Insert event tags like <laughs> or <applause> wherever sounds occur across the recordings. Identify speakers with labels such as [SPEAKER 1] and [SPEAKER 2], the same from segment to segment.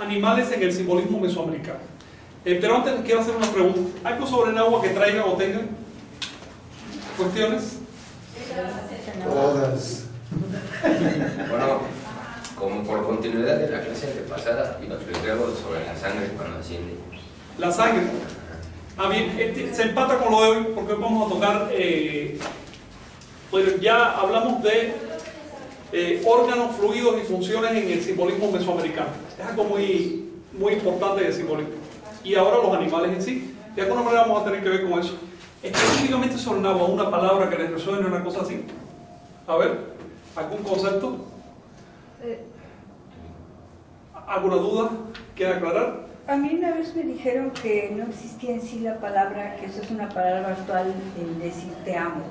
[SPEAKER 1] animales en el simbolismo mesoamericano. Eh, pero antes quiero hacer una pregunta. ¿Algo sobre el agua que traigan o tengan? ¿Cuestiones?
[SPEAKER 2] Todas.
[SPEAKER 3] Bueno, como por continuidad de la clase antepasada, y nos algo sobre la sangre cuando asciende.
[SPEAKER 1] La sangre. Ah, bien, este, se empata con lo de hoy porque hoy vamos a tocar, eh, pues ya hablamos de eh, órganos, fluidos y funciones en el simbolismo mesoamericano. Es algo muy, muy importante del simbolismo. Y ahora los animales en sí. De alguna manera vamos a tener que ver con eso. Específicamente sobre el agua, una palabra que les resuene, una cosa así. A ver, ¿algún concepto?
[SPEAKER 4] Eh,
[SPEAKER 1] ¿Alguna duda? ¿Queda aclarar?
[SPEAKER 4] A mí una vez me dijeron que no existía en sí la palabra, que eso es una palabra actual, el decir te amo.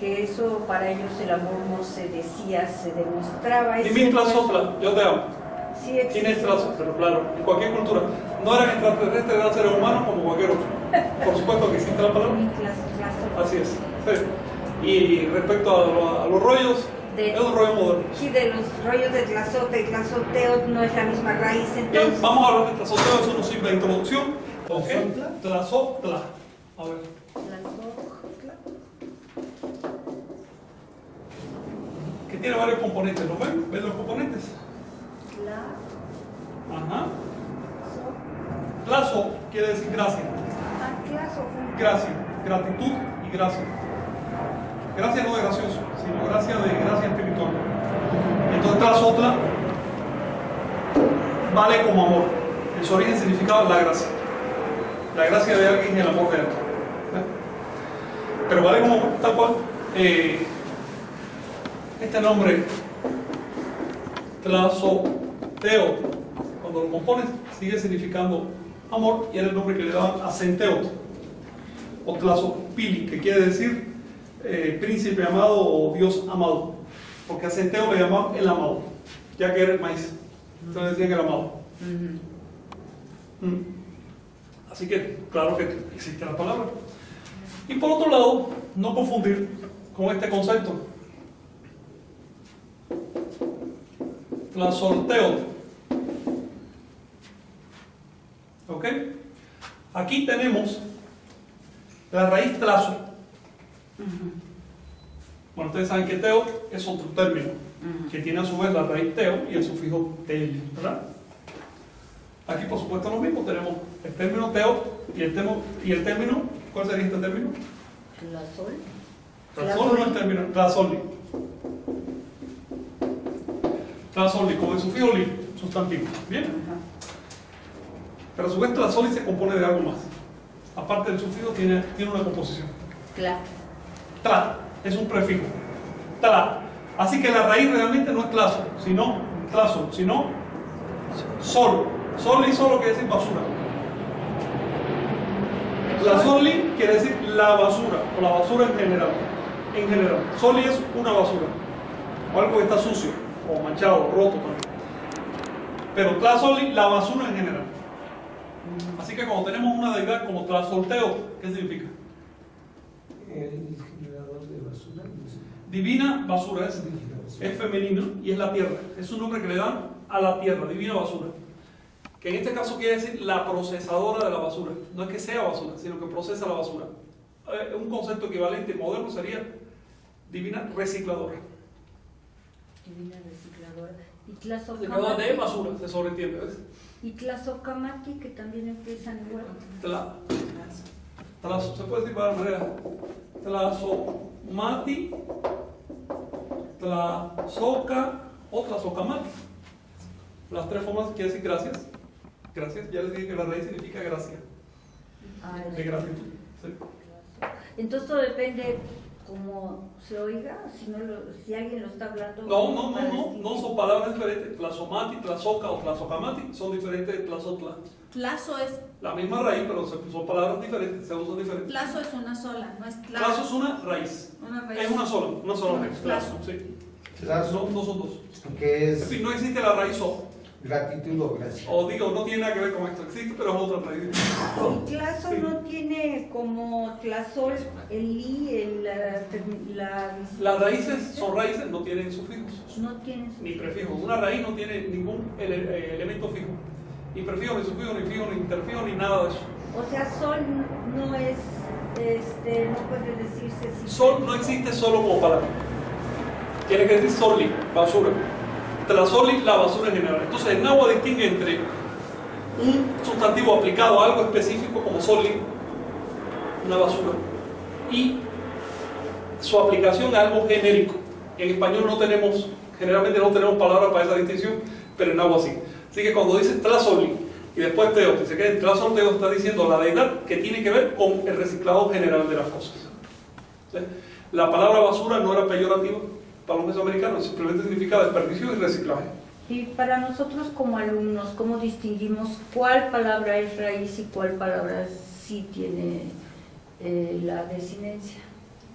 [SPEAKER 4] Que eso para ellos el amor no se decía, se demostraba.
[SPEAKER 1] Y mi sopla, yo te amo.
[SPEAKER 4] Sí.
[SPEAKER 1] Tienes trazo, pero claro, en cualquier cultura. No eran extraterrestres, eran seres humanos como cualquier otro. Por supuesto que existe la palabra. <laughs> Así es. sí. Y respecto a, lo- a los rollos,
[SPEAKER 4] De-
[SPEAKER 1] es un rollo moderno.
[SPEAKER 4] Sí, de los rollos de tlazote, tlazoteo no es la misma raíz,
[SPEAKER 1] Bien,
[SPEAKER 4] entonces...
[SPEAKER 1] vamos a hablar de tlazoteo, eso nos sirve de introducción. ¿Ok? A ver.
[SPEAKER 4] Tlazotla.
[SPEAKER 1] Que tiene varios componentes, ¿lo ven? ¿Ven los componentes? Ajá.
[SPEAKER 4] so-
[SPEAKER 1] Tlazo quiere decir gracia.
[SPEAKER 4] ah.
[SPEAKER 1] Gracia, gratitud y gracia. Gracia no de gracioso, sino gracia de gracia espiritual. Entonces Tlazotla vale como amor. En su origen significaba la gracia. La gracia de alguien y el amor de alguien. ¿eh? Pero vale como amor, tal cual. Eh, este nombre, Tlazoteo, cuando lo compones, sigue significando amor y era el nombre que le daban a Centeot o Tlazopili, que quiere decir eh, príncipe amado o Dios amado, porque a Centeo le llamaban el amado, ya que era el maíz, entonces decían el amado. Mm. Así que, claro que existe la palabra. Y por otro lado, no confundir con este concepto. Tlazolteo. ¿Ok? Aquí tenemos la raíz tlazo. Bueno, ustedes saben que teo es otro término, que tiene a su vez la raíz teo y el sufijo tel, ¿verdad? Aquí, por supuesto, lo mismo, tenemos el término teo y el, temo- y el término, ¿cuál sería este término?
[SPEAKER 4] Tlazol.
[SPEAKER 1] Tlazol no es término, tlazoli. Tlazoli, con el sufijo li, sustantivo. ¿Bien? Pero a su vez tlazoli se compone de algo más. Aparte del sufijo, tiene, tiene una composición.
[SPEAKER 4] Tla.
[SPEAKER 1] Tra es un prefijo. Tra. Así que la raíz realmente no es tlazo, sino tlazo, sino sol. Sol y solo quiere decir basura. La soli quiere decir la basura, o la basura en general. En general. Soli es una basura. O algo que está sucio, o manchado, roto también. Pero tlazoli, la basura en general. Así que cuando tenemos una deidad como tlazolteo, ¿qué significa?
[SPEAKER 2] El generador de basura.
[SPEAKER 1] Divina basura es, es femenino y es la tierra. Es un nombre que le dan a la tierra, divina basura. Que en este caso quiere decir la procesadora de la basura. No es que sea basura, sino que procesa la basura. Eh, un concepto equivalente moderno sería divina recicladora.
[SPEAKER 4] Divina recicladora. Y
[SPEAKER 1] Recicladora de
[SPEAKER 4] tlazocamati.
[SPEAKER 1] basura, se sobreentiende.
[SPEAKER 4] Y tlazocamati, que también empiezan igual.
[SPEAKER 1] Tla- tlazo- se puede decir de varias maneras. Tlazomati, tlazoca o tlazocamati. Las tres formas quiere decir gracias. Gracias, ya les dije que la raíz significa gracia,
[SPEAKER 4] Ah,
[SPEAKER 1] de gratitud. ¿sí?
[SPEAKER 4] Entonces todo depende cómo se oiga, si, no lo- si alguien lo está hablando.
[SPEAKER 1] No, no, no, no, no son palabras diferentes. Tlazomati, tlazoca o tlazocamati son diferentes de tlazotla.
[SPEAKER 5] Tlazo es,
[SPEAKER 1] La misma raíz, pero son palabras diferentes, se usan diferentes.
[SPEAKER 5] tlazo es una sola, no es
[SPEAKER 1] Tlazo
[SPEAKER 5] tlazo.
[SPEAKER 1] es una raíz.
[SPEAKER 5] Una raíz.
[SPEAKER 1] Es una sola, una sola raíz.
[SPEAKER 5] Tlazo.
[SPEAKER 1] sí.
[SPEAKER 2] Tlazo,
[SPEAKER 1] No, no son dos. En
[SPEAKER 2] es
[SPEAKER 1] fin, no existe la raíz O.
[SPEAKER 2] gratitud o gracia.
[SPEAKER 1] O digo, no tiene nada que ver con esto. Existe, pero es otra raíz.
[SPEAKER 4] Y tlazo no tiene como tlazol, el li, el, la, la-
[SPEAKER 1] Las raíces son raíces, no tienen sufijos
[SPEAKER 4] No tiene
[SPEAKER 1] ni prefijos. Una raíz no tiene ningún ele- eh, elemento fijo. Ni prefijo, ni sufijo, ni fijo, ni interfijo, ni nada de eso.
[SPEAKER 4] O sea, sol no es, este, no puede decirse si
[SPEAKER 1] Sol no existe solo como palabra. Tiene que decir soli, basura. Tlasoli, la basura en general. Entonces, el náhuatl distingue entre un sustantivo aplicado a algo específico como soli, una basura, y su aplicación a algo genérico. En español no tenemos, generalmente no tenemos palabras para esa distinción, pero en náhuatl sí. Así que cuando dices tlasoli y después teos, y se queda en tlasol teos, está diciendo la deidad que tiene que ver con el reciclado general de las cosas. ¿Sí? La palabra basura no era peyorativa para los mesoamericanos, simplemente significa desperdicio y reciclaje.
[SPEAKER 4] Y para nosotros como alumnos, ¿cómo distinguimos cuál palabra es raíz y cuál palabra sí tiene eh, la desinencia?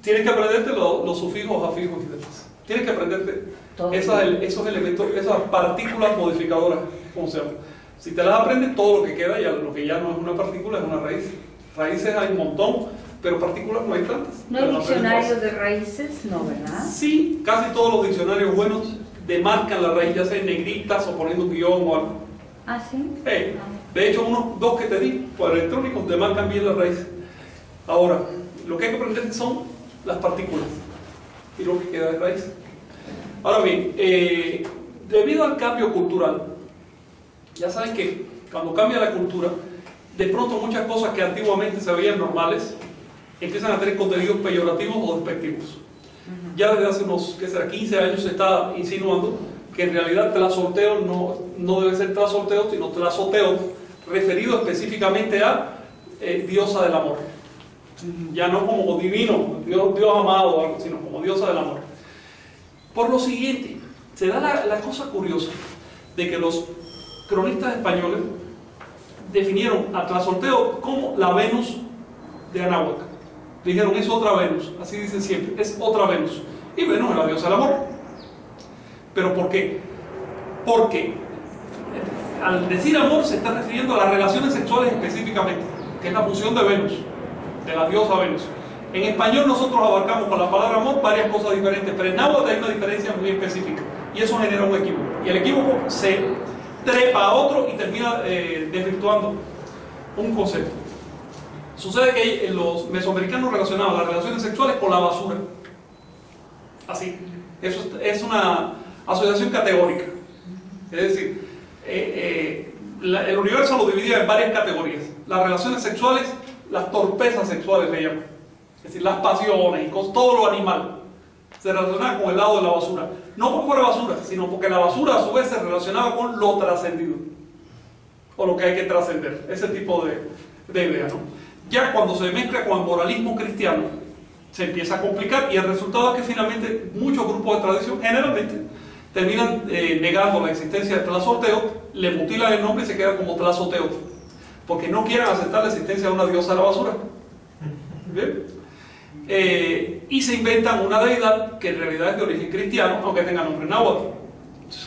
[SPEAKER 1] Tienes que aprenderte lo- los sufijos, afijos y demás. Tienes que aprenderte esas, esos elementos, esas partículas modificadoras, ¿cómo se llama? Si te las aprendes, todo lo que queda, ya lo que ya no es una partícula, es una raíz. Raíces hay un montón, pero partículas no hay tantas.
[SPEAKER 4] ¿No hay
[SPEAKER 1] las aprendes
[SPEAKER 4] diccionario
[SPEAKER 1] fácil.
[SPEAKER 4] de raíces? No, ¿verdad?
[SPEAKER 1] Sí, casi todos los diccionarios buenos demarcan la raíz, ya sea en negritas o poniendo un guion o algo.
[SPEAKER 4] Ah, sí.
[SPEAKER 1] Eh, de hecho, unos dos que te di por electrónicos demarcan bien la raíz. Ahora, lo que hay que aprender son las partículas y lo que queda de raíz. Ahora bien, eh, debido al cambio cultural, ya saben que cuando cambia la cultura, de pronto muchas cosas que antiguamente se veían normales empiezan a tener contenidos peyorativos o despectivos. Ya desde hace unos, ¿qué será? 15 años se está insinuando que en realidad tlasolteo no, no debe ser tlasolteo, sino tlazoteo, referido específicamente a eh, diosa del amor. Ya no como divino, Dios, Dios amado, o algo, sino como diosa del amor. Por lo siguiente, se da la, la cosa curiosa de que los cronistas españoles definieron a Tlazolteo como la Venus de Anáhuac. Dijeron, es otra Venus, así dicen siempre, es otra Venus. Y Venus es la diosa del amor. ¿Pero por qué? Porque al decir amor se está refiriendo a las relaciones sexuales específicamente, que es la función de Venus, de la diosa Venus. En español nosotros abarcamos con la palabra amor varias cosas diferentes, pero en náhuatl hay una diferencia muy específica y eso genera un equívoco. Y el equívoco se trepa a otro y termina eh, desvirtuando un concepto. Sucede que los mesoamericanos relacionaban las relaciones sexuales con la basura. Así. Eso es- una asociación categórica. Es decir, eh, eh, el universo lo dividía en varias categorías. Las relaciones sexuales, las torpezas sexuales le llaman. Es decir, las pasiones y con todo lo animal. Se relacionaba con el lado de la basura. No porque fuera basura, sino porque la basura a su vez se relacionaba con lo trascendido. O lo que hay que trascender. Ese tipo de, de idea, ¿no? Ya cuando se mezcla con el moralismo cristiano, se empieza a complicar y el resultado es que finalmente muchos grupos de tradición, generalmente, terminan eh, negando la existencia de Tlazoteo, le mutilan el nombre y se queda como Tlazoteo, porque no quieren aceptar la existencia de una diosa de la basura. Eh, y se inventan una deidad que en realidad es de origen cristiano, aunque tenga nombre náhuatl.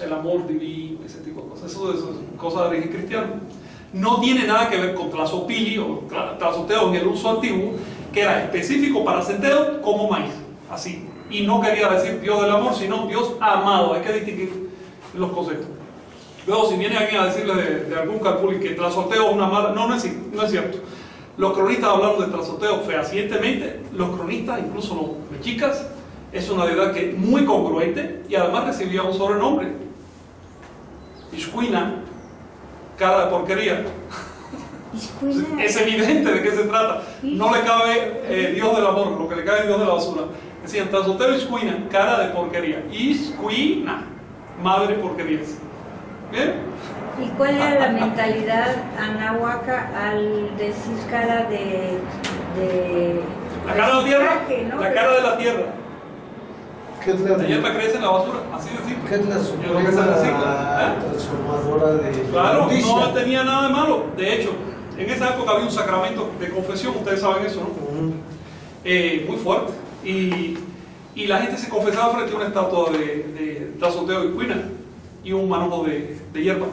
[SPEAKER 1] El amor divino, ese tipo de cosas, eso es cosa de origen cristiano. No tiene nada que ver con Tlazopili o Tlazoteo en el uso antiguo, que era específico para Centeo como maíz, así. Y no quería decir Dios del amor, sino Dios amado. Hay que distinguir los conceptos. Luego, si viene alguien a decirle de, algún calculi que Tlazoteo es una mala, no, no es, no es cierto. Los cronistas hablaron de Tlazoteo fehacientemente, los cronistas, incluso los mexicas, es una deidad que es muy congruente y además recibía un sobrenombre. Ishkuina, cara de porquería.
[SPEAKER 4] Iscuina.
[SPEAKER 1] Es evidente de qué se trata. No le cabe eh, Dios del amor, lo que le cabe es Dios de la basura. Decían, Tlazoteo Ishkuina, cara de porquería. Ishkuina, madre porquerías. ¿Bien?
[SPEAKER 4] ¿Y cuál era la <laughs> mentalidad anáhuaca al decir cara de... de
[SPEAKER 1] La cara de la tierra, la cara de la tierra.
[SPEAKER 2] ¿Qué es la,
[SPEAKER 1] La hierba crece en la basura, así de simple.
[SPEAKER 2] qué es la
[SPEAKER 1] ¿eh?
[SPEAKER 2] suprema transformadora de la
[SPEAKER 1] Claro,
[SPEAKER 2] justicia?
[SPEAKER 1] no tenía nada de malo. De hecho, en esa época había un sacramento de confesión, ustedes saben eso, ¿no? Eh, muy fuerte. Y, y la gente se confesaba frente a una estatua de, de Tlazoteo y Cuina y un manojo de, de hierba.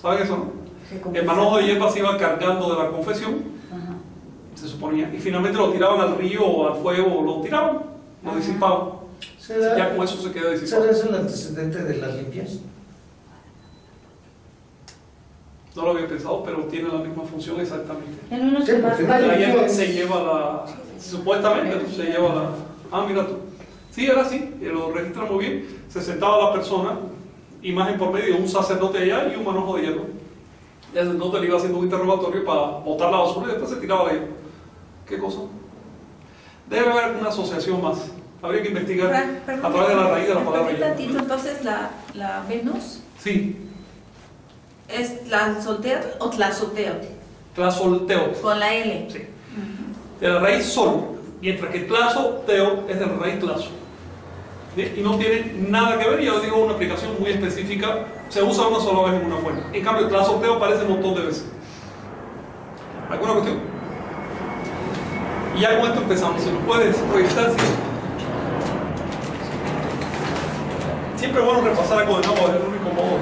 [SPEAKER 1] ¿Saben eso, no? El manojo de hierba se iba cargando de la confesión, se suponía, y finalmente lo tiraban al río o al fuego, lo tiraban, lo
[SPEAKER 4] Ajá.
[SPEAKER 1] disipaban.
[SPEAKER 2] ¿Será,
[SPEAKER 1] Ya con eso se queda disipado.
[SPEAKER 2] ¿Será eso el antecedente de las limpias?
[SPEAKER 1] No lo había pensado, pero tiene la misma función exactamente.
[SPEAKER 4] En unos
[SPEAKER 2] Sí,
[SPEAKER 1] gente se lleva la. Supuestamente se lleva la. Ah, mira tú. Sí, era así, y lo registra muy bien. Se sentaba la persona, imagen por medio, un sacerdote allá y un manojo de hierro. El sacerdote le iba haciendo un interrogatorio para botar la basura y después se tiraba la hierba. ¿Qué cosa? Debe haber alguna asociación más. Habría que investigar
[SPEAKER 5] perdón,
[SPEAKER 1] a través de la raíz de la palabra hierba.
[SPEAKER 5] tantito, entonces la, la Venus
[SPEAKER 1] Sí,
[SPEAKER 5] es la solteotl o tlazoteotl,
[SPEAKER 1] tlasolteo.
[SPEAKER 5] con la L.
[SPEAKER 1] Sí. De la raíz sol, mientras que tlazo, teo, es de la raíz tlazo. ¿Sí? Y no tiene nada que ver, ya os digo, una aplicación muy específica, se usa una sola vez en una fuente. En cambio, el tlazo, teo aparece un montón de veces. ¿Alguna cuestión? Y ya con esto empezamos, si nos puedes proyectar, sí. Siempre es bueno repasar algo de nuevo, es el único modo.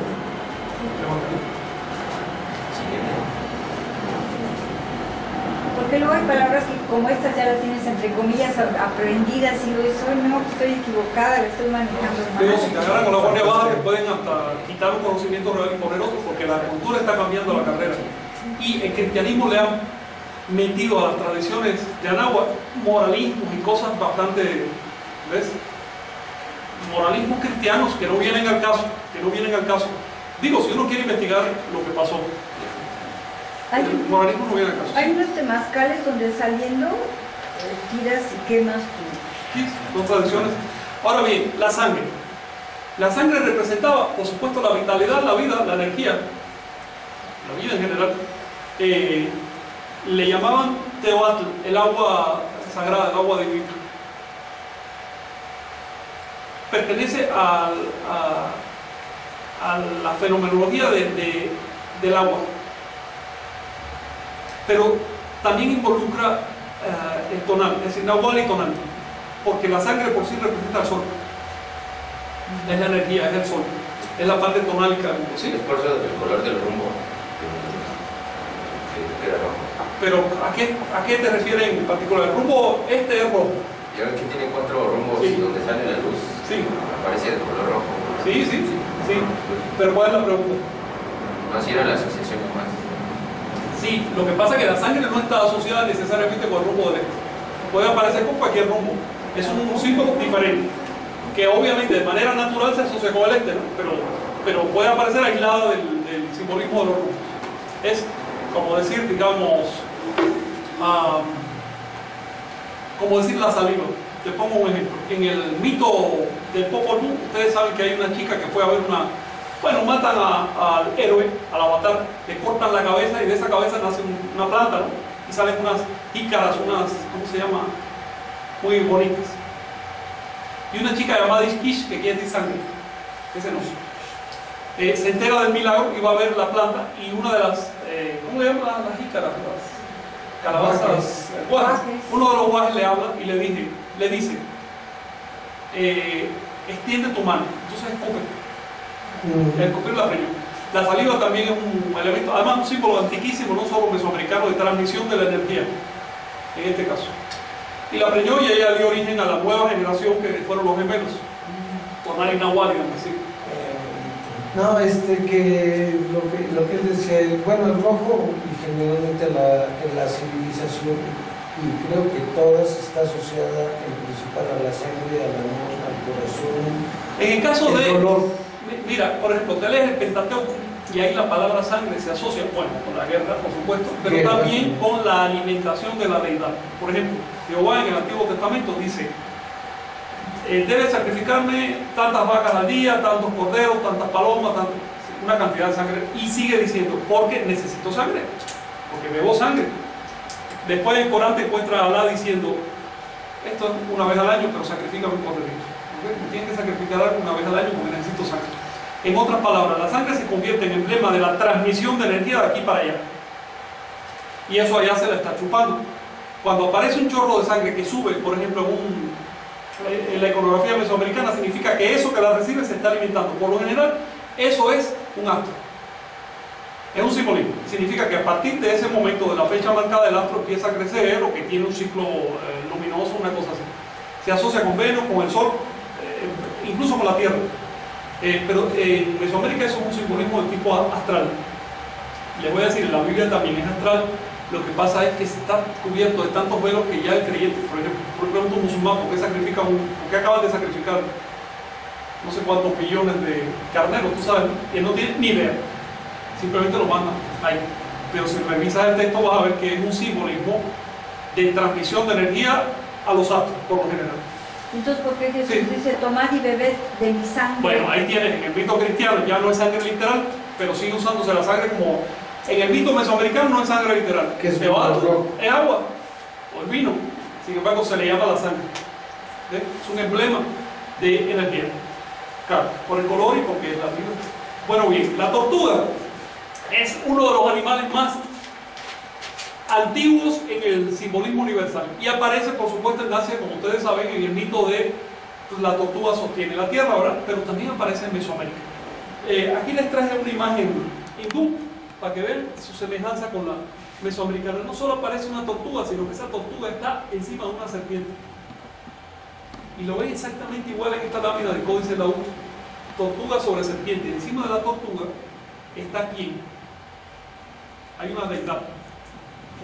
[SPEAKER 4] Porque luego hay palabras que como estas ya las tienes entre comillas aprendidas y yo eso no, estoy equivocada, la estoy manejando
[SPEAKER 1] Digo, si te agarran con la guardia baja, te pueden hasta quitar un conocimiento real y poner otro, porque la cultura está cambiando la carrera. Y el cristianismo le ha metido a las tradiciones de Anáhuac moralismos y cosas bastante, ¿ves? Moralismos cristianos que no vienen al caso, que no vienen al caso. Digo, si uno quiere investigar lo que pasó,
[SPEAKER 4] Hay,
[SPEAKER 1] el moralismo no viene al caso.
[SPEAKER 4] hay unos temazcales donde saliendo eh, tiras y quemas tu...
[SPEAKER 1] Sí, son tradiciones. Ahora bien, la sangre. La sangre representaba, por supuesto, la vitalidad, la vida, la energía, la vida en general. Eh, le llamaban Teoatl, el agua sagrada, el agua divina. Pertenece al- a, a la fenomenología de- de- del agua, pero también involucra eh, el tonal, es decir, nahual y tonal, porque la sangre por sí representa el sol, es la energía, es el sol, es la parte tonálica del mundo,
[SPEAKER 3] Sí, es por eso del color del rumbo.
[SPEAKER 1] Pero ¿a qué, ¿a qué te refieres en particular? El rumbo este es rojo,
[SPEAKER 3] Y ahora que tiene cuatro rumbos
[SPEAKER 1] Sí.
[SPEAKER 3] donde sale la luz,
[SPEAKER 1] sí,
[SPEAKER 3] aparece de color rojo.
[SPEAKER 1] sí, sí, sí, pero ¿cuál es la pregunta?
[SPEAKER 3] No si era la asociación más.
[SPEAKER 1] Sí, lo que pasa es que la sangre no está asociada necesariamente con el rumbo del este. Puede aparecer con cualquier rumbo. Es un, símbolo diferente, que obviamente de manera natural se asocia con el este, ¿no? pero, pero puede aparecer aislada del, del simbolismo de los rumbos. Es como decir, digamos, ah, como decir la saliva. Te pongo un ejemplo. En el mito del Popol Vuh, ustedes saben que hay una chica que fue a ver una, bueno, matan al héroe, al avatar, le cortan la cabeza y de esa cabeza nace un- una planta, ¿no? Y salen unas jícaras, unas, ¿cómo se llama? Muy bonitas. Y una chica llamada Ishkish, que quiere decir sangre, ese no. Eh, se entera del milagro y va a ver la planta y una de las, eh, ¿cómo le llaman las? Las
[SPEAKER 2] Guajes.
[SPEAKER 1] Eh, guajes. Uno de los guajes le habla y le dice, le dice, eh, extiende tu mano. Entonces escupe.
[SPEAKER 2] Mm.
[SPEAKER 1] El escupir la preñó. La saliva también es un elemento, además un símbolo antiquísimo, no solo mesoamericano, de transmisión de la energía, en este caso. Y la preñó y ella dio origen a la nueva generación que fueron los gemelos, Tonal y Nahual, digamos así.
[SPEAKER 2] No, este que lo que, lo que él decía, bueno, el rojo y generalmente la, la civilización, y creo que todas está asociada en principal a la sangre, al amor, al corazón,
[SPEAKER 1] En el caso
[SPEAKER 2] el
[SPEAKER 1] de,
[SPEAKER 2] dolor.
[SPEAKER 1] mi- mira, por ejemplo, te lees el Pentateuco y ahí la palabra sangre se asocia, bueno, con la guerra, por supuesto, pero
[SPEAKER 2] Guerra.
[SPEAKER 1] también con la alimentación de la deidad. Por ejemplo, Jehová en el Antiguo Testamento dice, eh, debes sacrificarme tantas vacas al día, tantos corderos, tantas palomas, tanto- una cantidad de sangre. Y sigue diciendo, porque necesito sangre, porque bebo sangre. Después el Corán te encuentra a Alá diciendo, esto es una vez al año, pero sacrifícame un corderito. ¿Ok? Me Tienes que sacrificar algo una vez al año porque necesito sangre. En otras palabras, la sangre se convierte en emblema de la transmisión de energía de aquí para allá. Y eso allá se la está chupando. Cuando aparece un chorro de sangre que sube, por ejemplo, en, un- la iconografía mesoamericana, significa que eso que la recibe se está alimentando. Por lo general, eso es un astro. Es un simbolismo. Significa que a partir de ese momento, de la fecha marcada, el astro empieza a crecer o que tiene un ciclo eh, luminoso, una cosa así. Se asocia con Venus, con el Sol, eh, incluso con la Tierra. Eh, pero en Mesoamérica eso es un simbolismo de tipo astral. Le voy a decir, la Biblia también es astral. Lo que pasa es que está cubierto de tantos velos que ya el creyente, por ejemplo, por ejemplo un musulmán, ¿por qué sacrifica un, por qué acaba de sacrificar no sé cuántos millones de carneros? Tú sabes, que no tiene ni idea. Simplemente lo manda ahí. Pero si revisas el texto vas a ver que es un simbolismo de transmisión de energía a los astros, por lo general.
[SPEAKER 4] Entonces, ¿por qué Jesús
[SPEAKER 1] Sí.
[SPEAKER 4] dice, tomad y bebed de mi sangre?
[SPEAKER 1] Bueno, ahí tienes, en el mito cristiano ya no es sangre literal, pero sigue usándose la sangre como. En el mito mesoamericano no es sangre literal,
[SPEAKER 2] es
[SPEAKER 1] es agua o el vino. Sin embargo, se le llama la sangre. Es un emblema de energía. Claro, por el color y porque es la vida. Bueno, bien, la tortuga es uno de los animales más antiguos en el simbolismo universal y aparece, por supuesto, en Asia, como ustedes saben, en el mito de pues, la tortuga sostiene la tierra, ¿verdad? Pero también aparece en Mesoamérica. Eh, aquí les traje una imagen hindú para que vean su semejanza con la mesoamericana. No solo aparece una tortuga, sino que esa tortuga está encima de una serpiente. Y lo ven exactamente igual en esta lámina de Códice Laú. Tortuga sobre serpiente. Encima de la tortuga está quién? Hay una deidad.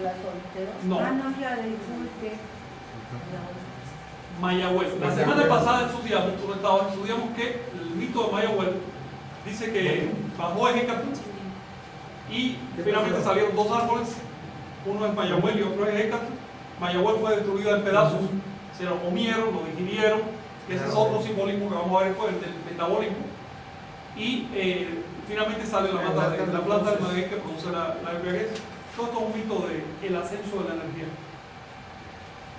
[SPEAKER 4] La soltera.
[SPEAKER 1] No.
[SPEAKER 4] Ah, no, es la del.
[SPEAKER 1] Mayahuel. La semana pasada estudiamos, tú no estabas, estudiamos que el mito de Mayahuel dice que bajó Ejecatl y finalmente salieron dos árboles, uno es Mayahuel y otro es Ejecatl. Mayahuel fue destruido en pedazos, se lo comieron, lo digirieron, ese es otro simbolismo que vamos a ver después, el del metabolismo. Y eh, finalmente sale la, mata de, la planta del maguey que produce la, la embriaguez. Todo esto es un mito del ascenso de la energía.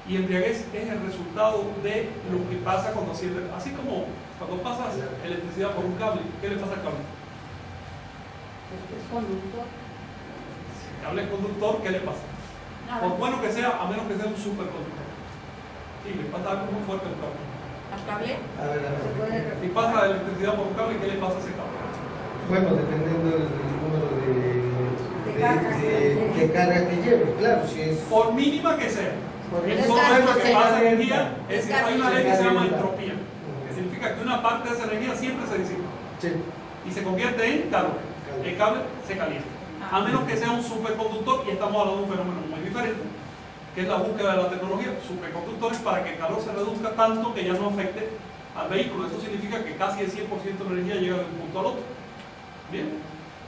[SPEAKER 1] Y embriaguez es el resultado de lo que pasa cuando asciende. Así como cuando pasas electricidad por un cable, ¿qué le pasa al cable?
[SPEAKER 4] Es conductor.
[SPEAKER 1] Si el cable es conductor, ¿qué le pasa?
[SPEAKER 4] Nada.
[SPEAKER 1] Por bueno que sea, a menos que sea un superconductor. Sí, le pasa algo muy fuerte al cable.
[SPEAKER 5] ¿Al cable?
[SPEAKER 2] A ver, a ver.
[SPEAKER 1] Si pasa la electricidad por un cable, ¿qué le pasa a ese cable?
[SPEAKER 2] Bueno, dependiendo del, del número de,
[SPEAKER 4] De
[SPEAKER 2] de,
[SPEAKER 4] cargas,
[SPEAKER 2] de-
[SPEAKER 4] de-
[SPEAKER 2] de carga que lleve, claro, si es...
[SPEAKER 1] Por mínima que sea.
[SPEAKER 2] por
[SPEAKER 1] Entonces lo que pasa energía es que hay una ley que se llama entropía, que significa que una parte de esa energía siempre se disipa
[SPEAKER 2] Sí.
[SPEAKER 1] y se convierte en calor. El cable se calienta. A menos que sea un superconductor, y estamos hablando de un fenómeno muy diferente, que es la búsqueda de la tecnología, superconductores para que el calor se reduzca tanto que ya no afecte al vehículo. Eso significa que casi el 100% de la energía llega de un punto al otro. Bien,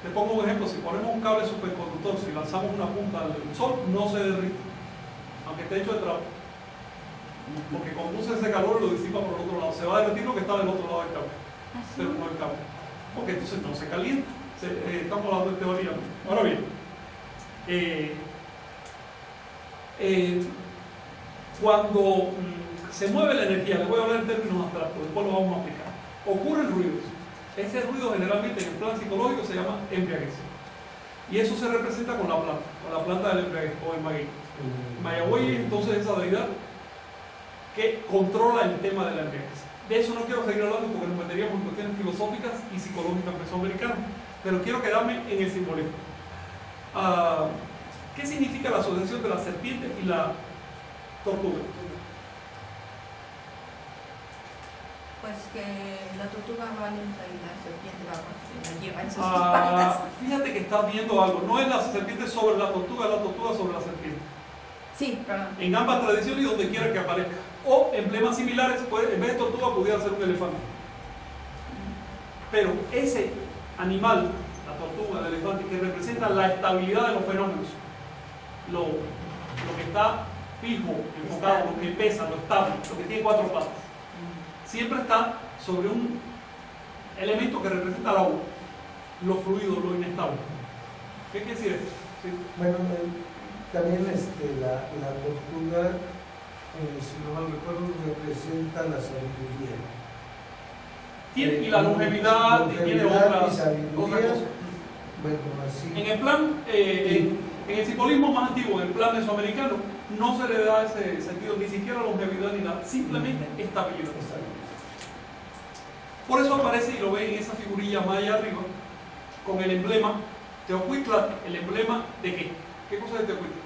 [SPEAKER 1] te pongo un ejemplo, si ponemos un cable superconductor, si lanzamos una punta al sol, no se derrite, aunque esté hecho de trapo. Porque conduce ese calor y lo disipa por el otro lado. Se va a derretir lo que está del otro lado del cable pero no el cable. Porque entonces no se calienta. Se- eh, estamos hablando de teoría. Ahora bien, eh, eh, cuando mm, se mueve la energía, les voy a hablar en términos abstractos, después lo vamos a aplicar. Ocurren ruidos. Ese ruido generalmente en el plan psicológico se llama embriaguez. Y eso se representa con la planta, con la planta del embriaguez o el maguey. Mayagüey es entonces esa deidad que controla el tema de la embriaguez. De eso no quiero seguir hablando porque nos meteríamos en cuestiones filosóficas y psicológicas mesoamericanas, pero quiero quedarme en el simbolismo. Ah, ¿Qué significa la asociación de la serpiente y la tortuga?
[SPEAKER 5] Pues que la tortuga va lenta y la serpiente va la lleva en sus
[SPEAKER 1] Ah, fíjate que estás viendo algo, no es la serpiente sobre la tortuga, es la tortuga sobre la serpiente.
[SPEAKER 5] Sí, perdón.
[SPEAKER 1] En ambas tradiciones y donde quiera que aparezca. O emblemas similares, puede- en vez de tortuga pudiera ser un elefante. Pero ese animal, la tortuga, el elefante, que representa la estabilidad de los fenómenos, lo, que está fijo, enfocado, lo que pesa, lo estable, lo que tiene cuatro patas, siempre está sobre un elemento que representa el agua, lo fluido, lo inestable. ¿Qué quiere decir esto?
[SPEAKER 2] Bueno, eh, también este, la, la tortuga, eh, si no mal recuerdo, representa la sabiduría.
[SPEAKER 1] Tiene- y la longevidad, y tiene cosas.
[SPEAKER 2] Bueno, así.
[SPEAKER 1] En el plan, eh, en, en el simbolismo más antiguo, en el plan mesoamericano, no se le da ese sentido, ni siquiera longevidad ni nada, simplemente estabilidad.
[SPEAKER 2] Está bien.
[SPEAKER 1] Por eso aparece, y lo ven en esa figurilla más allá arriba, con el emblema Teocuitla, el emblema de qué? ¿Qué cosa es Teocuitla?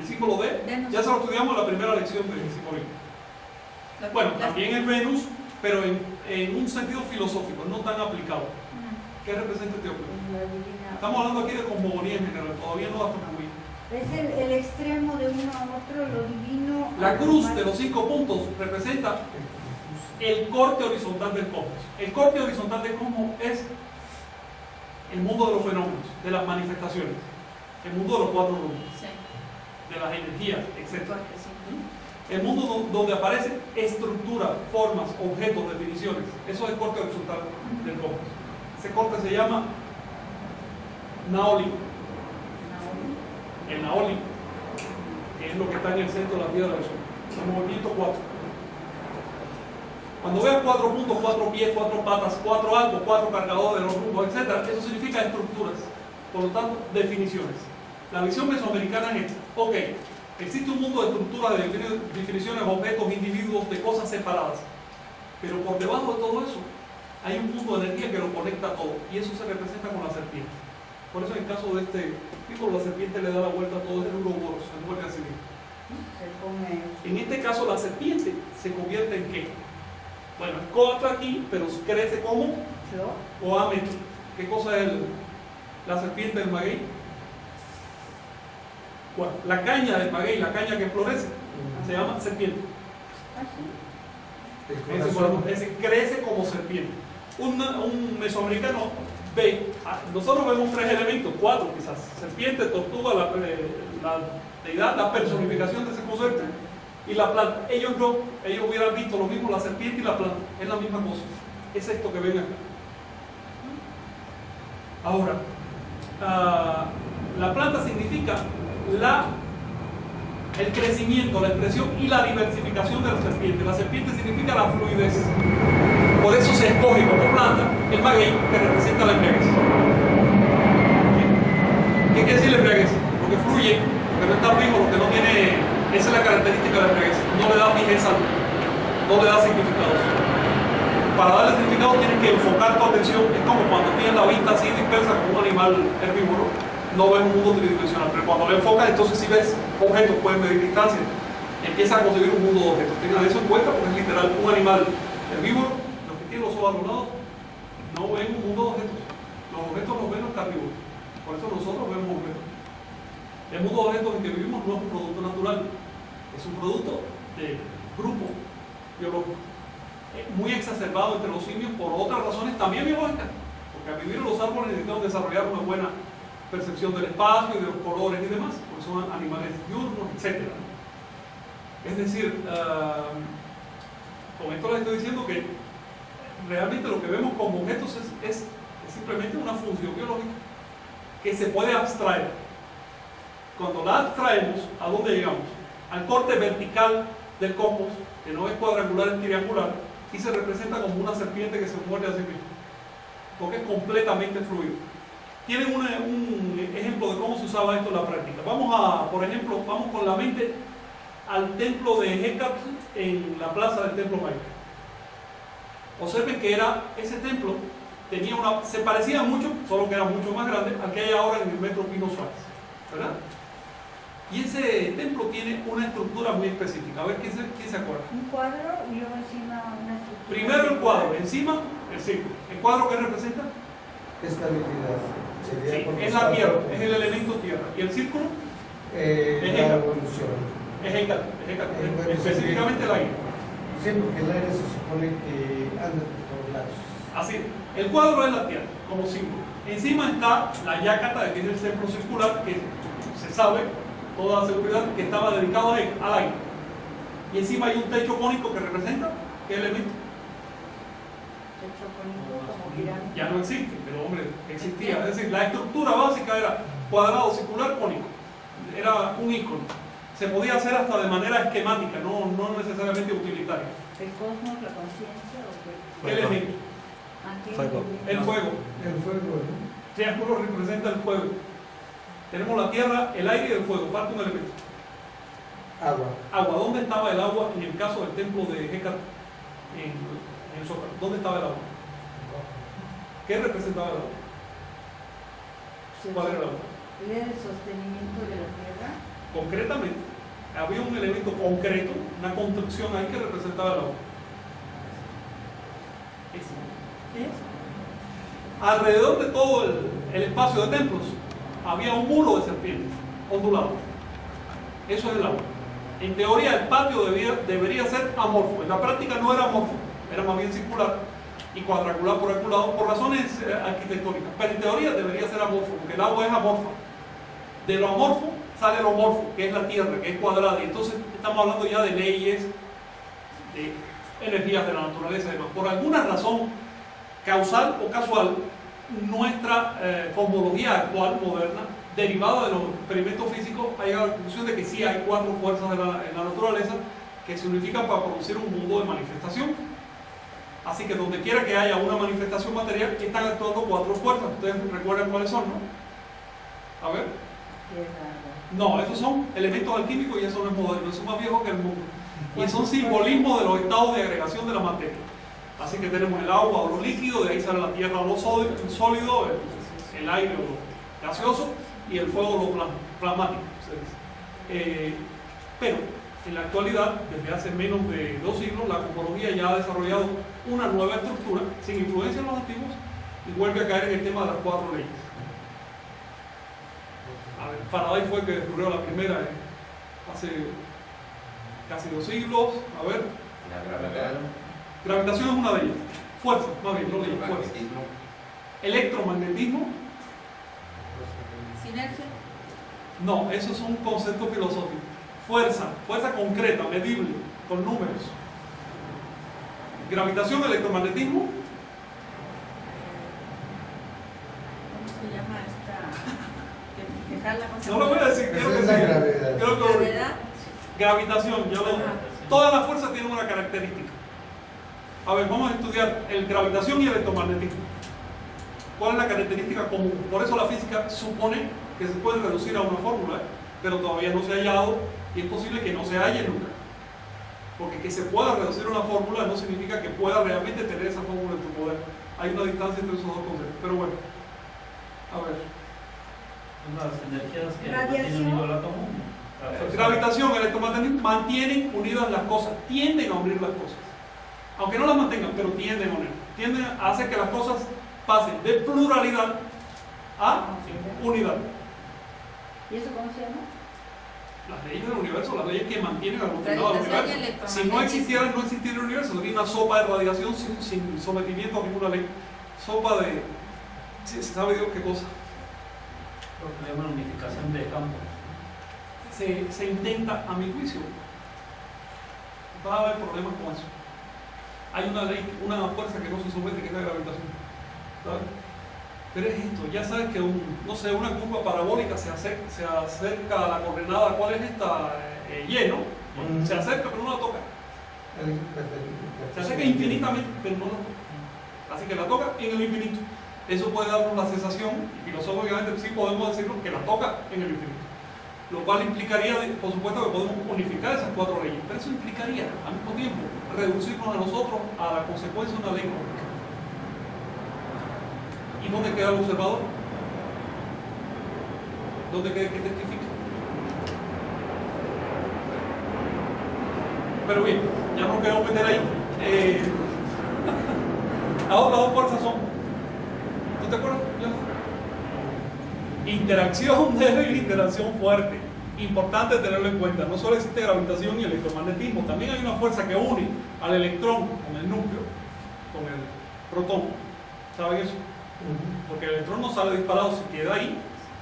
[SPEAKER 1] El símbolo de, ya se lo estudiamos en la primera lección del simbolismo. Bueno, también es Venus, pero en, en un sentido filosófico, no tan aplicado. ¿Qué representa?
[SPEAKER 4] La divina-
[SPEAKER 1] Estamos hablando aquí de cosmogonía en general, todavía no de astronomía.
[SPEAKER 4] Es el, el extremo de uno a otro, lo divino.
[SPEAKER 1] La cruz de los cinco puntos representa el corte horizontal del cosmos. El corte horizontal del cosmos es el mundo de los fenómenos, de las manifestaciones, el mundo de los cuatro mundos,
[SPEAKER 5] Sí.
[SPEAKER 1] de las energías, etc.
[SPEAKER 5] Sí.
[SPEAKER 1] El mundo do- donde aparecen estructuras, formas, objetos, definiciones. Eso es el corte horizontal del cosmos. Ese corte se llama Naoli, el Naoli, que es lo que está en el centro de la Tierra del Sol. El movimiento 4. Cuando veas cuatro puntos, cuatro pies, cuatro patas, cuatro algo, cuatro cargadores de los rumbos, etc., eso significa estructuras. Por lo tanto, definiciones. La visión mesoamericana es esta. Ok, existe un mundo de estructuras, de defini- definiciones, objetos, individuos, de cosas separadas. Pero por debajo de todo eso, hay un mundo de energía que lo conecta todo. Y eso se representa con la serpiente. Por eso en el caso de este tipo, la serpiente le da la vuelta a todo el Uroboros, el civil.
[SPEAKER 4] Se come.
[SPEAKER 1] En este caso, la serpiente se convierte en qué? Bueno, es coatl aquí, pero crece como
[SPEAKER 4] Flor.
[SPEAKER 1] Oamet. ¿Qué cosa es la serpiente del maguey? Bueno, la caña del maguey, la caña que florece, se llama serpiente.
[SPEAKER 4] Ah,
[SPEAKER 1] Ese, crece como serpiente. Un, un mesoamericano ve, ah, nosotros vemos tres elementos, cuatro quizás, serpiente, tortuga, la, eh, la deidad, la personificación de ese concepto y la planta. Ellos no, ellos hubieran visto lo mismo, la serpiente y la planta, es la misma cosa. Es esto que ven acá. Ahora, ah, la planta significa la el crecimiento, la expresión y la diversificación de la serpiente. La serpiente significa la fluidez. Por eso se escoge como planta el maguey que representa la embriaguez. ¿Qué quiere decir la embriaguez? Porque fluye, porque no está fijo, porque no tiene. Esa es la característica de la embriaguez. No le da fijeza, no le da significados. Para darle significado tienes que enfocar tu atención. Es como cuando tienes la vista así dispersa como un animal herbívoro no ves un mundo tridimensional, pero cuando lo enfocas, entonces si ves objetos, puedes medir distancia, empiezas a conseguir un mundo de objetos. Tengan eso en cuenta porque es literal un animal herbívoro, los que tienen los ojos a los lados, no ven un mundo de objetos. Los objetos los ven los carnívoros. Por eso nosotros vemos objetos. El mundo de objetos en que vivimos no es un producto natural, es un producto de grupo biológico. Es muy exacerbado entre los simios por otras razones también biológicas, porque al vivir en los árboles necesitamos desarrollar una buena percepción del espacio y de los colores y demás, porque son animales diurnos, etc. Es decir, ah, con esto les estoy diciendo que realmente lo que vemos como objetos es simplemente una función biológica que se puede abstraer. Cuando la abstraemos, ¿a dónde llegamos? Al corte vertical del cosmos, que no es cuadrangular, es triangular, y se representa como una serpiente que se muerde a sí misma, porque es completamente fluido. Tienen una- un ejemplo de cómo se usaba esto en la práctica. Vamos a, por ejemplo, vamos con la mente al templo de Hécate en la plaza del templo Mayor. Observen que era ese templo tenía una, se parecía mucho, solo que era mucho más grande, al que hay ahora en el metro Pino Suárez, ¿verdad? Y ese templo tiene una estructura muy específica. A ver quién se, quién se acuerda.
[SPEAKER 4] Un cuadro y luego encima una estructura.
[SPEAKER 1] Primero el cuadro, encima el círculo. ¿El cuadro qué representa?
[SPEAKER 2] Estabilidad. Sería
[SPEAKER 1] Sí,
[SPEAKER 2] como
[SPEAKER 1] es la tierra, es el elemento tierra. ¿Y el círculo?
[SPEAKER 2] Eh,
[SPEAKER 1] Es
[SPEAKER 2] la evolución.
[SPEAKER 1] Es Hécate, es
[SPEAKER 2] Eh,
[SPEAKER 1] específicamente el aire.
[SPEAKER 2] Sí, porque el aire se supone que anda por todos lados.
[SPEAKER 1] Así, el cuadro es la tierra, como símbolo. Encima está la yacata, que es el templo circular, que se sabe, toda la seguridad, que estaba dedicado a él, al aire. Y encima hay un techo cónico que representa, ¿qué elemento?
[SPEAKER 4] Techo cónico como pirámide.
[SPEAKER 1] Ya no existe, hombre, existía. Es decir, la estructura básica era cuadrado, circular, cónico. Era un ícono. Se podía hacer hasta de manera esquemática, no, no necesariamente utilitaria.
[SPEAKER 4] El cosmos, la conciencia o qué?
[SPEAKER 1] ¿Qué elemento?
[SPEAKER 4] Ah, ¿qué?
[SPEAKER 6] Fuego.
[SPEAKER 1] El fuego.
[SPEAKER 2] El fuego, ¿no?
[SPEAKER 1] Triángulo representa el fuego. Tenemos la tierra, el aire y el fuego. Falta un elemento.
[SPEAKER 2] agua.
[SPEAKER 1] Agua. ¿Dónde estaba el agua en el caso del templo de Hécate en, en el Zócalo? ¿Dónde estaba el agua? ¿Qué representaba el agua? ¿Cuál era el agua?
[SPEAKER 4] ¿Era el sostenimiento de la tierra?
[SPEAKER 1] Concretamente, había un elemento concreto, una construcción ahí que representaba el agua.
[SPEAKER 4] ¿Qué es?
[SPEAKER 1] alrededor de todo el, el espacio de templos había un muro de serpientes ondulado. Eso es el agua. En teoría el patio debía- debería ser amorfo, en la práctica no era amorfo, era más bien circular y cuadrangular por algún lado por razones eh, arquitectónicas, pero en teoría debería ser amorfo, porque el agua es amorfa. De lo amorfo sale lo morfo, que es la tierra, que es cuadrada, y entonces estamos hablando ya de leyes, de energías de la naturaleza y. Por alguna razón, causal o casual, nuestra eh, cosmología actual, moderna, derivada de los experimentos físicos, ha llegado a la conclusión de que sí hay cuatro fuerzas la- en la naturaleza que se unifican para producir un mundo de manifestación. Así que donde quiera que haya una manifestación material, están actuando cuatro fuerzas. Ustedes recuerdan cuáles son, ¿no? A ver. No, esos son elementos alquímicos y eso no es moderno, eso es más viejo que el mundo. Y son simbolismos de los estados de agregación de la materia. Así que tenemos el agua o lo líquido, de ahí sale la tierra o lo sólido, el, el, aire o lo gaseoso y el fuego o lo plasmático. Eh, pero en la actualidad, desde hace menos de dos siglos, la cosmología ya ha desarrollado una nueva estructura sin influencia en los antiguos y vuelve a caer en el tema de las cuatro leyes. A ver, Faraday fue el que descubrió la primera eh, hace casi dos siglos. A ver,
[SPEAKER 3] La gravedad,
[SPEAKER 1] gravitación es una de ellas. Fuerza, más bien, no leyes, fuerza.
[SPEAKER 3] magnetismo,
[SPEAKER 1] Electromagnetismo,
[SPEAKER 5] Sinergia.
[SPEAKER 1] no, eso es un concepto filosófico. Fuerza, fuerza concreta, medible, con números. Gravitación, electromagnetismo,
[SPEAKER 5] ¿Cómo se llama esta?
[SPEAKER 1] No lo voy a decir, creo que
[SPEAKER 2] es la
[SPEAKER 1] sí.
[SPEAKER 2] gravedad.
[SPEAKER 1] Creo que
[SPEAKER 5] Gravedad.
[SPEAKER 1] Gravitación, ya lo. Todas las fuerzas tienen una característica. A ver, vamos a estudiar el gravitación y el electromagnetismo. ¿Cuál es la característica común? Por eso la física supone que se puede reducir a una fórmula, ¿eh? pero todavía no se ha hallado y es posible que no se halle nunca. Porque que se pueda reducir a una fórmula no significa que pueda realmente tener esa fórmula en tu poder. Hay una distancia entre esos dos conceptos. Pero bueno, a ver.
[SPEAKER 6] Las energías que
[SPEAKER 4] Radiación.
[SPEAKER 6] tienen nivel átomo.
[SPEAKER 1] Gravitación, electromagnetismo mantienen unidas las cosas, tienden a unir las cosas. Aunque no las mantengan, pero tienden a unir. Tienden a hacer que las cosas pasen de pluralidad a unidad.
[SPEAKER 4] ¿Y eso cómo se llama?
[SPEAKER 1] Las leyes del universo, las leyes que mantienen aglutinado
[SPEAKER 5] y
[SPEAKER 1] universo. Si no
[SPEAKER 5] electromagnetismo.
[SPEAKER 1] existiera, no existiera el universo, sería una sopa de radiación sin, sin sometimiento a ninguna ley. Sopa de. sí, se sabe Dios qué cosa.
[SPEAKER 6] Lo que llaman unificación de campos.
[SPEAKER 1] se, se intenta, a mi juicio, va a haber problemas con eso. Hay una ley, una fuerza que no se somete, que es la gravitación. ¿sabes? Pero es esto, ya sabes que un, no sé, una curva parabólica se acerca, se acerca a la coordenada, ¿cuál es esta? Eh, Y, ¿no?
[SPEAKER 2] Mm.
[SPEAKER 1] Se acerca pero no la toca. Se acerca infinitamente, pero no la toca. Así que la toca en el infinito. Eso puede darnos la sensación, y filosóficamente sí podemos decirlo, que la toca en el infinito. Lo cual implicaría, por supuesto, que podemos unificar esas cuatro leyes, pero eso implicaría al mismo tiempo reducirnos a nosotros a la consecuencia de una ley. ¿Y dónde queda el observador? ¿Dónde queda que testifica? Pero bien, ya no queremos meter ahí. Eh, <laughs> las dos fuerzas son. ¿No te acuerdas? Interacción débil, interacción fuerte. Importante tenerlo en cuenta. No solo existe gravitación y electromagnetismo, también hay una fuerza que une al electrón con el núcleo, con el protón. ¿Saben eso? Porque el electrón no sale disparado, se queda ahí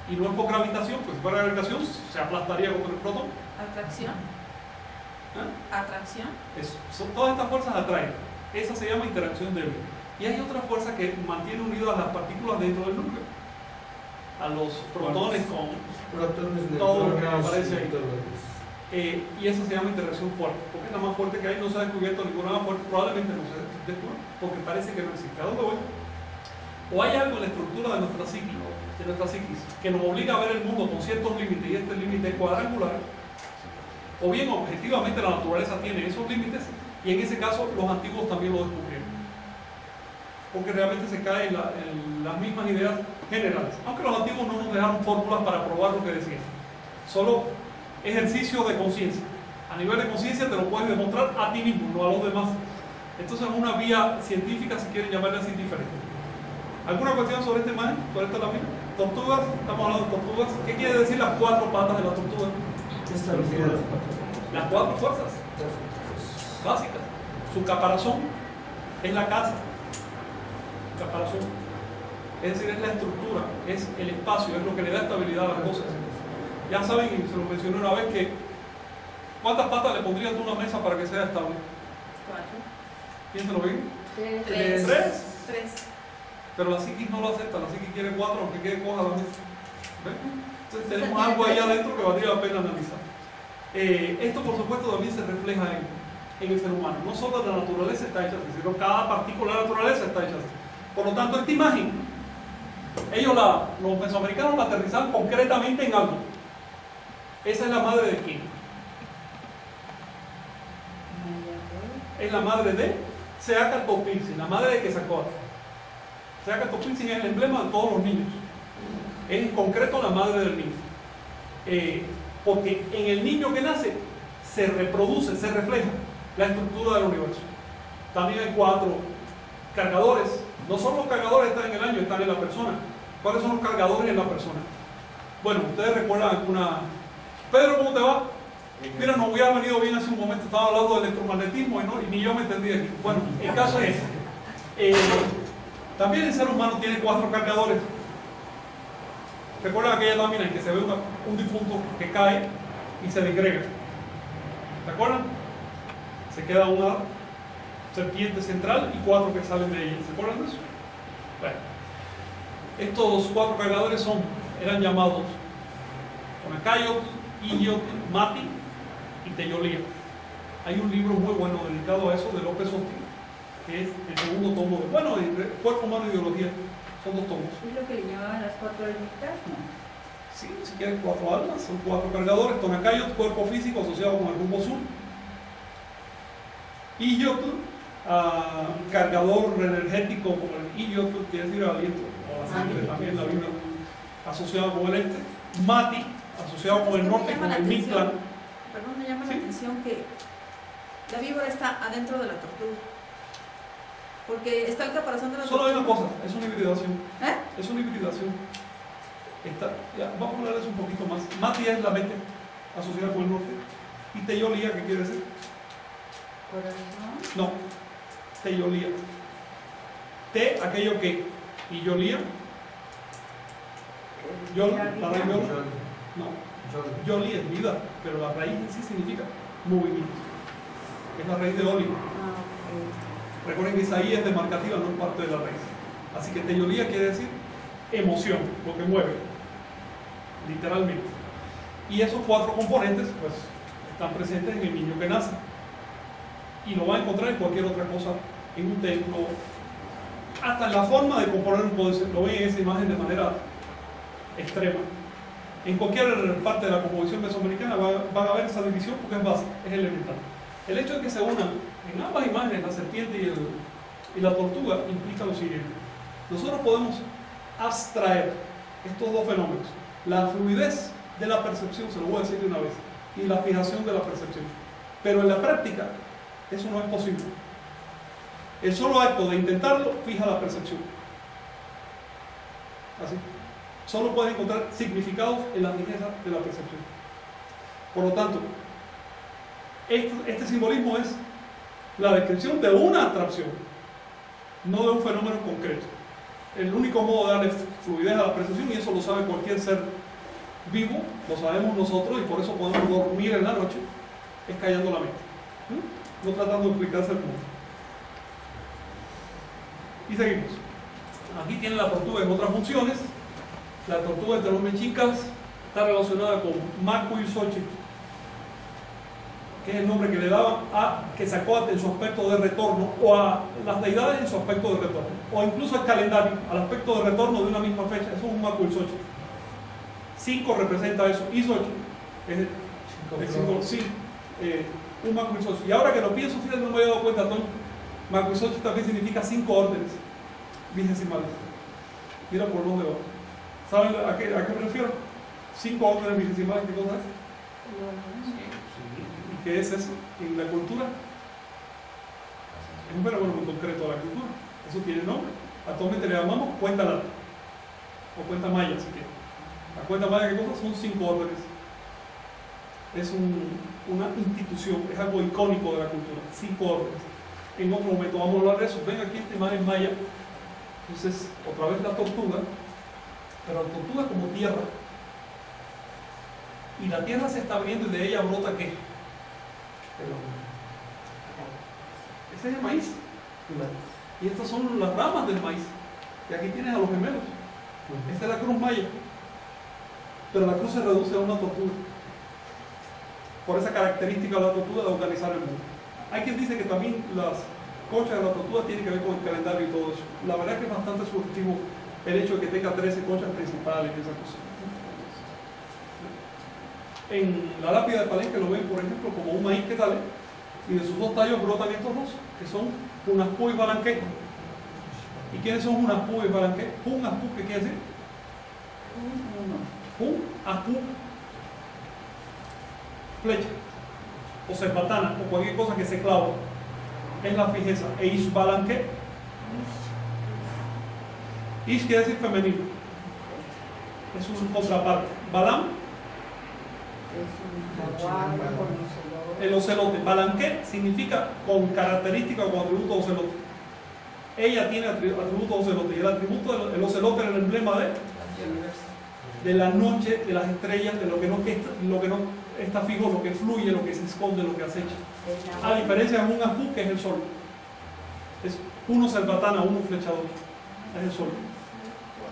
[SPEAKER 1] y no es por gravitación, pues si fuera gravitación se aplastaría contra el protón.
[SPEAKER 5] Atracción.
[SPEAKER 1] ¿eh?
[SPEAKER 5] Atracción.
[SPEAKER 1] Son, todas estas fuerzas atraen. Esa se llama interacción débil. Y hay otra fuerza que mantiene unidas las partículas dentro del núcleo. A los protones con...
[SPEAKER 2] Protones,
[SPEAKER 1] Todo lo que aparece ahí.
[SPEAKER 2] y todo eso.
[SPEAKER 1] eh, y esa se llama interacción fuerte. Porque es la más fuerte que hay. No se ha descubierto ninguna más fuerte. Probablemente no se descubra. Porque parece que no existe. ¿A dónde voy? O hay algo en la estructura de nuestra psiquis, de nuestra psiquis, que nos obliga a ver el mundo con ciertos límites y este límite es cuadrangular. O bien objetivamente la naturaleza tiene esos límites y en ese caso los antiguos también lo descubrieron. Porque realmente se cae en, la- en las mismas ideas generales. Aunque los antiguos no nos dejaron fórmulas para probar lo que decían. Solo ejercicio de conciencia. A nivel de conciencia te lo puedes demostrar a ti mismo, no a los demás. Entonces es una vía científica, si quieren llamarla así, diferente. ¿Alguna cuestión sobre esta imagen? ¿Sobre esta lámina? Tortugas, estamos hablando de tortugas. ¿Qué quiere decir las cuatro patas de la tortuga?
[SPEAKER 2] Estabilidad.
[SPEAKER 1] Las cuatro fuerzas básicas. Su caparazón es la casa. Caparazón. Es decir, es la estructura, es el espacio, es lo que le da estabilidad a las cosas. Ya saben, y se lo mencioné una vez, que ¿cuántas patas le pondrías tú a una mesa para que sea estable?
[SPEAKER 5] Cuatro.
[SPEAKER 1] Piénselo bien.
[SPEAKER 4] Tres.
[SPEAKER 5] Tres.
[SPEAKER 1] Tres. Pero la psiquis no lo acepta, la psiquis quiere cuatro, aunque quede coja la mesa. ¿Ven? Entonces tenemos algo ahí adentro que valdría la pena analizar. Eh, esto, por supuesto, también se refleja en, en el ser humano. No solo la naturaleza está hecha así, sino cada partícula de la naturaleza está hecha así. Por lo tanto, esta imagen, ellos la, los mesoamericanos la aterrizan concretamente en algo. Esa es la madre de quién? Es la madre de Seaca Topinsi, la madre de Quetzalcóatl. Seaca Topinsi es el emblema de todos los niños. Es en concreto la madre del niño. Eh, porque en el niño que nace se reproduce, se refleja la estructura del universo. También hay cuatro cargadores. No solo los cargadores están en el año, están en la persona. ¿Cuáles son los cargadores en la persona? Bueno, ustedes recuerdan alguna... Pedro, ¿cómo te va? Mira, no hubiera venido bien hace un momento, estaba hablando de electromagnetismo y, no, y ni yo me entendí aquí. Bueno, el caso es, eh, también el ser humano tiene cuatro cargadores. ¿Recuerdan aquella lámina en que se ve un difunto que cae y se degrega? ¿Se acuerdan? Se queda una serpiente central y cuatro que salen de ella. ¿Se acuerdan de eso? Bueno, estos cuatro cargadores son, eran llamados Conacayot, Iyot, Mati y Teyolía. Hay un libro muy bueno dedicado a eso de López Osti, que es el segundo tomo de, bueno, de Cuerpo Humano e Ideología, son dos tomos.
[SPEAKER 4] ¿Es lo que le llamaban las cuatro ermitas? No.
[SPEAKER 1] Sí, si quieren cuatro almas, son cuatro cargadores. Tonacayot, cuerpo físico asociado con el rumbo sur. Iyotl, ah, cargador energético como el Iyotl, quiere decir aliento, o la sangre también, la vida, asociado con el este. Mati, asociado con el norte, con el. Mictlán.
[SPEAKER 5] Perdón, me llama
[SPEAKER 1] Sí.
[SPEAKER 5] la atención que la víbora está adentro de la tortuga. Porque está el caparazón de la
[SPEAKER 1] Solo hay una cosa, es una hibridación.
[SPEAKER 5] ¿Eh?
[SPEAKER 1] Es una hibridación. Está, ya, vamos a hablar de eso un poquito más. Mati es la mente asociada con el norte. Y Teyolía, ¿qué quiere decir?
[SPEAKER 4] Corazón.
[SPEAKER 1] No, Teyolía. Te, aquello que. Y Yolía, Yol,
[SPEAKER 4] La
[SPEAKER 1] raíz Yol. No, Yoli es vida, pero la raíz en sí significa movimiento. Es la raíz de Oli. Recuerden que Isaías es demarcativa, no es parte de la raíz. Así que Teyolía quiere decir emoción, lo que mueve, literalmente. Y esos cuatro componentes, pues, están presentes en el niño que nace. Y lo va a encontrar en cualquier otra cosa, en un templo, hasta la forma de componer un poder, lo ven en esa imagen de manera extrema. En cualquier parte de la composición mesoamericana va- van a ver esa división porque es básica, es elemental. El hecho de que se unan en ambas imágenes, la serpiente y, la tortuga, implica lo siguiente. Nosotros podemos abstraer estos dos fenómenos. La fluidez de la percepción, se lo voy a decir de una vez, y la fijación de la percepción. Pero en la práctica, eso no es posible. El solo acto de intentarlo fija la percepción. Así. Solo puedes encontrar significados en la fijeza de la percepción. Por lo tanto, este simbolismo es la descripción de una abstracción, no de un fenómeno concreto. El único modo de darle fluidez a la percepción, y eso lo sabe cualquier ser vivo, lo sabemos nosotros, y por eso podemos dormir en la noche, es callando la mente. No tratando de explicarse el mundo. Y seguimos. Aquí tiene la tortuga en otras funciones. La tortuga de los mexicas está relacionada con Macuilxochitl, que es el nombre que le daban a Quetzalcóatl en su aspecto de retorno, o a las deidades en su aspecto de retorno, o incluso al calendario, al aspecto de retorno de una misma fecha. Eso es un Macuilxochitl. 5 representa eso, y Xochitl, es el, el símbolo, sí, eh, un Macuilxochitl. Y ahora que lo pienso, fíjate, no me había dado cuenta, Toño, Macuilxochitl también significa cinco órdenes vigesimales. Mira por dónde va. ¿Saben a qué, a qué me refiero? Cinco órdenes vigesimales, ¿qué cosa es? ¿Y qué es eso en la cultura? Es un fenómeno muy concreto de la cultura. Eso tiene nombre. Actualmente le llamamos cuenta lata o cuenta maya, si quieren. La cuenta maya, ¿qué cosa? Son cinco órdenes. Es un- una institución, es algo icónico de la cultura. Cinco órdenes. En otro momento vamos a hablar de eso. Ven aquí esta imagen maya. Entonces, otra vez la tortuga, pero la tortuga como tierra. Y la tierra se está abriendo y de ella brota qué? Ese es el maíz. Y estas son las ramas del maíz. Y aquí tienes a los gemelos. Esta es la cruz maya. Pero la cruz se reduce a una tortuga. Por esa característica de la tortuga de organizar el mundo. Hay quien dice que también las conchas de la tortuga tienen que ver con el calendario y todo eso. La verdad es que es bastante subjetivo el hecho de que tenga 13 conchas principales y esas cosas. En la lápida de Palenque lo ven, por ejemplo, como un maíz que sale y de sus dos tallos brotan estos dos, que son Punapú y Balanqué. ¿Y quiénes son Punapú y Balanqué? Punapú, ¿qué quiere decir? Un apú, flecha, o cerbatana, o cualquier cosa que se clava, es la fijeza. E isbalanque, ish quiere decir femenino, es un contraparte. Balam,
[SPEAKER 4] Es un jaguar con los
[SPEAKER 1] el ocelote. Balanque significa con característica o con atributo ocelote. Ella tiene atri- atributo ocelote y el atributo del el ocelote es el emblema de, de la noche, de las estrellas, de lo que no, que está, lo que no está fijo, lo que fluye, lo que se esconde, lo que acecha. A diferencia de un ajú que es el sol. Es uno cerbatana, uno flechador. Es el sol.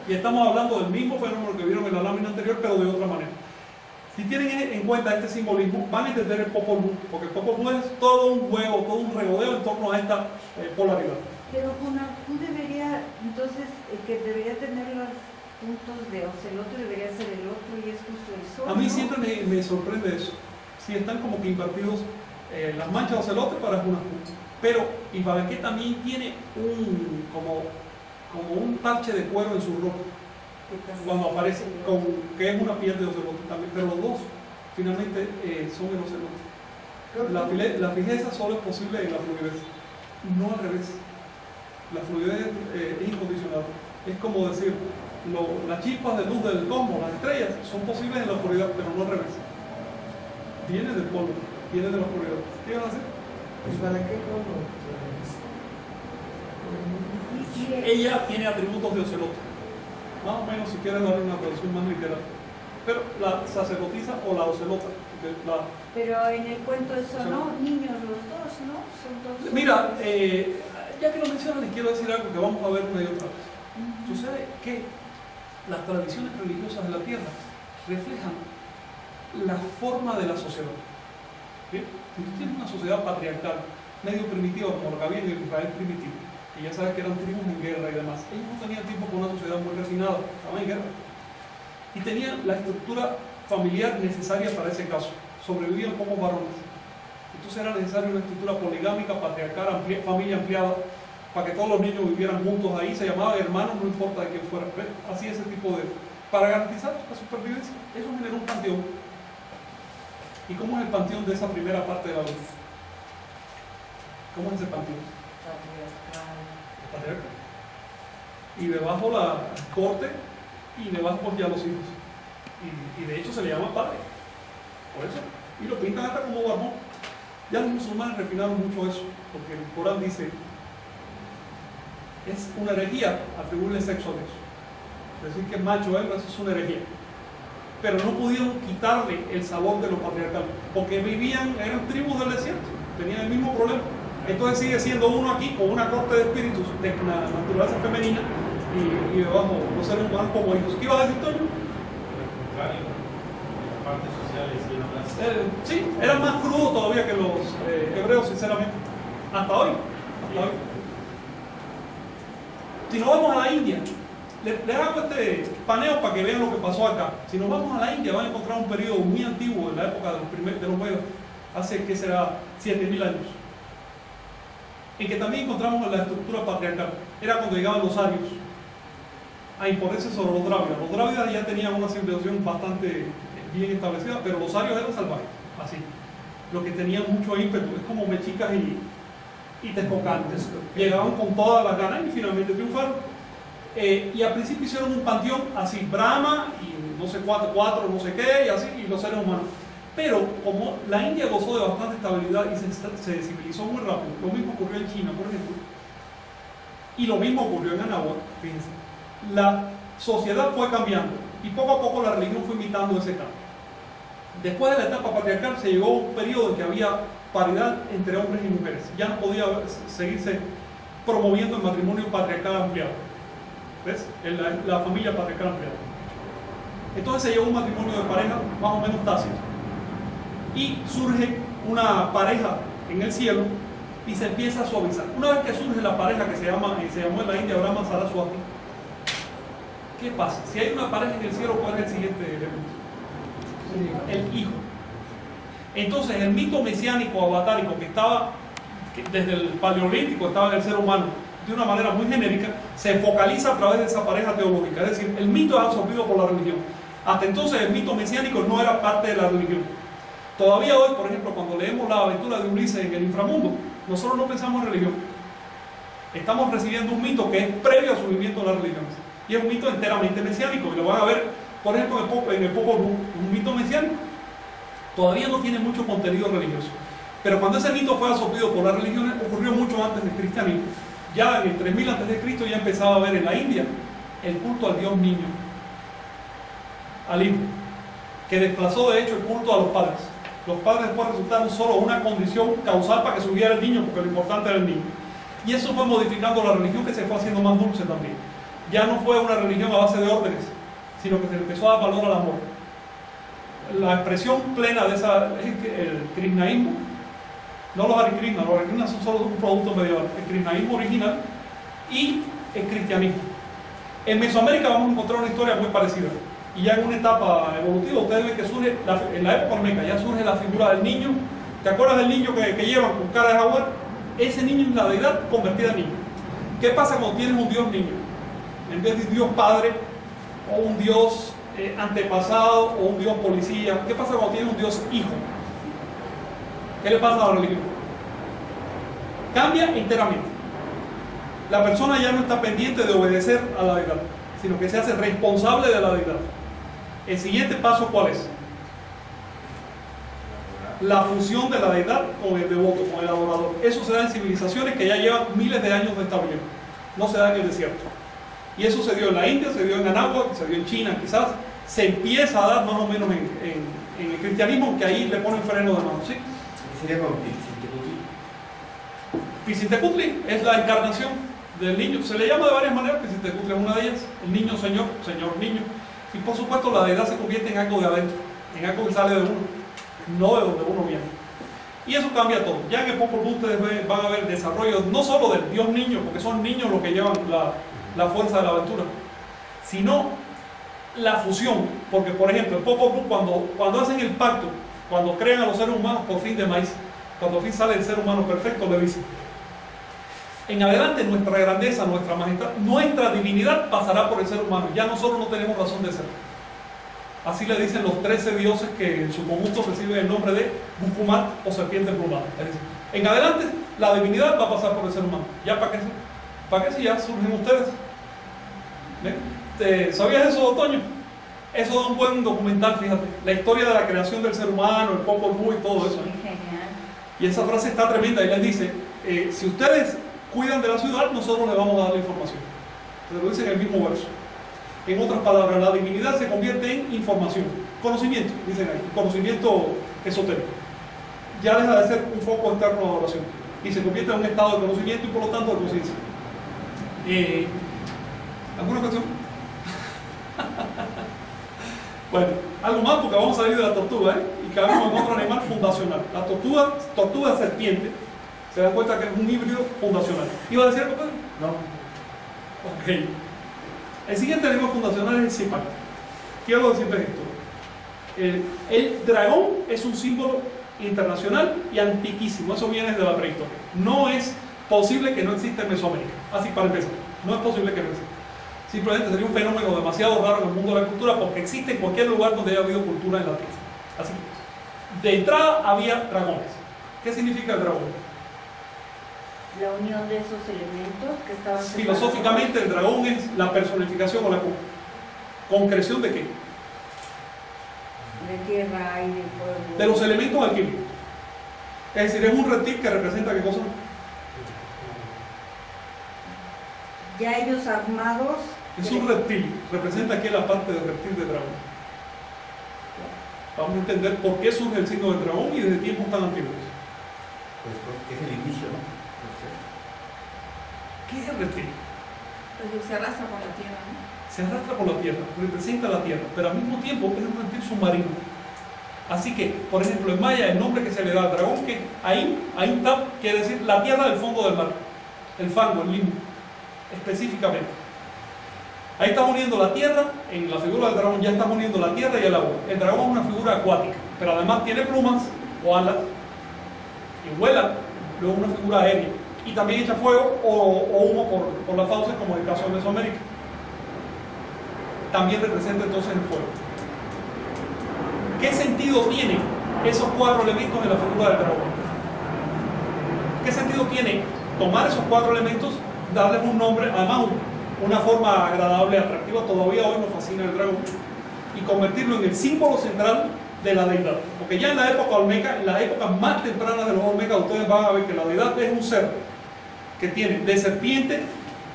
[SPEAKER 1] Y estamos hablando del mismo fenómeno que vieron en la lámina anterior, pero de otra manera. Si tienen en cuenta este simbolismo, van a entender el Popol Vuh, porque el Popol Vuh es todo un juego, todo un regodeo en torno a esta eh, polaridad.
[SPEAKER 4] Pero Junapú debería, entonces, el que debería tener los puntos de ocelote debería ser el otro y es justo el sol.
[SPEAKER 1] A mí
[SPEAKER 4] ¿no?
[SPEAKER 1] siempre me, me sorprende eso. Si están como que invertidos eh, las manchas de ocelote para una Pero Ibabeque también tiene un como, como un parche de cuero en su ropa cuando aparece, con, que es una piel de ocelote también. Pero los dos finalmente eh, son el ocelote. La, fijeza solo es posible en la fluidez, no al revés. La fluidez eh, es incondicional. Es como decir, lo- las chispas de luz del cosmos, las estrellas, son posibles en la oscuridad, pero no al revés. Viene del polvo, viene de la oscuridad. ¿Qué vas a hacer?
[SPEAKER 2] Pues para qué
[SPEAKER 4] Y- y-
[SPEAKER 1] Ella tiene atributos de ocelote. Más o menos, si quieren darle una traducción más literal. Pero la sacerdotisa o la ocelota. la-
[SPEAKER 4] Pero en el cuento eso no, niños los dos, ¿no? Son dos.
[SPEAKER 1] Mira, eh, ya que lo mencionan, les quiero decir algo que vamos a ver una y otra vez. Sucede que las tradiciones religiosas de la tierra reflejan la forma de la sociedad. ¿Bien? Si tú tienes una sociedad patriarcal, medio primitiva, como lo que había en el Israel primitivo, y ya sabes que eran tribus en guerra y demás, ellos no tenían tiempo para una sociedad muy refinada, estaban en guerra. Y tenían la estructura familiar necesaria para ese caso, sobrevivían como varones. Entonces era necesaria una estructura poligámica, patriarcal, familia ampliada, para que todos los niños vivieran juntos ahí, se llamaba hermanos, no importa de quién fuera. Así ese tipo de... para garantizar la supervivencia. Eso generó un panteón. ¿Y cómo es el panteón de esa primera parte de la vida? ¿Cómo es ese panteón? Y debajo la corte y debajo pues ya los hijos. Y, de hecho se le llama padre. Por eso. Y lo pintan hasta como barbón. Ya los musulmanes refinaron mucho eso, porque el Corán dice, es una herejía atribuirle sexo a Dios. Decir que macho hembra, eso es una herejía. Pero no pudieron quitarle el sabor de lo patriarcal, porque vivían, eran tribus del desierto, tenían el mismo problema. Entonces sigue siendo uno aquí con una corte de espíritus de la naturaleza femenina y, y debajo los seres humanos como hijos. ¿Qué iba a decir Toño?
[SPEAKER 6] Al contrario, la parte social es bien más.
[SPEAKER 1] Eh, sí, era más crudo todavía que los eh, hebreos, sinceramente. Hasta hoy. Hasta hoy. Si nos vamos a la India, le- les hago este paneo para que vean lo que pasó acá. Si nos vamos a la India, van a encontrar un periodo muy antiguo, en la época de los, primer- de los Vedas, hace que será 7000 años, en que también encontramos la estructura patriarcal. Era cuando llegaban los arios a imponerse sobre los drávidas. Los drávidas ya tenían una civilización bastante eh, bien establecida, pero los arios eran salvajes, así. Los que tenían mucho ímpetu, es como mechicas y, y tecocantes. Llegaban con todas las ganas y finalmente triunfaron. Eh, y al principio hicieron un panteón así, Brahma y no sé cuatro, cuatro, no sé qué, y así, y los seres humanos. Pero como la India gozó de bastante estabilidad y se, se civilizó muy rápido, lo mismo ocurrió en China, por ejemplo, y lo mismo ocurrió en Anáhuac, la sociedad fue cambiando y poco a poco la religión fue imitando ese cambio. Después de la etapa patriarcal se llegó a un periodo en que había paridad entre hombres y mujeres. Ya no podía seguirse promoviendo el matrimonio patriarcal ampliado. ¿Ves? La, la familia patriarcal ampliada. Entonces se llegó a un matrimonio de pareja más o menos tácito. Y surge una pareja en el cielo y se empieza a suavizar. Una vez que surge la pareja que se, llama, se llamó en la India Brahma Saraswati, ¿qué pasa? Si hay una pareja en el cielo, ¿cuál es el siguiente elemento? El hijo. Entonces el mito mesiánico avatárico que estaba desde el paleolítico, estaba en el ser humano, de una manera muy genérica, se focaliza a través de esa pareja teológica. Es decir, el mito es absorbido por la religión. Hasta entonces el mito mesiánico no era parte de la religión. Todavía hoy, por ejemplo, cuando leemos la aventura de Ulises en el inframundo, nosotros no pensamos en religión. Estamos recibiendo un mito que es previo a su vivimiento de las religiones. Y es un mito enteramente mesiánico. Y lo van a ver, por ejemplo, en el Popol un mito mesiánico. Todavía no tiene mucho contenido religioso. Pero cuando ese mito fue absorbido por las religiones, ocurrió mucho antes del cristianismo. Ya en el 3000 a.C. ya empezaba a ver en la India el culto al dios niño, al hijo, que desplazó de hecho el culto a los padres. Los padres después resultaron solo una condición causal para que subiera el niño, porque lo importante era el niño. Y eso fue modificando la religión que se fue haciendo más dulce también. Ya no fue una religión a base de órdenes, sino que se empezó a dar valor al amor. La expresión plena de esa es el krishnaísmo, no los Hare Krishna, los Hare Krishna son solo un producto medieval, el krishnaísmo original y el cristianismo. En Mesoamérica vamos a encontrar una historia muy parecida. Y ya en una etapa evolutiva, ustedes ven que surge, en la época olmeca, ya surge la figura del niño. ¿Te acuerdas del niño que, que llevan con cara de jaguar? Ese niño es la deidad convertida en niño. ¿Qué pasa cuando tienes un Dios niño? En vez de un Dios padre, o un Dios eh, antepasado, o un Dios policía. ¿Qué pasa cuando tienes un Dios hijo? ¿Qué le pasa a la religión? Cambia enteramente. La persona ya no está pendiente de obedecer a la deidad, sino que se hace responsable de la deidad. El siguiente paso, ¿cuál es? La fusión de la deidad con el devoto, con el adorador. Eso se da en civilizaciones que ya llevan miles de años de establecimiento. No se da en el desierto. Y eso se dio en la India, se dio en Anáhuac, se dio en China, quizás. Se empieza a dar más o menos en, en el cristianismo, que ahí le ponen freno de mano. ¿sí?
[SPEAKER 7] sería. Pisintecutli
[SPEAKER 1] es la encarnación del niño. Se le llama de varias maneras, Pisintecutli es una de ellas. El niño señor, señor niño. Y por supuesto la deidad se convierte en algo de adentro, en algo que sale de uno, no de donde uno viene. Y eso cambia todo. Ya en el Popol Vuh ustedes van a ver desarrollo no solo del Dios niño, porque son niños los que llevan la, la fuerza de la aventura, sino la fusión. Porque, por ejemplo, el Popol Vuh, cuando, cuando hacen el pacto cuando crean a los seres humanos por fin de maíz, cuando por fin sale el ser humano perfecto, le dicen, en adelante nuestra grandeza, nuestra majestad, nuestra divinidad pasará por el ser humano. Ya nosotros no tenemos razón de ser. Así le dicen los 13 dioses que en su conjunto reciben el nombre de Bukumat o serpiente plumada. Es decir, en adelante la divinidad va a pasar por el ser humano. ¿Ya para qué? ¿Para qué si ya surgen ustedes? ¿Sabías eso, Otoño? Eso da un buen documental, fíjate. La historia de la creación del ser humano, el Popol Vuh y todo eso. Y esa frase está tremenda. Y les dice, eh, si ustedes cuidan de la ciudad, nosotros les vamos a dar la información. Se lo dice en el mismo verso. En otras palabras, la divinidad se convierte en información, conocimiento, dicen ahí, conocimiento esotérico. Ya deja de ser un foco externo de adoración y se convierte en un estado de conocimiento y por lo tanto de conciencia. Eh, ¿Alguna cuestión? <laughs> Bueno, algo más porque vamos a salir de la tortuga ¿eh? y caemos en otro animal fundacional. La tortuga, tortuga serpiente, se dan cuenta que es un híbrido fundacional. ¿Iba a decir algo?
[SPEAKER 7] No.
[SPEAKER 1] Ok. El siguiente animal fundacional es el cipac. Quiero decirles esto. El, el dragón es un símbolo internacional y antiquísimo. Eso viene de la prehistoria. No es posible que no exista en Mesoamérica. Así para empezar. No es posible que no exista. Simplemente sería un fenómeno demasiado raro en el mundo de la cultura porque existe en cualquier lugar donde haya habido cultura en la tierra. Así que, de entrada había dragones. ¿Qué significa el dragón?
[SPEAKER 4] La unión de esos elementos que estaban
[SPEAKER 1] Filosóficamente el dragón es la personificación o la con- concreción de qué?
[SPEAKER 4] de tierra, aire, fuego.
[SPEAKER 1] De los elementos alquímicos. Es decir, es un reptil que representa qué cosa?
[SPEAKER 4] Ya ellos armados.
[SPEAKER 1] Es un reptil, representa aquí la parte del reptil de dragón. Vamos a entender por qué surge el signo del dragón y desde tiempos tan antiguos.
[SPEAKER 7] Pues porque es el inicio, ¿no?
[SPEAKER 1] ¿Qué es el reptil?
[SPEAKER 5] Pues se arrastra por la tierra, ¿no?
[SPEAKER 1] Se arrastra por la tierra, representa la tierra, pero al mismo tiempo es un reptil submarino. Así que, por ejemplo, en maya el nombre que se le da al dragón, que Tap, quiere decir la tierra del fondo del mar, el fango, el limbo, específicamente. Ahí está uniendo la tierra, en la figura del dragón ya está uniendo la tierra y el agua. El dragón es una figura acuática, pero además tiene plumas o alas y vuela, luego una figura aérea. Y también echa fuego o, humo por, por las fauces, como en el caso de Mesoamérica. También representa entonces el fuego. ¿Qué sentido tienen esos cuatro elementos en la figura del dragón? ¿Qué sentido tiene tomar esos cuatro elementos, darles un nombre, además un- una forma agradable, atractiva, todavía hoy nos fascina el dragón, y convertirlo en el símbolo central de la deidad? Porque ya en la época olmeca, en las épocas más tempranas de los olmecas, ustedes van a ver que la deidad es un ser que tiene de serpiente,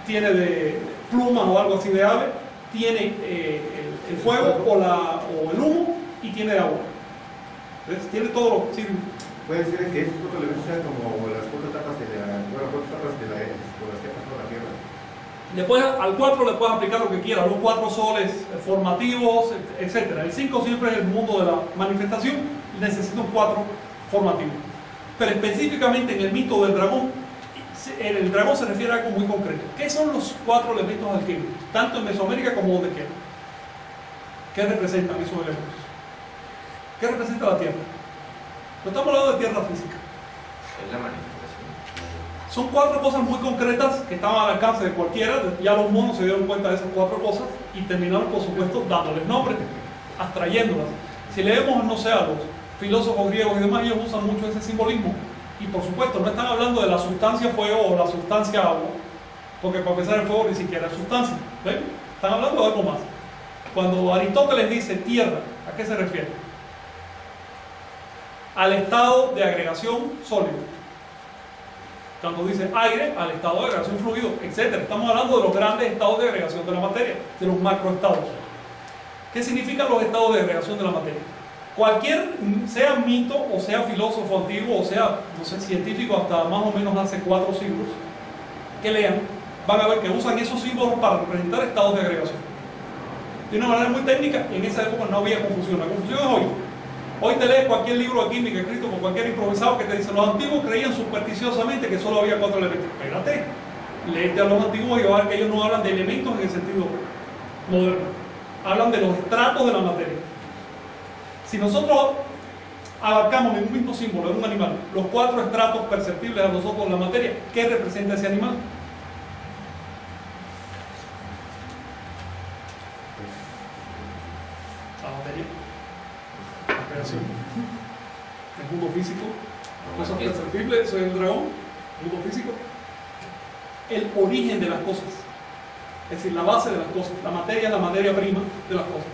[SPEAKER 1] tiene de plumas o algo así de ave, tiene eh, el, el fuego o, la, o el humo y tiene agua. ¿Ves? Tiene todo lo sí,
[SPEAKER 7] Puede ser que cuatro elementos sean como cuatro etapas de la, bueno, cuatro etapas de la, por las que ha pasado la Tierra.
[SPEAKER 1] Le puedes- al 4 le puedes aplicar lo que quieras, los cuatro soles formativos, et- etcétera. El 5 siempre es el mundo de la manifestación y necesita un 4 formativo. Pero específicamente en el mito del dragón, el dragón se refiere a algo muy concreto. ¿Qué son los cuatro elementos alquímicos? Tanto en Mesoamérica como donde quiera. ¿Qué representan esos elementos? ¿Qué representa la Tierra? No estamos hablando de tierra física.
[SPEAKER 3] Es la manifestación.
[SPEAKER 1] Son cuatro cosas muy concretas que estaban al alcance de cualquiera. Ya los monos se dieron cuenta de esas cuatro cosas y terminaron, por supuesto, dándoles nombres, abstrayéndolas. Si leemos, no sé, a los filósofos griegos y demás, ellos usan mucho ese simbolismo. Y por supuesto, no están hablando de la sustancia fuego o la sustancia agua, porque para empezar el fuego ni siquiera es sustancia. ¿ven? Están hablando de algo más. Cuando Aristóteles dice tierra, ¿a qué se refiere? Al estado de agregación sólido cuando dice aire al estado de agregación fluido, etc. Estamos hablando de los grandes estados de agregación de la materia, de los macroestados. ¿Qué significan los estados de agregación de la materia? Cualquier, sea mito o sea filósofo antiguo o sea, no sé, científico hasta más o menos hace cuatro siglos, que lean, van a ver que usan esos símbolos para representar estados de agregación. De una manera muy técnica, en esa época no había confusión. La confusión es hoy. Hoy te lees cualquier libro de química escrito por cualquier improvisado que te dice los antiguos creían supersticiosamente que solo había cuatro elementos. Espérate, léete a los antiguos y a ver que ellos no hablan de elementos en el sentido moderno. Hablan de los estratos de la materia. Si nosotros abarcamos en un mismo símbolo, en un animal, los cuatro estratos perceptibles a nosotros en la materia, ¿qué representa ese animal? La materia. La creación. <laughs> El mundo físico. Cosas perceptibles, eso es el dragón. Mundo físico. El origen de las cosas. Es decir, la base de las cosas. La materia la materia prima de las cosas.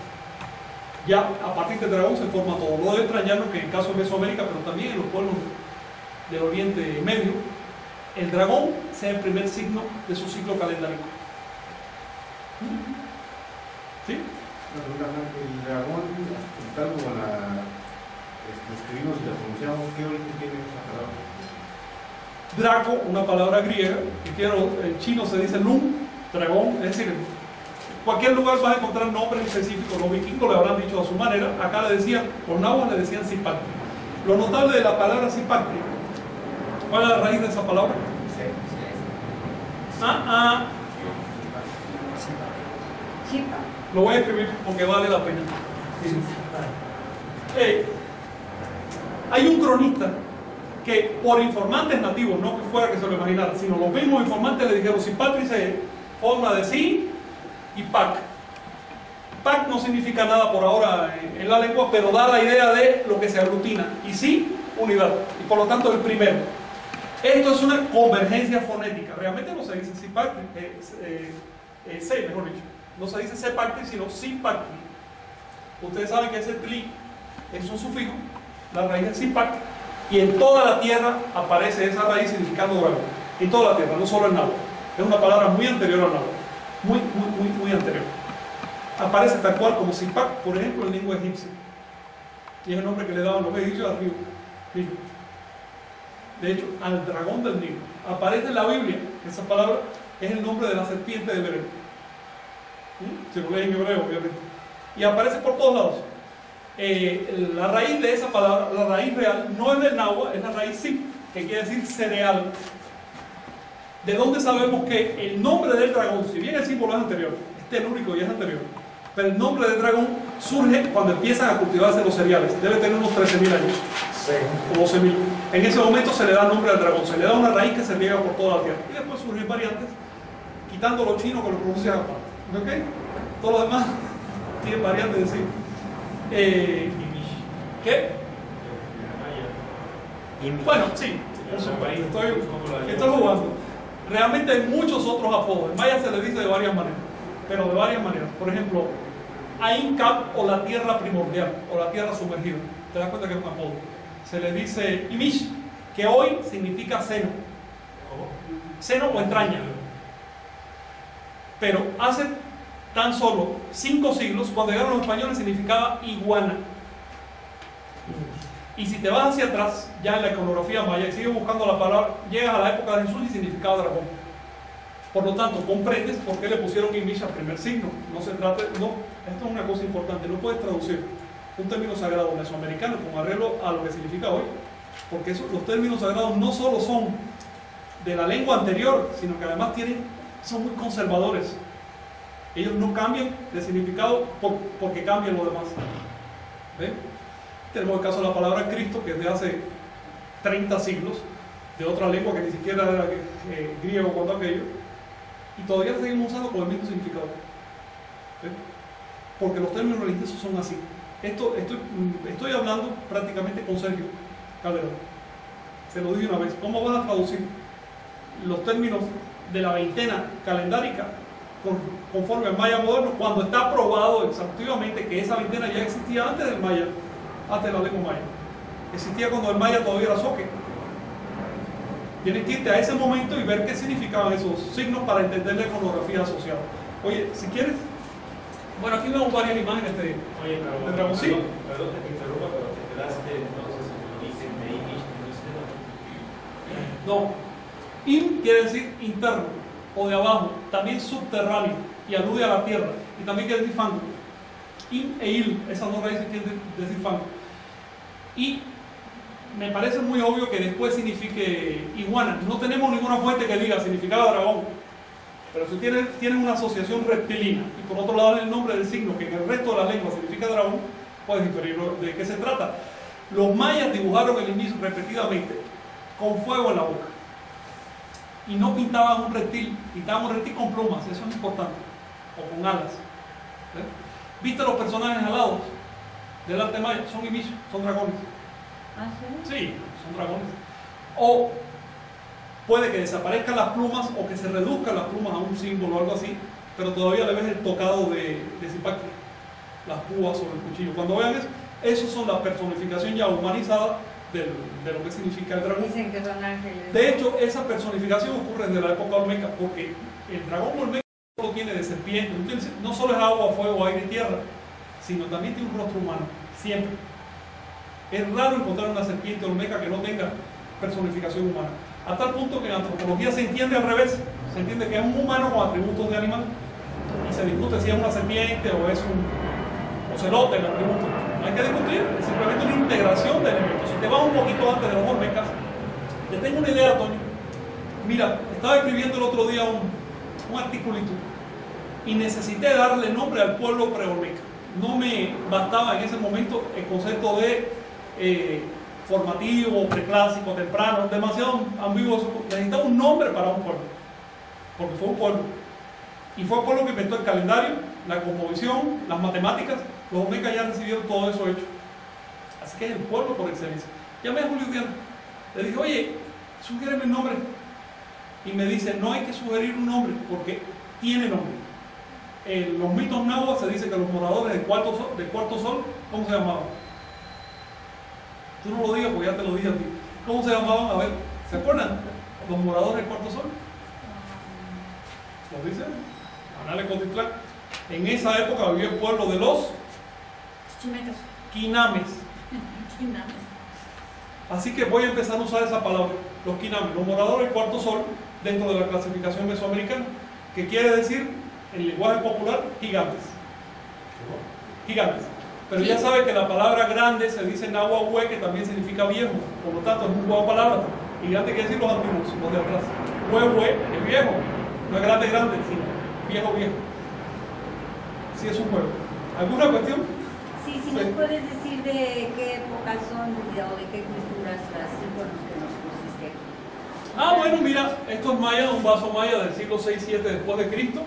[SPEAKER 1] Ya a partir del dragón se forma todo. No debe extrañarnos que en el caso de Mesoamérica, pero también en los pueblos del Oriente Medio, el dragón sea el primer signo de su ciclo calendárico. ¿Sí?
[SPEAKER 7] Una pregunta, Frank, el dragón, tal como la este, escribimos y la pronunciamos, ¿qué origen tiene esa palabra?
[SPEAKER 1] Draco, una palabra griega, que en chino se dice lun, dragón, es decir, cualquier lugar vas a encontrar nombres específicos, los vikingos le habrán dicho a su manera, acá le decían, los nahuas le decían zipactri. Lo notable de la palabra zipactri, ¿cuál es la raíz de esa palabra? Ah, ah, lo voy a escribir porque vale la pena. Eh, hay un cronista que por informantes nativos, no que fuera que se lo imaginara, sino los mismos informantes le dijeron, si Patri se forma de sí y pac. Pac no significa nada por ahora en, la lengua, pero da la idea de lo que se aglutina. Y sí, unidad. Y por lo tanto el primero. Esto es una convergencia fonética. Realmente no se dice Sipactri, eh, eh, eh, se, mejor dicho. No se dice Sepactri, sino Sipactri. Ustedes saben que ese tli es un sufijo, la raíz es Sipactri, y en toda la tierra aparece esa raíz significando dragón. En toda la tierra, no solo en náhuatl. Es una palabra muy anterior al náhuatl. Muy, muy, muy, muy anterior. Aparece tal cual como Sipak, por ejemplo, en lengua egipcia. Y es el nombre que le daban los egipcios al río. Nilo. De hecho, al dragón del Nilo. Aparece en la Biblia, esa palabra es el nombre de la serpiente de Belén. ¿Mm? Se lo lee en hebreo, obviamente. Y aparece por todos lados. Eh, la raíz de esa palabra, la raíz real, no es del náhuatl, es la raíz sip, que quiere decir cereal. ¿De dónde sabemos que el nombre del dragón, si bien el símbolo es anterior, es telúrico y es anterior, pero el nombre del dragón surge cuando empiezan a cultivarse los cereales, debe tener unos 13.000 años, o 12.000. En ese momento se le da nombre al dragón, se le da una raíz que se riega por toda la tierra. Y después surgen variantes, quitando los chinos que lo pronuncian aparte. ¿Ok? Todo lo demás <laughs> tiene variantes de sí. Eh, ¿Qué? Bueno, sí, estoy, estoy jugando. Realmente hay muchos otros apodos. En maya se le dice de varias maneras, pero de varias maneras. Por ejemplo, Ain Cap o la tierra primordial, o la tierra sumergida. ¿Te das cuenta que es un apodo? Se le dice Imish, que hoy significa seno. Seno o entraña. Pero hace tan solo cinco siglos, cuando llegaron los españoles, significaba iguana. Y si te vas hacia atrás, ya en la iconografía maya, y sigues buscando la palabra, llegas a la época de Jesús y significaba dragón. Por lo tanto, comprendes por qué le pusieron Imish al primer signo. No se trata, no, esto es una cosa importante, no puedes traducir un término sagrado mesoamericano con arreglo a lo que significa hoy. Porque los términos sagrados no solo son de la lengua anterior, sino que además tienen, son muy conservadores. Ellos no cambian de significado por- porque cambian lo demás. Tenemos el caso de la palabra Cristo, que es de hace 30 siglos, de otra lengua que ni siquiera era eh, griego cuando aquello, y todavía seguimos usando con el mismo significado. Porque los términos religiosos son así. Esto, estoy, estoy hablando prácticamente con Sergio Calderón. Se lo dije una vez. ¿Cómo vas a traducir los términos de la veintena calendárica conforme al maya moderno cuando está probado exhaustivamente que esa veintena ya existía antes del maya, antes de la lengua maya? Existía cuando el maya todavía era soque. Tienes que irte a ese momento y ver qué significaban esos signos para entender la iconografía asociada. Oye, si quieres, bueno, aquí vemos varias imágenes de,
[SPEAKER 6] Oye, pero,
[SPEAKER 1] de dragón. Sí,
[SPEAKER 6] perdón, perdón que te interrumpa, pero te quedaste entonces en el origen de Inish, no
[SPEAKER 1] No. In quiere decir interno o de abajo, también subterráneo y alude a la tierra y también quiere decir fango. In e il, esas dos raíces quieren decir fango. Y me parece muy obvio que después signifique iguana. No tenemos ninguna fuente que diga significado dragón. Pero si tiene, tiene una asociación reptilina y por otro lado el nombre del signo que en el resto de la lengua significa dragón, puedes inferir de qué se trata. Los mayas dibujaron el inicio repetidamente con fuego en la boca. Y no pintaban un reptil, pintaban un reptil con plumas, eso es importante, o con alas. ¿Ves? ¿Viste los personajes alados del arte maya? Son imish, son dragones.
[SPEAKER 4] Ah, sí.
[SPEAKER 1] Sí, son dragones. O puede que desaparezcan las plumas o que se reduzcan las plumas a un símbolo o algo así, pero todavía le ves el tocado de, de las púas sobre el cuchillo. Cuando vean eso, esos son la personificación ya humanizada de lo que significa el dragón.
[SPEAKER 4] Dicen que son ángeles.
[SPEAKER 1] De hecho, esa personificación ocurre desde la época olmeca, porque el dragón olmeca no solo tiene de serpiente, no solo es agua, fuego, aire y tierra, sino también tiene un rostro humano, siempre. Es raro encontrar una serpiente olmeca que no tenga personificación humana. A tal punto que en antropología se entiende al revés, se entiende que es un humano con atributos de animal y se discute si es una serpiente o es un ocelote el atributo. Hay que discutir, simplemente una integración de elementos. Si te vas un poquito antes de los olmecas, te tengo una idea, Toño. Mira, estaba escribiendo el otro día un, un articulito y necesité darle nombre al pueblo preolmeca. No me bastaba en ese momento el concepto de eh, formativo, preclásico, temprano, demasiado ambiguo. Necesitaba un nombre para un pueblo, porque fue un pueblo. Y fue el pueblo que inventó el calendario, la cosmovisión, las matemáticas. Los olmecas ya recibieron todo eso hecho. Así que es el pueblo por excelencia. Llamé a Julio Diana. Le dije, oye, sugiéreme un nombre. Y me dice, no hay que sugerir un nombre porque tiene nombre. En los mitos náhuatl se dice que los moradores del cuarto sol, ¿cómo se llamaban? Tú no lo digas porque ya te lo dije a ti. ¿Cómo se llamaban? A ver, ¿se acuerdan? Los moradores del cuarto sol. ¿Lo dicen? Anale Cotitlán. En esa época vivía el pueblo de los <laughs> Quinames. Así que voy a empezar a usar esa palabra, los quinames, los moradores del cuarto sol, dentro de la clasificación mesoamericana, que quiere decir, en lenguaje popular, gigantes. Gigantes. Pero ya sabe que la palabra grande se dice náhuatl, que también significa viejo. Por lo tanto, es un juego de palabras. Gigante quiere decir los antiguos, los de atrás. Hue, es viejo. No es grande, grande, sino viejo, viejo. Sí, es un juego. ¿Alguna cuestión?
[SPEAKER 4] Nos puedes decir de qué épocas son o de qué culturas las símbolos que nos pusiste aquí.
[SPEAKER 1] Ah, bueno, mira, esto es maya, un vaso maya del siglo 6-7 después de Cristo.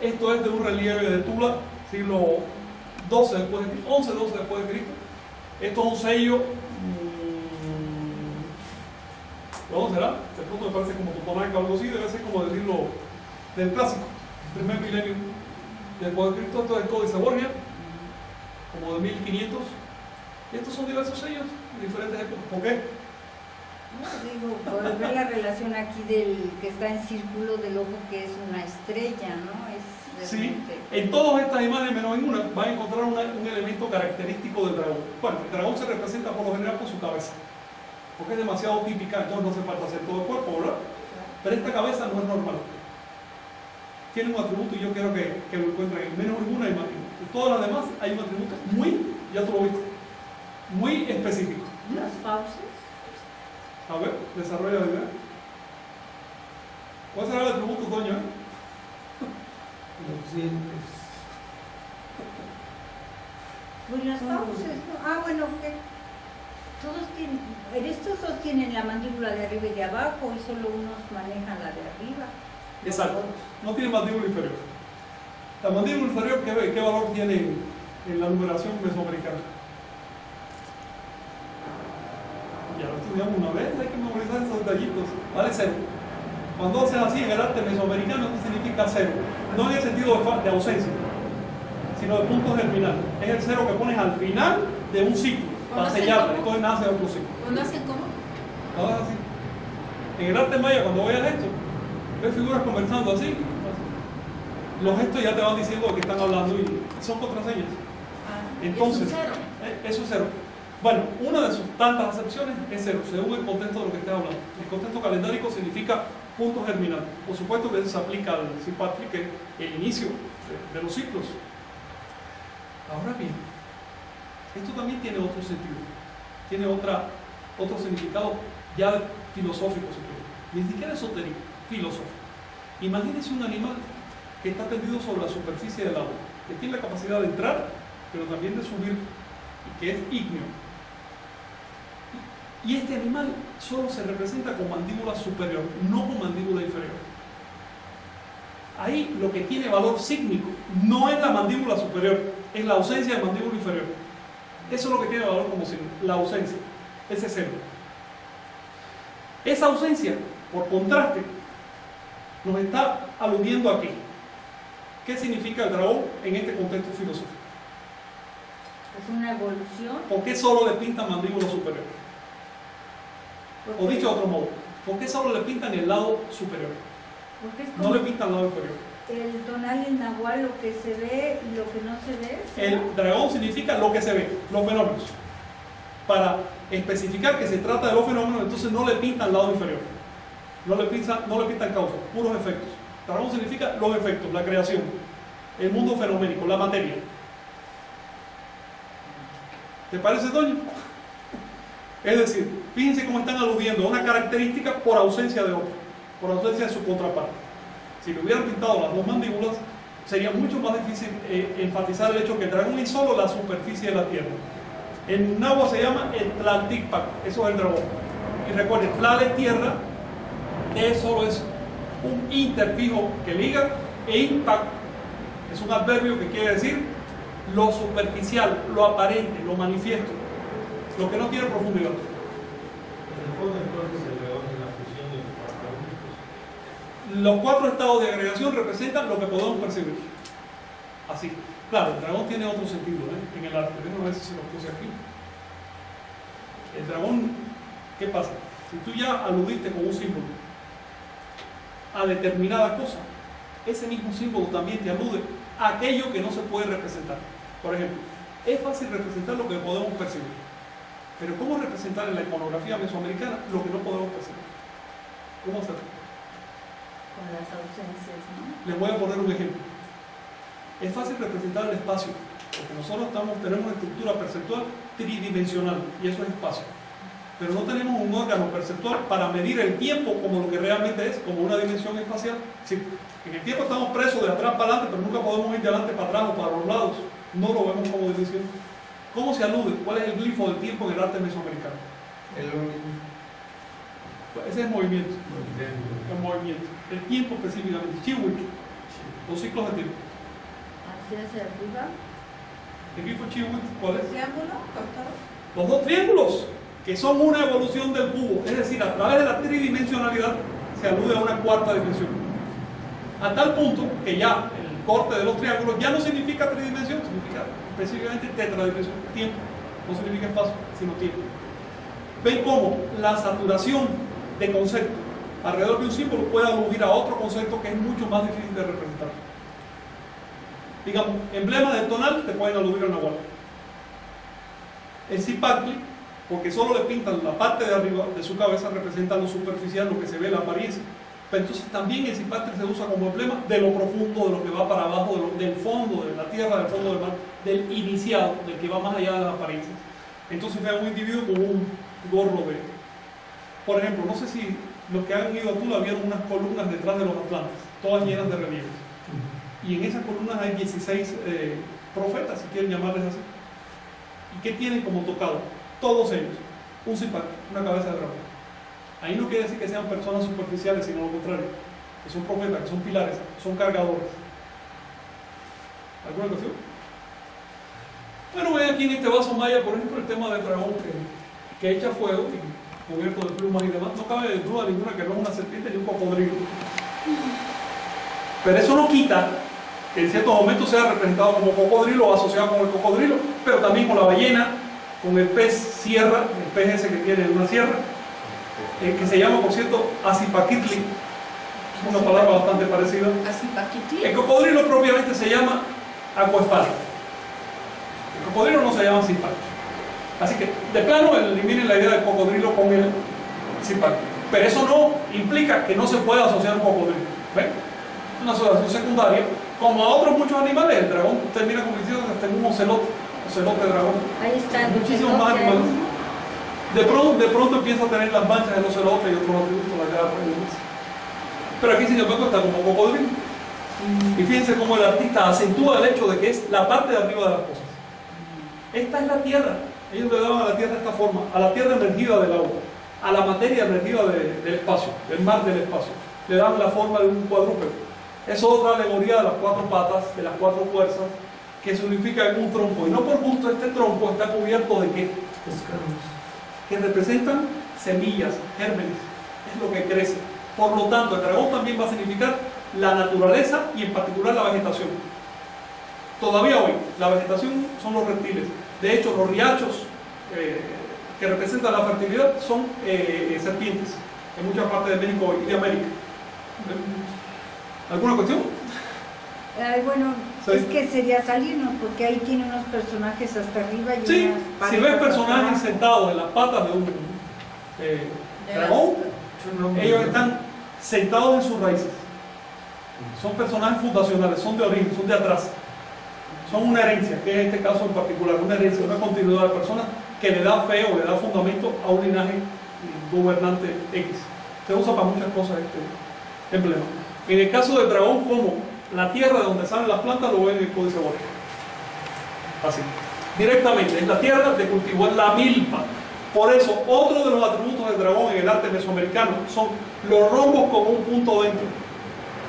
[SPEAKER 1] Esto es de un relieve de Tula, siglo 12 después de Cristo, 11-12 después de Cristo. Esto es un sello. mm, ¿Cómo será? De pronto me parece como Totonaca o algo así, debe ser como decirlo del clásico, primer milenio después de Cristo. Esto es el Códice Borgia, como de 1500. Y estos son diversos sellos de diferentes épocas. ¿Por qué?
[SPEAKER 4] No, digo, por ver la relación aquí del que está en círculo del ojo que es una estrella, ¿no? Es
[SPEAKER 1] Sí,
[SPEAKER 4] realmente-
[SPEAKER 1] en todas estas imágenes, menos en una, va a encontrar una- un elemento característico del dragón. Bueno, el dragón se representa por lo general por su cabeza, porque es demasiado típica, entonces no hace falta hacer todo el cuerpo, ¿verdad? Pero esta cabeza no es normal. Tiene un atributo y yo quiero que, que lo encuentren en menos en una imagen. En todas las demás hay un atributo muy, ya tú lo viste, muy específico.
[SPEAKER 4] Las fauces.
[SPEAKER 1] A ver, desarrolla la idea. ¿Cuál será el atributo, Toño? eh? <laughs>
[SPEAKER 2] Los dientes.
[SPEAKER 4] Pues las fauces, ¿no? Ah, bueno, que todos tienen, estos dos tienen la mandíbula de arriba y de abajo y solo unos manejan la de arriba.
[SPEAKER 1] Exacto. No tiene mandíbula inferior. La mandíbula inferior, ¿qué, qué valor tiene en, en la numeración mesoamericana? Ya lo estudiamos una vez, hay que memorizar esos detallitos. Vale cero. Cuando haces así en el arte mesoamericano, esto significa cero. No en el sentido de, ausencia, sino de punto germinal. Es el cero que pones al final de un ciclo, para
[SPEAKER 5] ¿Cuándo se
[SPEAKER 1] sellarlo. Entonces nace otro ciclo.
[SPEAKER 5] ¿Cuándo hacen cómo?
[SPEAKER 1] Ahora así. En el arte maya, cuando veas esto, ves figuras conversando así. Los gestos ya te van diciendo de qué están hablando y son contraseñas.
[SPEAKER 5] Ah,
[SPEAKER 1] Entonces,
[SPEAKER 5] es un cero.
[SPEAKER 1] eh, eso es cero. Bueno, una de sus tantas acepciones es cero, según el contexto de lo que estés hablando. El contexto calendárico significa punto germinal. Por supuesto que eso se aplica al Sipatri, que es el inicio de, de los ciclos. Ahora bien, esto también tiene otro sentido, tiene otra, otro significado ya filosófico, si quiere. ni siquiera esotérico, filosófico. Imagínense un animal está tendido sobre la superficie del agua, que tiene la capacidad de entrar, pero también de subir, y que es ígneo. Y este animal solo se representa con mandíbula superior, no con mandíbula inferior. Ahí lo que tiene valor sísmico no es la mandíbula superior, es la ausencia de mandíbula inferior. Eso es lo que tiene valor como signo, la ausencia, ese cero. Esa ausencia, por contraste, nos está aludiendo aquí. ¿Qué significa el dragón en este contexto filosófico?
[SPEAKER 4] Es una evolución.
[SPEAKER 1] ¿Por qué solo le pintan mandíbula superior? O dicho de otro modo, ¿por qué solo le pintan el lado superior?
[SPEAKER 4] porque es
[SPEAKER 1] No le pintan el lado inferior.
[SPEAKER 4] el tonal y el nahual, lo que se ve y lo que no se ve.
[SPEAKER 1] El dragón significa lo que se ve, los fenómenos. Para especificar que se trata de los fenómenos, entonces no le pintan el lado inferior. No le pintan, no le pintan causas, puros efectos. Dragón significa los efectos, la creación, el mundo fenoménico, la materia. ¿Te parece, Toño? Es decir, fíjense cómo están aludiendo a una característica por ausencia de otra, por ausencia de su contraparte. Si le hubieran pintado las dos mandíbulas, sería mucho más difícil eh, enfatizar el hecho que el dragón es solo la superficie de la tierra. En Nahua se llama el eso es el dragón. Y recuerden, Tlal es tierra, T solo es un interfijo que liga, e impact es un adverbio que quiere decir lo superficial, lo aparente, lo manifiesto, lo que no tiene profundidad. Los cuatro estados de agregación representan lo que podemos percibir. Así. Claro, el dragón tiene otro sentido ¿eh? en el arte. Déjame ver si se lo puse aquí. El dragón, ¿qué pasa? Si tú ya aludiste con un símbolo a determinada cosa, ese mismo símbolo también te alude a aquello que no se puede representar. Por ejemplo, es fácil representar lo que podemos percibir, pero ¿cómo representar en la iconografía mesoamericana lo que no podemos percibir? ¿Cómo hacerlo?
[SPEAKER 4] Con las ausencias, ¿no?
[SPEAKER 1] Les voy a poner un ejemplo. Es fácil representar el espacio, porque nosotros estamos, tenemos una estructura perceptual tridimensional, y eso es espacio. Pero no tenemos un órgano perceptual para medir el tiempo como lo que realmente es, como una dimensión espacial. Sí, en el tiempo estamos presos de atrás para adelante, pero nunca podemos ir de adelante para atrás o para los lados. No lo vemos como dimensión. ¿Cómo se alude? ¿Cuál es el glifo del tiempo en el arte mesoamericano?
[SPEAKER 2] El.
[SPEAKER 1] Ese es el movimiento. El movimiento. El tiempo específicamente. Chiwik. Los ciclos de tiempo.
[SPEAKER 4] Hacia arriba.
[SPEAKER 1] El glifo Chiwik, ¿cuál es?
[SPEAKER 5] Triángulo, cortado.
[SPEAKER 1] Los dos triángulos, que son una evolución del cubo, es decir, a través de la tridimensionalidad se alude a una cuarta dimensión. A tal punto que ya el corte de los triángulos ya no significa tridimensión, significa específicamente tetradimensión, tiempo. No significa espacio, sino tiempo. Ven cómo la saturación de concepto alrededor de un símbolo puede aludir a otro concepto que es mucho más difícil de representar. Digamos, emblemas del tonal te pueden aludir a Nahual. El Zipacli, porque solo le pintan la parte de arriba de su cabeza, representa lo superficial, lo que se ve, la apariencia. Pero entonces también el Zipacli se usa como emblema de lo profundo, de lo que va para abajo, del fondo de la tierra, del fondo del mar, del iniciado, del que va más allá de las apariencias. Entonces ve a un individuo con un gorro de... Por ejemplo, no sé si los que han ido a Tula vieron unas columnas detrás de los atlantes, todas llenas de relieves. Y en esas columnas hay 16 eh, profetas, si quieren llamarles así. ¿Y qué tienen como tocado? Todos ellos. Un zipac, una cabeza de dragón. Ahí no quiere decir que sean personas superficiales, sino lo contrario. Que son profetas, que son pilares, son cargadores. ¿Alguna cuestión? Bueno, ven aquí en este vaso maya, por ejemplo, el tema del dragón que, que echa fuego y cubierto de plumas y demás. No cabe duda ninguna que no es una serpiente ni un cocodrilo. Pero eso no quita que en ciertos momentos sea representado como cocodrilo o asociado con el cocodrilo, pero también con la ballena, con el pez sierra, el pez ese que tiene una sierra, eh, que se llama, por cierto, Azipaquitli, una palabra bastante parecida.
[SPEAKER 5] Así, paquití.
[SPEAKER 1] El cocodrilo propiamente se llama aquaespal. El cocodrilo no se llama zipac. Así que, de plano, eliminen la idea del cocodrilo con el zipac. Pero eso no implica que no se pueda asociar un cocodrilo. ¿Ven? Es una asociación secundaria. Como a otros muchos animales, el dragón termina convirtiéndose en un ocelote, ocelote dragón.
[SPEAKER 4] Ahí está el
[SPEAKER 1] Muchísimos más animales. De pronto, de pronto empieza a tener las manchas del ocelote y otros atributos de la demás. Pero aquí, sin embargo, está como cocodrilo. Y fíjense cómo el artista acentúa el hecho de que es la parte de arriba de las cosas. Esta es la tierra. Ellos le daban a la tierra esta forma, a la tierra emergida del agua, a la materia emergida de- del espacio, del mar del espacio. Le dan la forma de un cuadrúpedo. Es otra alegoría de las cuatro patas, de las cuatro fuerzas, que en un tronco. Y no por gusto este tronco está cubierto de qué?
[SPEAKER 2] Escamas.
[SPEAKER 1] que representan semillas, gérmenes, es lo que crece. Por lo tanto, el dragón también va a significar la naturaleza y en particular la vegetación. Todavía hoy, la vegetación son los reptiles. De hecho, los riachos eh, que representan la fertilidad son eh, serpientes en muchas partes de México y de América. ¿Alguna cuestión?
[SPEAKER 4] Ay, bueno. Es que sería salirnos porque ahí tiene unos personajes hasta arriba y
[SPEAKER 1] Sí,
[SPEAKER 4] unas
[SPEAKER 1] si ves personajes sentados en las patas de un eh,
[SPEAKER 5] De
[SPEAKER 1] dragón, ellos están sentados en sus raíces. Son personajes fundacionales, son de origen, son de atrás. Son una herencia, que es este caso en particular, una herencia, una continuidad de personas que le da fe o le da fundamento a un linaje gobernante X. Se usa para muchas cosas este emblema. En el caso del dragón, como la tierra de donde salen las plantas lo ven en el códice. Así. Directamente, es la tierra de cultivo, es la milpa. Por eso, otro de los atributos del dragón en el arte mesoamericano son los rombos con un punto dentro.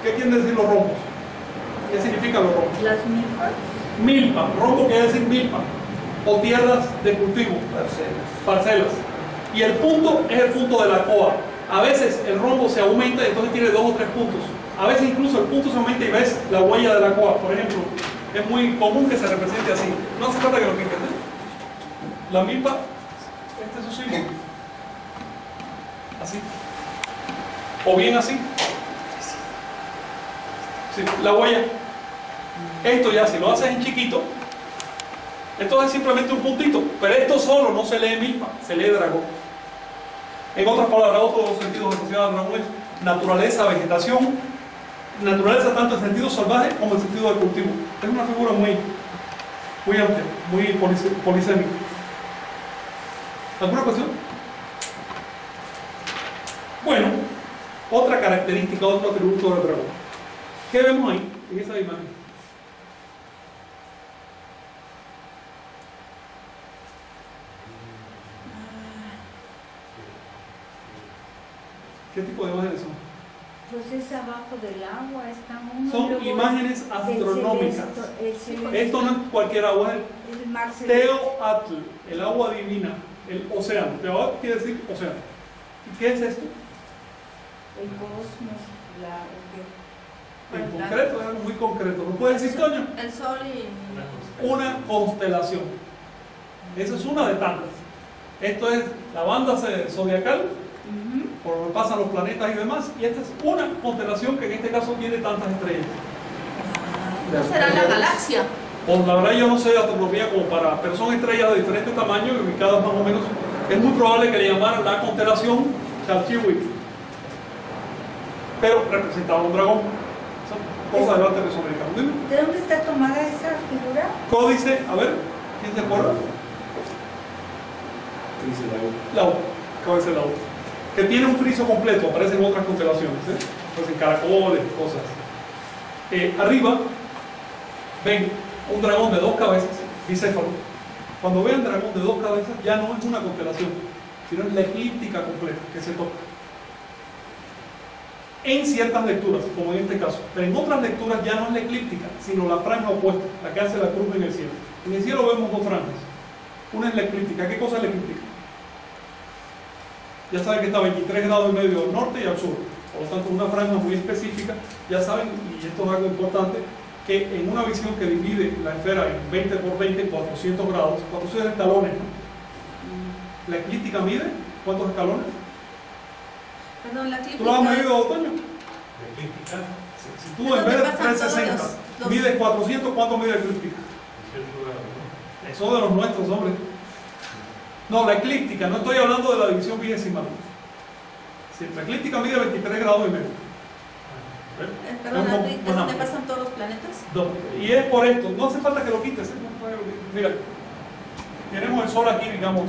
[SPEAKER 1] ¿Qué quieren decir los rombos? ¿Qué significan los rombos?
[SPEAKER 4] Las milpas,
[SPEAKER 1] Milpa, rombo quiere decir milpa, o tierras de cultivo,
[SPEAKER 2] Parcelas.
[SPEAKER 1] parcelas. Y el punto es el punto de la coa. A veces el rombo se aumenta y entonces tiene dos o tres puntos. A veces incluso el punto se aumenta y ves la huella de la coa, por ejemplo. Es muy común que se represente así. No hace falta que lo pintes. ¿eh? La milpa, este es su símbolo. Así. O bien así. Sí, la huella. Esto ya, si lo haces en chiquito, esto es simplemente un puntito. Pero esto solo no se lee milpa, se lee dragón. En otras palabras, otro sentidos asociados al dragón es naturaleza, vegetación, naturaleza tanto en sentido salvaje como en sentido de cultivo. Es una figura muy, muy amplia, muy polisémica. ¿Alguna cuestión? Bueno, otra característica, otro atributo del dragón. ¿Qué vemos ahí, en esa imagen? ¿Qué tipo de imágenes son?
[SPEAKER 4] Pues es abajo del agua, está uno.
[SPEAKER 1] Son
[SPEAKER 4] luego
[SPEAKER 1] imágenes astronómicas. Esto no es cualquier agua, es
[SPEAKER 4] el
[SPEAKER 1] el
[SPEAKER 4] mar celeste.
[SPEAKER 1] Teoatl, el agua divina, el océano. Teoatl quiere decir océano. ¿Y qué es esto?
[SPEAKER 4] El cosmos, la, el
[SPEAKER 1] En concreto, es algo muy concreto. ¿Lo puede decir, Toño?
[SPEAKER 5] El sol y...
[SPEAKER 1] Una constelación. Esa es una de tantas. Esto es la banda zodiacal,
[SPEAKER 4] que- Ujú.
[SPEAKER 1] por donde pasan los planetas y demás, y esta es una constelación que en este caso tiene tantas estrellas.
[SPEAKER 5] ¿No será la galaxia?
[SPEAKER 1] Pues la verdad yo no sé de astronomía como para, pero son estrellas de diferentes tamaños y ubicadas más o menos. Es muy probable que le llamaran la constelación Chalchihuitl. Pero representaba un dragón. Son cosas del arte mesoamericano.
[SPEAKER 4] ¿De dónde está tomada esa figura?
[SPEAKER 1] Códice, a ver, ¿quién se acuerda?
[SPEAKER 7] Dice la U.
[SPEAKER 1] La U, Códice la U. Que tiene un friso completo, aparece en otras constelaciones, ¿eh? caracoles, cosas. Eh, arriba ven un dragón de dos cabezas, bicéfalo. Cuando vean dragón de dos cabezas, ya no es una constelación, sino es la eclíptica completa que se toca. En ciertas lecturas, como en este caso, pero en otras lecturas ya no es la eclíptica, sino la franja opuesta, la que hace la cruz en el cielo. En el cielo vemos dos franjas. Una es la eclíptica. ¿Qué cosa es la eclíptica? Ya saben que está a 23 grados y medio al norte y al sur. Por lo tanto, una franja muy específica. Ya saben, y esto es algo importante, que en una visión que divide la esfera en 20 por 20, 400 grados, 400 escalones, ¿no? ¿La eclíptica mide cuántos escalones?
[SPEAKER 5] Perdón, la
[SPEAKER 1] ¿Tú lo has
[SPEAKER 5] eclíptica
[SPEAKER 1] medido, Otoño?
[SPEAKER 6] Eclíptica,
[SPEAKER 1] Si tú en vez de
[SPEAKER 5] ¿Dónde pasan todos
[SPEAKER 1] 360
[SPEAKER 5] los- los-
[SPEAKER 1] mides 400, ¿cuánto mide la eclíptica?
[SPEAKER 6] 18 grados, ¿no?
[SPEAKER 1] Eso de los nuestros, hombre. No, la eclíptica, no estoy hablando de la división vigesimal. Sí, la eclíptica mide 23 grados y medio. ¿Ves?
[SPEAKER 5] eh, Perdón,
[SPEAKER 1] Es
[SPEAKER 5] donde pasan todos los planetas.
[SPEAKER 1] Y es por esto, no hace falta que lo quites. ¿eh? Mira, tenemos el Sol aquí, digamos,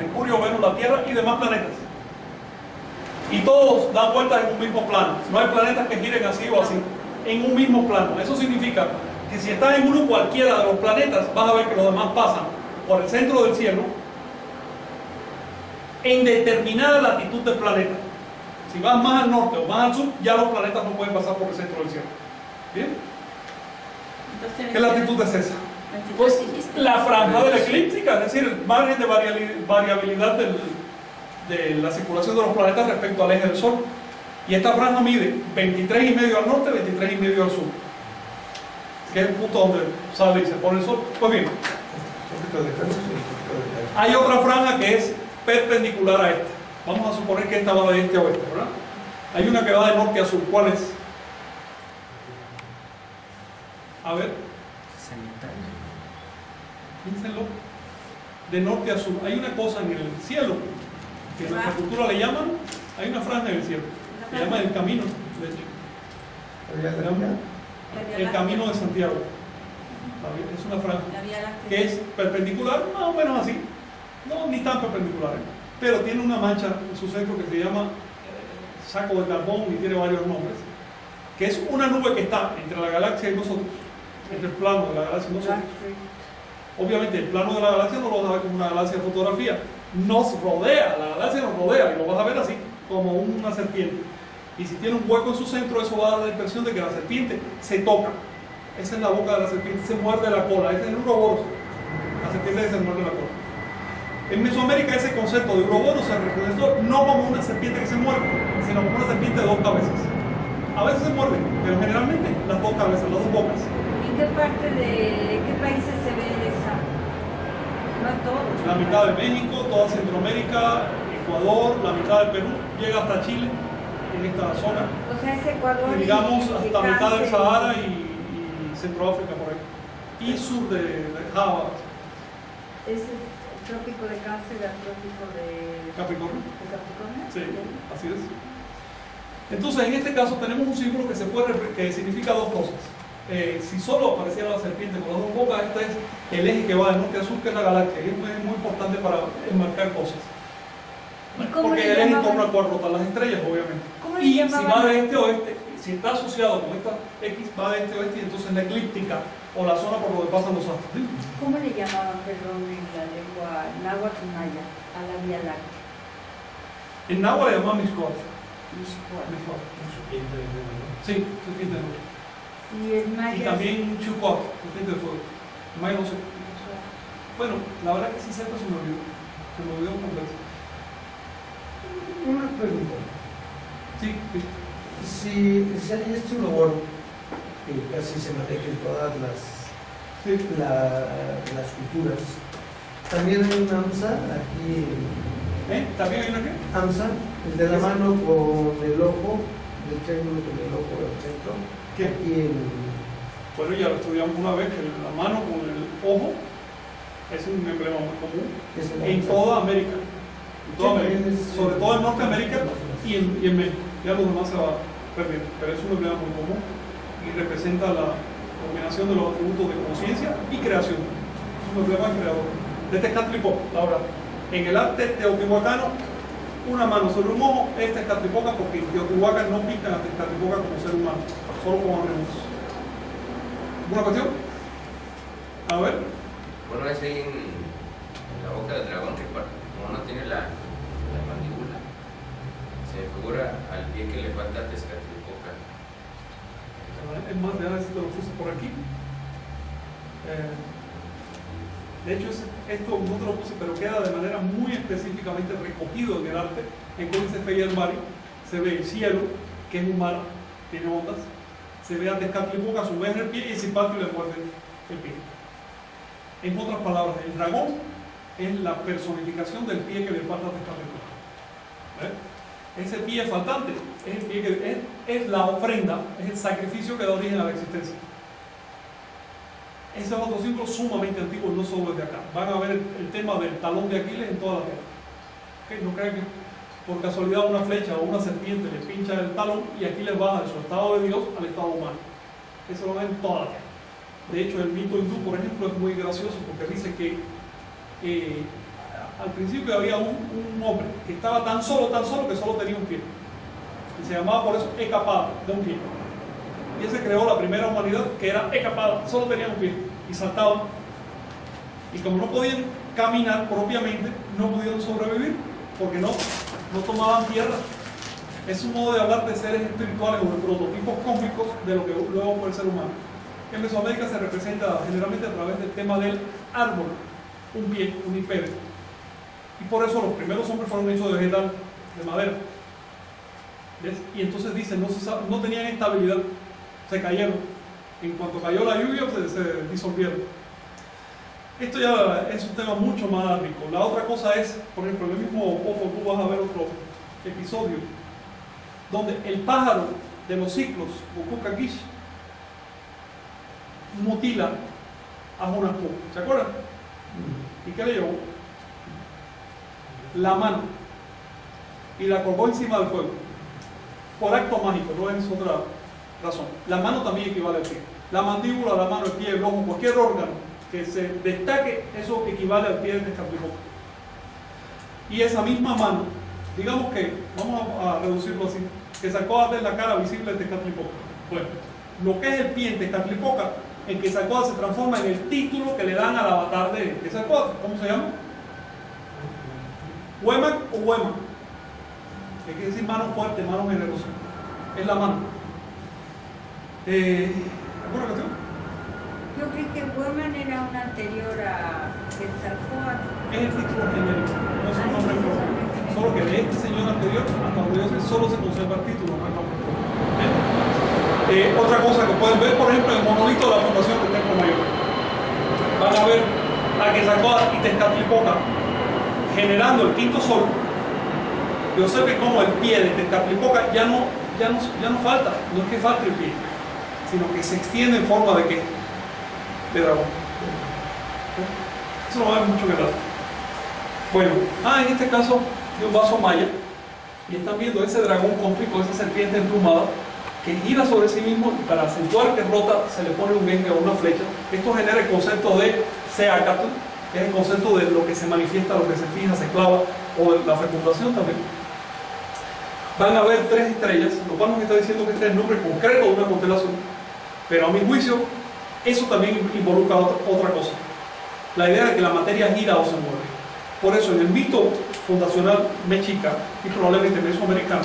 [SPEAKER 1] Mercurio, Venus, la Tierra y demás planetas. Y todos dan vueltas en un mismo plano. No hay planetas que giren así o así. En un mismo plano. Eso significa que si estás en uno cualquiera de los planetas, vas a ver que los demás pasan por el centro del cielo en determinada latitud del planeta. Si vas más al norte o más al sur, ya los planetas no pueden pasar por el centro del cielo. ¿Bien?
[SPEAKER 5] Entonces
[SPEAKER 1] ¿Qué latitud es esa?
[SPEAKER 5] 23,
[SPEAKER 1] Pues la franja de la eclíptica, es decir, el margen de variabilidad del- de la circulación de los planetas respecto al eje del Sol. Y esta franja mide 23 y medio al norte, 23 y medio al sur. Que es el punto donde sale y se pone el Sol. Pues bien, hay otra franja que es perpendicular a esta. Vamos a suponer que esta va de este a oeste, ¿verdad? Hay una que va de norte a sur. ¿Cuál es? A ver, piénsenlo. De norte a sur. Hay una cosa en el cielo que en nuestra cultura le llaman, hay una franja en el cielo. Se llama el camino, de hecho. El camino de Santiago. Es una franja que es perpendicular, más o menos así, no ni tan perpendicular, ¿eh? pero tiene una mancha en su centro que se llama eh, saco de carbón y tiene varios nombres, que es una nube que está entre la galaxia y nosotros, entre el plano de la galaxia y nosotros. Obviamente el plano de la galaxia no lo vas a ver como una galaxia de fotografía, nos rodea, la galaxia nos rodea y lo vas a ver así, como una serpiente. Y si tiene un hueco en su centro, eso va a dar la impresión de que la serpiente se toca. Esa es la boca de la serpiente, se muerde la cola, ese es el uroboros. La serpiente se muerde la cola. En Mesoamérica ese concepto de uroboros se representó no como una serpiente que se muerde, sino como una serpiente de dos cabezas. A veces se muerde, pero generalmente las dos cabezas, las dos bocas.
[SPEAKER 4] ¿En qué parte de qué países se ve esa? No a todos.
[SPEAKER 1] La mitad de México, toda Centroamérica, Ecuador, la mitad de Perú, llega hasta Chile, en esta zona.
[SPEAKER 4] O sea, es Ecuador.
[SPEAKER 1] Y
[SPEAKER 4] y-
[SPEAKER 1] digamos
[SPEAKER 4] y
[SPEAKER 1] hasta mitad del. Sahara y, y Centroáfrica por ahí. Y sur de, de Java,
[SPEAKER 4] Es trópico de cáncer, el trópico de,
[SPEAKER 1] Capricornio.
[SPEAKER 4] de Capricornio.
[SPEAKER 1] Sí, así es. Entonces, en este caso tenemos un símbolo que, se puede, que significa dos cosas. Eh, si solo apareciera la serpiente con las dos bocas, este es el eje que va de norte a sur, que es la galaxia, y es muy, muy importante para enmarcar cosas.
[SPEAKER 4] ¿Y cómo
[SPEAKER 1] Porque el eje torna cuatro rotan las estrellas, obviamente.
[SPEAKER 4] ¿Cómo le
[SPEAKER 1] Y si va de este a oeste, si está asociado con esta X, va de este a oeste, y entonces la eclíptica o la zona por donde pasan los astros.
[SPEAKER 4] ¿Cómo le llamaban, perdón, en la lengua náhuatl maya a la Vía Láctea?
[SPEAKER 1] En náhuatl le llaman Mixcoat.
[SPEAKER 4] Mixcoatl.
[SPEAKER 1] Sí, serpiente de luz.
[SPEAKER 4] Y el maya.
[SPEAKER 1] Y también Chucot, serpiente de fuego. Maya no sé. Bueno, la verdad que sí sepa se me olvidó. Se me olvidó completo.
[SPEAKER 2] Una pregunta.
[SPEAKER 1] Sí, sí.
[SPEAKER 2] Si, si hay este uroboro, que casi se maneja en todas las,
[SPEAKER 1] sí.
[SPEAKER 2] la- las culturas, también hay un AMSA aquí,
[SPEAKER 1] ¿Eh? ¿También hay una qué?
[SPEAKER 2] AMSA, el de la mano con el ojo, el triángulo con el ojo al centro,
[SPEAKER 1] ¿Qué?
[SPEAKER 2] aquí en,
[SPEAKER 1] Bueno, ya lo estudiamos una vez, que la mano con el ojo es un emblema muy común
[SPEAKER 2] el
[SPEAKER 1] en toda América. En toda
[SPEAKER 2] Sí,
[SPEAKER 1] América.
[SPEAKER 2] es-
[SPEAKER 1] Sobre todo en Norteamérica y en, y en México. Ya los demás se va perdiendo. Pero es un emblema muy común y representa la combinación de los atributos de conciencia y creación. Es un emblema creador. De Tezcatlipoca, ahora, en el arte teotihuacano, una mano sobre un ojo es Tezcatlipoca porque Teotihuacán no pintan a Tezcatlipoca como ser humano, solo como atributos. ¿Alguna cuestión? A ver.
[SPEAKER 3] Bueno, es ahí en, la boca del dragón, que como no tiene la, la mandíbula, se figura al pie que le falta a
[SPEAKER 1] Es más, ya si te lo puse por aquí. Eh, de hecho, es- esto no te lo puse, pero queda de manera muy específicamente recogido en el arte. En Códice Fe y el Mari se ve el cielo, que es un mar, tiene ondas. Se ve a Tezcatlipoca, a su vez en el pie, y Zipatio le muerde el pie. En otras palabras, el dragón es la personificación del pie que le falta a Tezcatlipoca. ¿Ves? Ese pie faltante es, el pie que, es, es la ofrenda, es el sacrificio que da origen a la existencia. Ese es otro símbolo sumamente antiguo, no solo desde acá. Van a ver el, tema del talón de Aquiles en toda la tierra. No crean que por casualidad una flecha o una serpiente le pincha el talón y Aquiles baja de su estado de Dios al estado humano. Eso lo ven en toda la tierra. De hecho, el mito hindú, por ejemplo, es muy gracioso porque dice que eh, al principio había un, un hombre que estaba tan solo, tan solo que solo tenía un pie. Y se llamaba por eso Ecapada, de un pie. Y ese creó la primera humanidad que era Ecapada, solo tenía un pie y saltaban. Y como no podían caminar propiamente, no pudieron sobrevivir porque no, no tomaban tierra. Es un modo de hablar de seres espirituales o de prototipos cósmicos de lo que luego fue el ser humano. En Mesoamérica se representa generalmente a través del tema del árbol, un pie, un hipere. Y por eso los primeros hombres fueron hechos de vegetal, de madera. Y entonces dicen, no, tenían estabilidad, se cayeron. En cuanto cayó la lluvia, se, disolvieron. Esto ya es un tema mucho más rico. La otra cosa es, por ejemplo, en el mismo Popo tú vas a ver otro episodio, donde el pájaro de los ciclos, Goku Kish, mutila a Hunahpu. ¿Se acuerdan? ¿Y qué le llevó? La mano. Y la colgó encima del fuego. Por acto mágico, no es otra razón. La mano también equivale al pie. La mandíbula, la mano, el pie, el ojo, cualquier órgano que se destaque, eso equivale al pie de Tezcatlipoca. Y esa misma mano, digamos que, vamos a, a reducirlo así, que sacó de la cara visible de Tezcatlipoca. Bueno, lo que es el pie en Tezcatlipoca, en que se transforma en el título que le dan al avatar de Quetzalcóatl. ¿Cómo se llama? Huemac o Huema. Que decir mano fuerte, mano generosa. Es la mano. Eh, ¿Alguna cuestión?
[SPEAKER 4] Yo creí que Woman era una anterior a Quetzalcóatl.
[SPEAKER 1] Es el título genérico, no es un nombre propio. Solo que de este señor anterior, hasta donde yo sé, solo se conserva el título, no el nombre propio. Eh, otra cosa que pueden ver, por ejemplo, el monolito de la Fundación del Templo Mayor. Van a ver a Quetzalcóatl y Tezcatlipoca generando el quinto sol. Y observen cómo el pie de Tezcatlipoca ya no, ya, no, ya no falta, no es que falte el pie, sino que se extiende en forma de qué? Dragón. Eso no va a haber mucho que dar. Bueno, ah, en este caso de un vaso maya, y están viendo ese dragón cósmico, esa serpiente emplumada, que gira sobre sí mismo y para acentuar que rota se le pone un eje o una flecha. Esto genera el concepto de Seacatl, que es el concepto de lo que se manifiesta, lo que se fija, se clava, o la fecundación también. Van a ver tres estrellas, lo cual nos está diciendo que este es el nombre concreto de una constelación, pero a mi juicio, eso también involucra otra, cosa. La idea de que la materia gira o se mueve. Por eso, en el mito fundacional mexica y probablemente mesoamericano,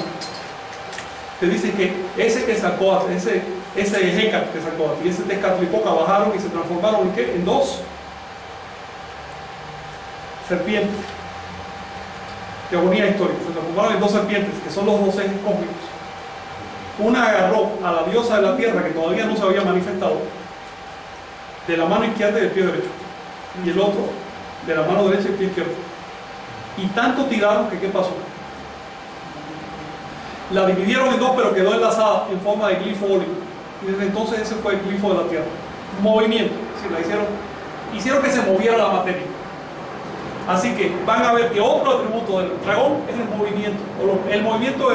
[SPEAKER 1] te dicen que ese que sacó, ese, ese Hecat que sacó y ese Tezcatlipoca bajaron y se transformaron en qué? En dos serpientes de agonía histórica. Se transformaron en dos serpientes, que son los dos ejes cósmicos. Una agarró a la diosa de la tierra, que todavía no se había manifestado, de la mano izquierda y del pie derecho. Y el otro, de la mano derecha y el pie izquierdo. Y tanto tiraron que ¿qué pasó? La dividieron en dos, pero quedó enlazada en forma de glifo ólico. Y desde entonces ese fue el glifo de la tierra. Movimiento. Si la hicieron, hicieron que se moviera la materia. Así que van a ver que otro atributo del dragón es el movimiento, o el movimiento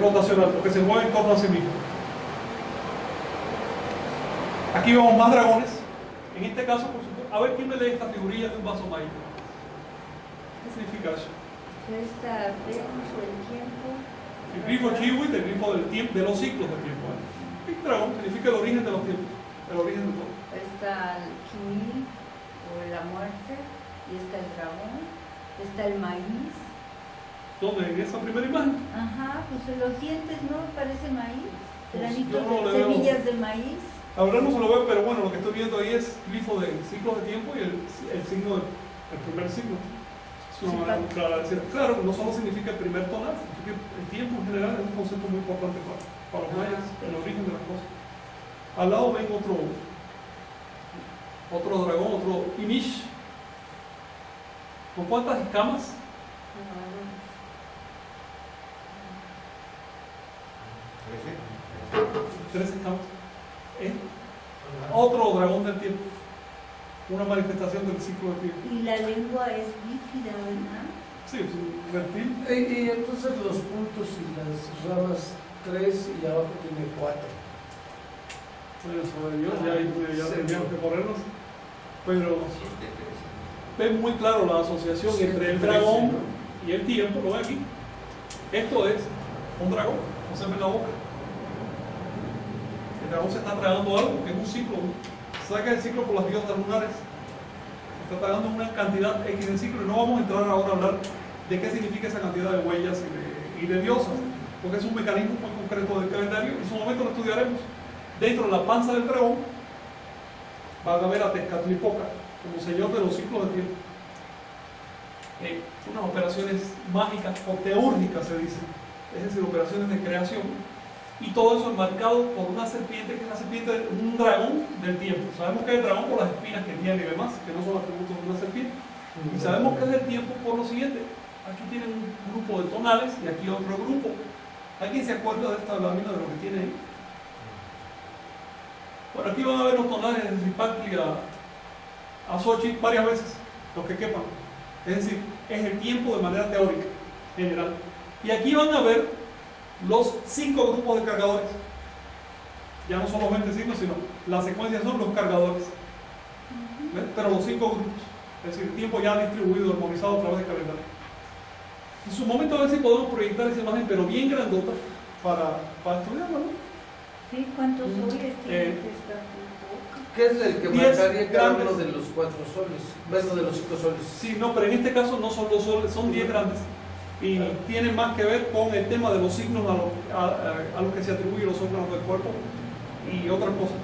[SPEAKER 1] rotacional, porque se mueve en torno a sí mismo. Aquí vemos más dragones. En este caso, por supuesto, a ver quién me lee esta figurilla de un vaso mágico. ¿Qué significa eso?
[SPEAKER 4] Esta el tiempo.
[SPEAKER 1] El grifo Chiwit, el grifo del tiempo, de los ciclos del tiempo. ¿eh? El dragón significa el origen de los tiempos, el origen de todo.
[SPEAKER 4] Está el Kimi o la muerte. Y está el dragón. Está el maíz.
[SPEAKER 1] ¿Dónde? En esa primera imagen.
[SPEAKER 4] Ajá, pues en los dientes, ¿no? Parece maíz.
[SPEAKER 1] Pues
[SPEAKER 4] Granitos
[SPEAKER 1] no
[SPEAKER 4] de semillas de maíz.
[SPEAKER 1] Verdad no se lo veo, pero bueno, lo que estoy viendo ahí es glifo de ciclos de tiempo y el, el signo del el primer signo. Es una
[SPEAKER 4] Sí,
[SPEAKER 1] manera
[SPEAKER 4] claro.
[SPEAKER 1] muy clara de decir. Claro, no solo significa el primer tonal, el tiempo en general es un concepto muy importante para, para los mayas, el origen de las cosas. Al lado ven otro, otro dragón, otro Inish. ¿Con cuántas escamas? Tres escamas. ¿Eh? Otro dragón del tiempo. Una manifestación del ciclo del tiempo.
[SPEAKER 4] Y la lengua es bífida, ¿verdad?
[SPEAKER 1] Sí, es reptil.
[SPEAKER 2] Y, y entonces los puntos y las ramas tres y abajo tiene cuatro.
[SPEAKER 1] Bueno, sobre Dios, ya, ya
[SPEAKER 2] Sí.
[SPEAKER 1] tendríamos que ponernos. Pero. Ven muy claro la asociación entre el dragón y el tiempo, lo ven aquí. Esto es un dragón, observen la boca. El dragón se está tragando algo, que es un ciclo. Saca el ciclo por las diosas lunares. Está tragando una cantidad X de ciclo y no vamos a entrar ahora a hablar de qué significa esa cantidad de huellas y de, y de diosas, porque es un mecanismo muy concreto del calendario. En su momento lo estudiaremos. Dentro de la panza del dragón van a ver a Tezcatlipoca como señor de los ciclos de tiempo. Eh, unas operaciones mágicas o teúrgicas se dice, es decir, operaciones de creación. Y todo eso enmarcado por una serpiente que es la serpiente, un dragón del tiempo. Sabemos que es el dragón por las espinas que tiene y demás, que no son atributos de una serpiente. Y sabemos que es del tiempo por lo siguiente. Aquí tienen un grupo de tonales y aquí otro grupo. ¿Alguien se acuerda de esta lámina de lo que tiene ahí? Bueno, aquí van a ver los tonales de Zipacli a, Xochitl varias veces, los que quepan. Es decir, es el tiempo de manera teórica, general. Y aquí van a ver los cinco grupos de cargadores. Ya no son los 20 signos, sino la secuencia son los cargadores. ¿Ven? Pero los cinco grupos. Es decir, el tiempo ya distribuido, armonizado a través del calendario. En su momento a ver si podemos proyectar esa imagen, pero bien grandota, para, para estudiarla, ¿no?
[SPEAKER 4] Sí, ¿cuántos
[SPEAKER 2] Mm,
[SPEAKER 4] tiene
[SPEAKER 1] eh,
[SPEAKER 4] Tezcatlipoca?
[SPEAKER 2] ¿Qué es el que
[SPEAKER 1] Diez
[SPEAKER 2] marcaría cada
[SPEAKER 1] grandes.
[SPEAKER 2] uno de los cuatro soles? Bueno, de los cinco soles.
[SPEAKER 1] Sí, no, pero en este caso no son dos soles, son 10 grandes. Y
[SPEAKER 2] Claro.
[SPEAKER 1] tienen más que ver con el tema de los signos a, lo- a- a- los que se atribuyen los órganos del cuerpo y otras cosas.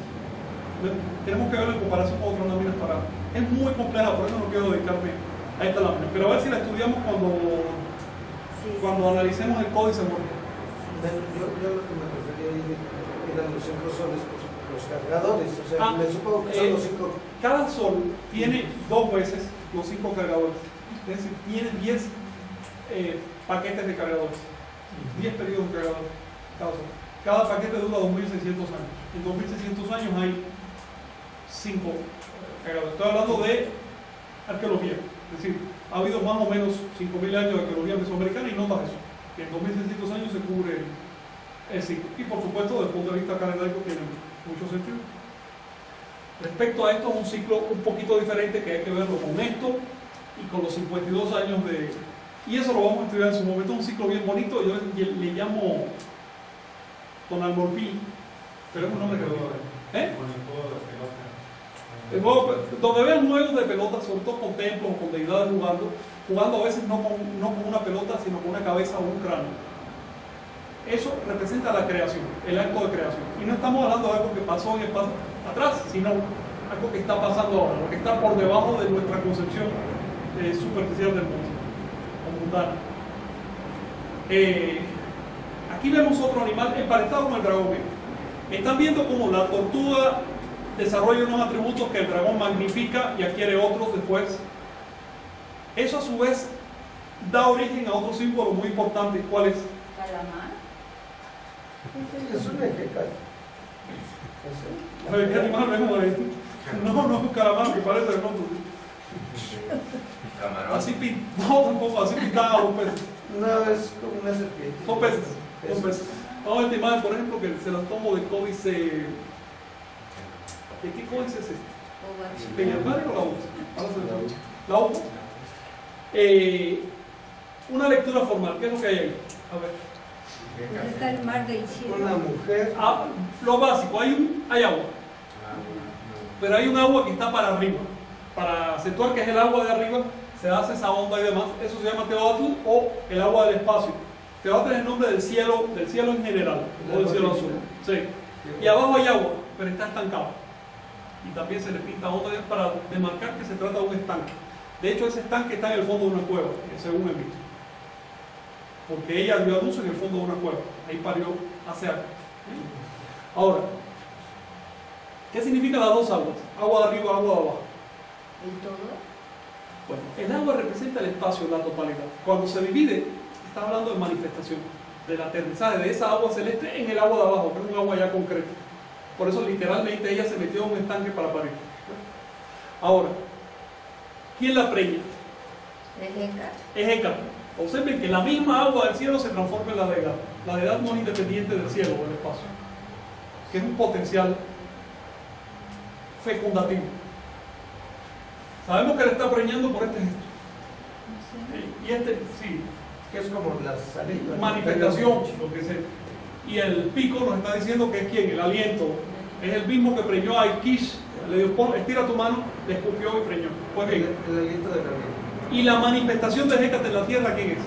[SPEAKER 1] tenemos que verlo en comparación con otras láminas para... Es muy compleja, por eso no quiero dedicarme a esta lámina. Pero a ver si la estudiamos cuando,
[SPEAKER 4] Sí,
[SPEAKER 1] cuando analicemos el códice Morse.
[SPEAKER 2] Yo, yo lo que me refería ahí eran los cinco soles, pues, los cargadores. O sea,
[SPEAKER 1] Ah,
[SPEAKER 2] me supongo que son
[SPEAKER 1] eh,
[SPEAKER 2] los cinco.
[SPEAKER 1] Cada sol tiene dos veces los cinco cargadores. Es decir, tiene 10 eh, paquetes de cargadores. 10 periodos de cargadores. Cada sol. Cada paquete dura 2.600 años. En 2.600 años hay 5 cargadores. Estoy hablando de arqueología. Es decir, ha habido más o menos 5.000 años de arqueología mesoamericana y notas eso. Que en 2.600 años se cubre el, el ciclo. Y por supuesto, desde el punto de vista calendario, tiene mucho sentido. Respecto a esto, es un ciclo un poquito diferente que hay que verlo con esto y con los 52 años de... Y eso lo vamos a estudiar en su momento, un ciclo bien bonito, yo le, le llamo Tonalmorpí, pero es un nombre que lo ¿Eh?
[SPEAKER 7] Con el juego de las pelotas.
[SPEAKER 1] El juego- donde vean juegos de pelota, sobre todo con templos o con deidades jugando, jugando a veces no con, no con una pelota, sino con una cabeza o un cráneo. Eso representa la creación, el acto de creación. Y no estamos hablando de algo que pasó en el pasado atrás, sino algo que está pasando ahora, lo que está por debajo de nuestra concepción eh, superficial del mundo, o. Eh, aquí vemos otro animal emparentado con el dragón. Están viendo cómo la tortuga desarrolla unos atributos que el dragón magnifica y adquiere otros después. Eso a su vez da origen a otro símbolo muy importante. ¿Cuál es?
[SPEAKER 4] Calamar.
[SPEAKER 2] Es un ejecal.
[SPEAKER 1] A ver, ¿Qué animal vemos ahí? No, no es un calamar que parece de pronto.
[SPEAKER 3] Camarón.
[SPEAKER 1] Así pintado, no, tampoco, así pintado los peces.
[SPEAKER 2] No, es como una serpiente.
[SPEAKER 1] Son peces, son peces. Vamos a ver esta imagen, por ejemplo, que se la tomo de códice. ¿De qué códice es este? ¿Peñalmares o la tomo. La UPS. Eh, una lectura formal, ¿qué es lo que hay ahí? A ver.
[SPEAKER 4] Pues está el mar
[SPEAKER 2] Una
[SPEAKER 4] cielo.
[SPEAKER 2] mujer.
[SPEAKER 1] Ah, lo básico, hay, un, hay agua, pero hay un agua que está para arriba. Para acentuar que es el agua de arriba, se hace esa onda y demás. Eso se llama Teodatl o el agua del espacio. Teodatl es el nombre del cielo, del cielo en general, o del cielo azul. Sí. Y abajo hay agua, pero está estancado. Y también se le pinta onda para demarcar que se trata de un estanque. De hecho, ese estanque está en el fondo de una cueva, según el mito. Porque ella dio a luz en el fondo de una cueva. Ahí parió hace años. Ahora, ¿qué significan las dos aguas? Agua de arriba, agua de abajo.
[SPEAKER 4] ¿El todo?
[SPEAKER 1] Bueno, el agua representa el espacio, la totalidad. Cuando se divide, está hablando de manifestación, del aterrizaje de esa agua celeste en el agua de abajo, que es un agua ya concreta. Por eso literalmente ella se metió en un estanque para parir. Ahora, ¿quién la preña?
[SPEAKER 4] El Hécate.
[SPEAKER 1] Es Hécate. Observen que la misma agua del cielo se transforma en la deidad. La deidad no es independiente del cielo o del espacio, que es un potencial fecundativo. Sabemos que le está preñando por este gesto. Y este, sí,
[SPEAKER 2] Que es como la saliva.
[SPEAKER 1] manifestación, lo que sea. Y el pico nos está diciendo que es quien, el aliento. Es el mismo que preñó a Iquish, le dio, estira tu mano, le escupió y preñó. Pues
[SPEAKER 2] El,
[SPEAKER 1] bien,
[SPEAKER 2] el aliento de la vida.
[SPEAKER 1] Y la manifestación de Hécate en la tierra, ¿quién es?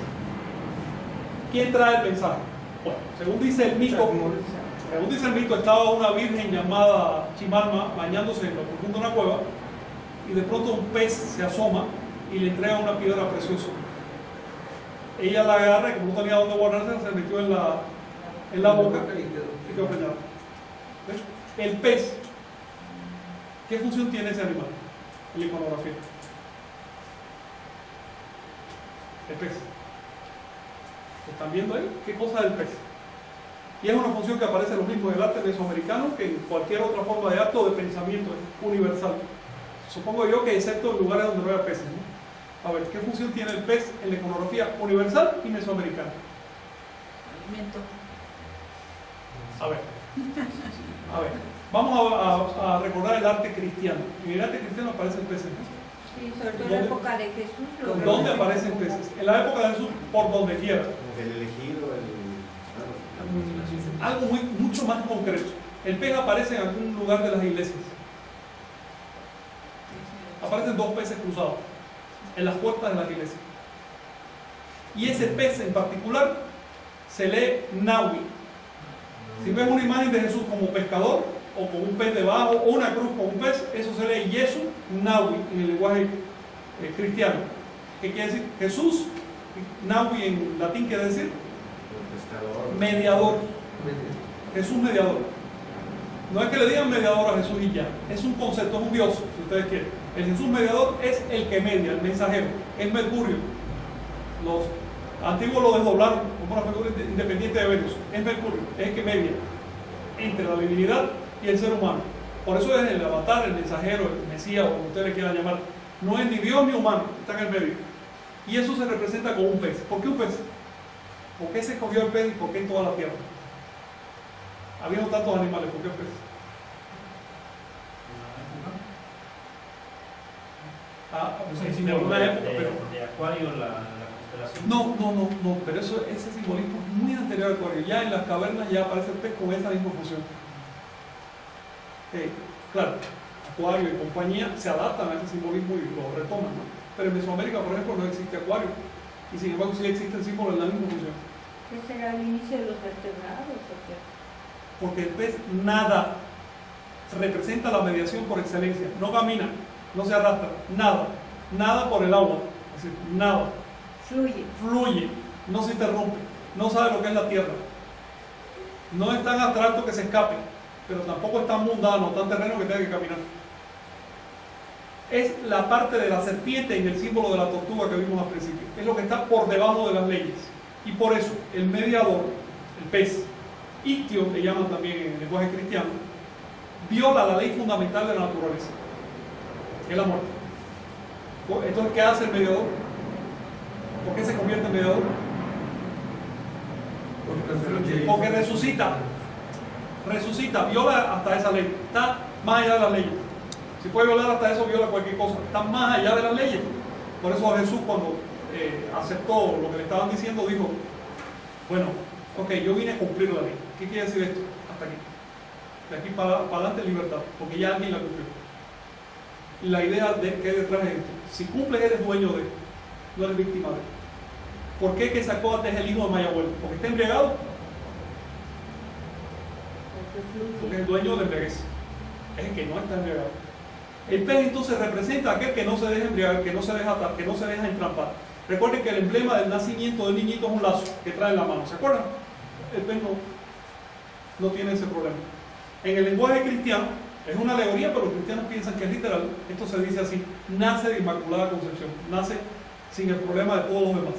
[SPEAKER 1] ¿Quién trae el mensaje? Bueno, según dice el mito, según dice el mito, estaba una virgen llamada Chimalma bañándose en lo profundo de una cueva y de pronto un pez se asoma y le entrega una piedra preciosa. Ella la agarra y como no tenía dónde guardarse, se metió en la, en la boca
[SPEAKER 2] y quedó.
[SPEAKER 1] El pez, ¿qué función tiene ese animal en la iconografía? El pez. ¿Están viendo ahí? ¿Qué cosa es el pez? Y es una función que aparece lo mismo en el arte mesoamericano que en cualquier otra forma de acto o de pensamiento, es universal. Supongo yo que excepto en lugares donde no haya peces. ¿no? A ver, ¿qué función tiene el pez en la iconografía universal y mesoamericana?
[SPEAKER 5] Alimento.
[SPEAKER 1] A ver, a ver, vamos a, a- a recordar el arte cristiano. En el arte cristiano aparecen peces.
[SPEAKER 4] Sí, sobre todo en la época de Jesús.
[SPEAKER 1] ¿Dónde aparecen peces? En la época de Jesús, por donde quiera.
[SPEAKER 7] Como el elegido, el.
[SPEAKER 1] Algo muy, mucho más concreto. El pez aparece en algún lugar de las iglesias. Aparecen dos peces cruzados en las puertas de las iglesias. Y ese pez en particular se lee Nahui. Si ves una imagen de Jesús como pescador, o con un pez debajo, o una cruz con un pez, eso se lee Yesu Naui en el lenguaje eh, cristiano. ¿Qué quiere decir? Jesús, Naui en latín quiere decir mediador. Jesús mediador. No es que le digan mediador a Jesús y ya, es un concepto, es un Dios, si ustedes quieren. El Jesús mediador es el que media, el mensajero, es Mercurio. Los antiguos lo desdoblaron como una figura inde- independiente de Venus, es Mercurio, es el que media entre la divinidad y el ser humano. Por eso es el avatar, el mensajero, el Mesías, o como ustedes quieran llamar. No es ni Dios ni humano, está en el medio. Y eso se representa con un pez. ¿Por qué un pez? ¿Por qué se escogió el pez y por qué en toda la tierra? Habiendo tantos animales, ¿por qué el pez? Ah, pues
[SPEAKER 6] Es
[SPEAKER 1] sí, de
[SPEAKER 6] de,
[SPEAKER 1] época,
[SPEAKER 6] de-
[SPEAKER 1] pero...
[SPEAKER 6] de Acuario, la, la constelación.
[SPEAKER 1] No, no, no, no, pero eso, ese simbolismo es muy anterior al Acuario. Ya en las cavernas ya aparece el pez con esa misma función. Eh, claro, Acuario y compañía se adaptan a ese simbolismo y lo retoman, ¿no? Pero en Mesoamérica, por ejemplo, no existe Acuario. Y sin embargo, sí existe el símbolo en la misma función.
[SPEAKER 4] ¿Qué será el inicio de los vertebrados?
[SPEAKER 1] Porque el pez nada representa la mediación por excelencia. No camina, no se arrastra, nada. Nada por el agua. Es decir, nada.
[SPEAKER 4] Fluye.
[SPEAKER 1] fluye, no se interrumpe, no sabe lo que es la tierra. No es tan abstracto que se escape, pero tampoco es tan mundano, tan terreno que tenga que caminar. Es la parte de la serpiente en el símbolo de la tortuga que vimos al principio. Es lo que está por debajo de las leyes. Y por eso el mediador, el pez, ictio le llaman también en el lenguaje cristiano, viola la ley fundamental de la naturaleza, que es la muerte. Entonces, ¿qué hace el mediador? ¿Por qué se convierte en mediador? Porque resucita, resucita, viola hasta esa ley, está más allá de las leyes. Si puede violar hasta eso, viola cualquier cosa, está más allá de las leyes. Por eso Jesús cuando eh, aceptó lo que le estaban diciendo, dijo, bueno, ok, yo vine a cumplir la ley. ¿Qué quiere decir esto? Hasta aquí. De aquí para, adelante libertad, porque ya alguien la cumplió. Y la idea de, que detrás de esto, si cumples eres dueño de, no eres víctima de. ¿Por qué que sacó antes el hijo de Mayabuel? ¿Porque está embriagado?
[SPEAKER 4] Porque
[SPEAKER 1] es dueño de embriaguez. Es el que no está embriagado. El pez entonces representa a aquel que no se deja embriagar, que no se deja atar, que no se deja entrampar. Recuerden que el emblema del nacimiento del niñito es un lazo que trae en la mano. ¿Se acuerdan? El pez no, no tiene ese problema. En el lenguaje cristiano, es una alegoría, pero los cristianos piensan que es literal. Esto se dice así: nace de Inmaculada Concepción, nace sin el problema de todos los demás.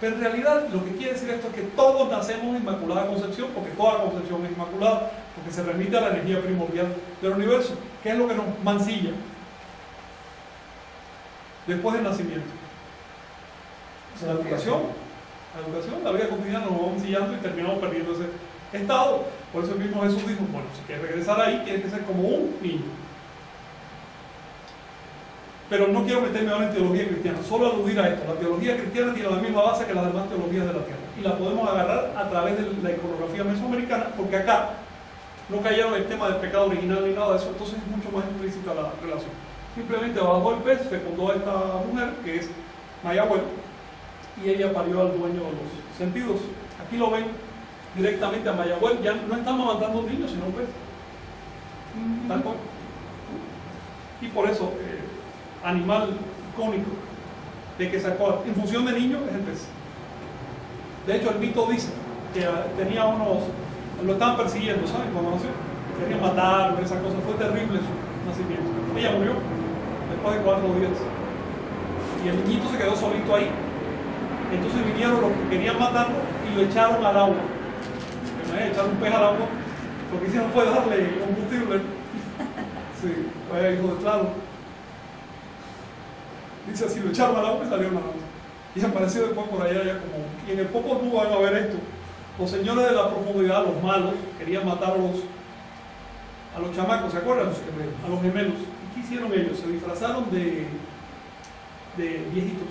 [SPEAKER 1] Pero en realidad lo que quiere decir esto es que todos nacemos de Inmaculada Concepción, porque toda concepción es inmaculada, porque se remite a la energía primordial del universo, que es lo que nos mancilla después del nacimiento. La educación, la educación, la vida cotidiana nos vamos mancillando y terminamos perdiendo ese estado. Por eso mismo Jesús dijo, bueno, si quieres regresar ahí, tienes que ser como un niño. Pero no quiero meterme ahora en teología cristiana, solo aludir a esto. La teología cristiana tiene la misma base que las demás teologías de la tierra. Y la podemos agarrar a través de la iconografía mesoamericana, porque acá no cayeron el tema del pecado original ni nada de eso, entonces es mucho más explícita la relación. Simplemente bajó el pez, fecundó a esta mujer, que es Mayahuel, y ella parió al dueño de los sentidos. Aquí lo ven directamente a Mayahuel, ya no está amamantando un niño, sino un pez. Tal cual. Y por eso, eh, animal icónico de que sacó, en función de niño, es el pez. De hecho, el mito dice que ah, tenía unos, lo estaban persiguiendo, ¿saben? Cuando nació, querían matarlo, esas cosas, fue terrible su nacimiento. Ella murió después de cuatro días. Y el niñito se quedó solito ahí. Entonces vinieron los que querían matarlo y lo echaron al agua. Me echaron un pez al agua. Lo que hicieron fue darle combustible. <laughs> Sí, hijo de claro. Dice así, lo echaron al agua y al agua. Y apareció después por allá, ya como. Y en el poco tú van a ver esto. Los señores de la profundidad, los malos, querían matar a los, a los chamacos, ¿se acuerdan? A los gemelos. ¿Y qué hicieron ellos? Se disfrazaron de, de viejitos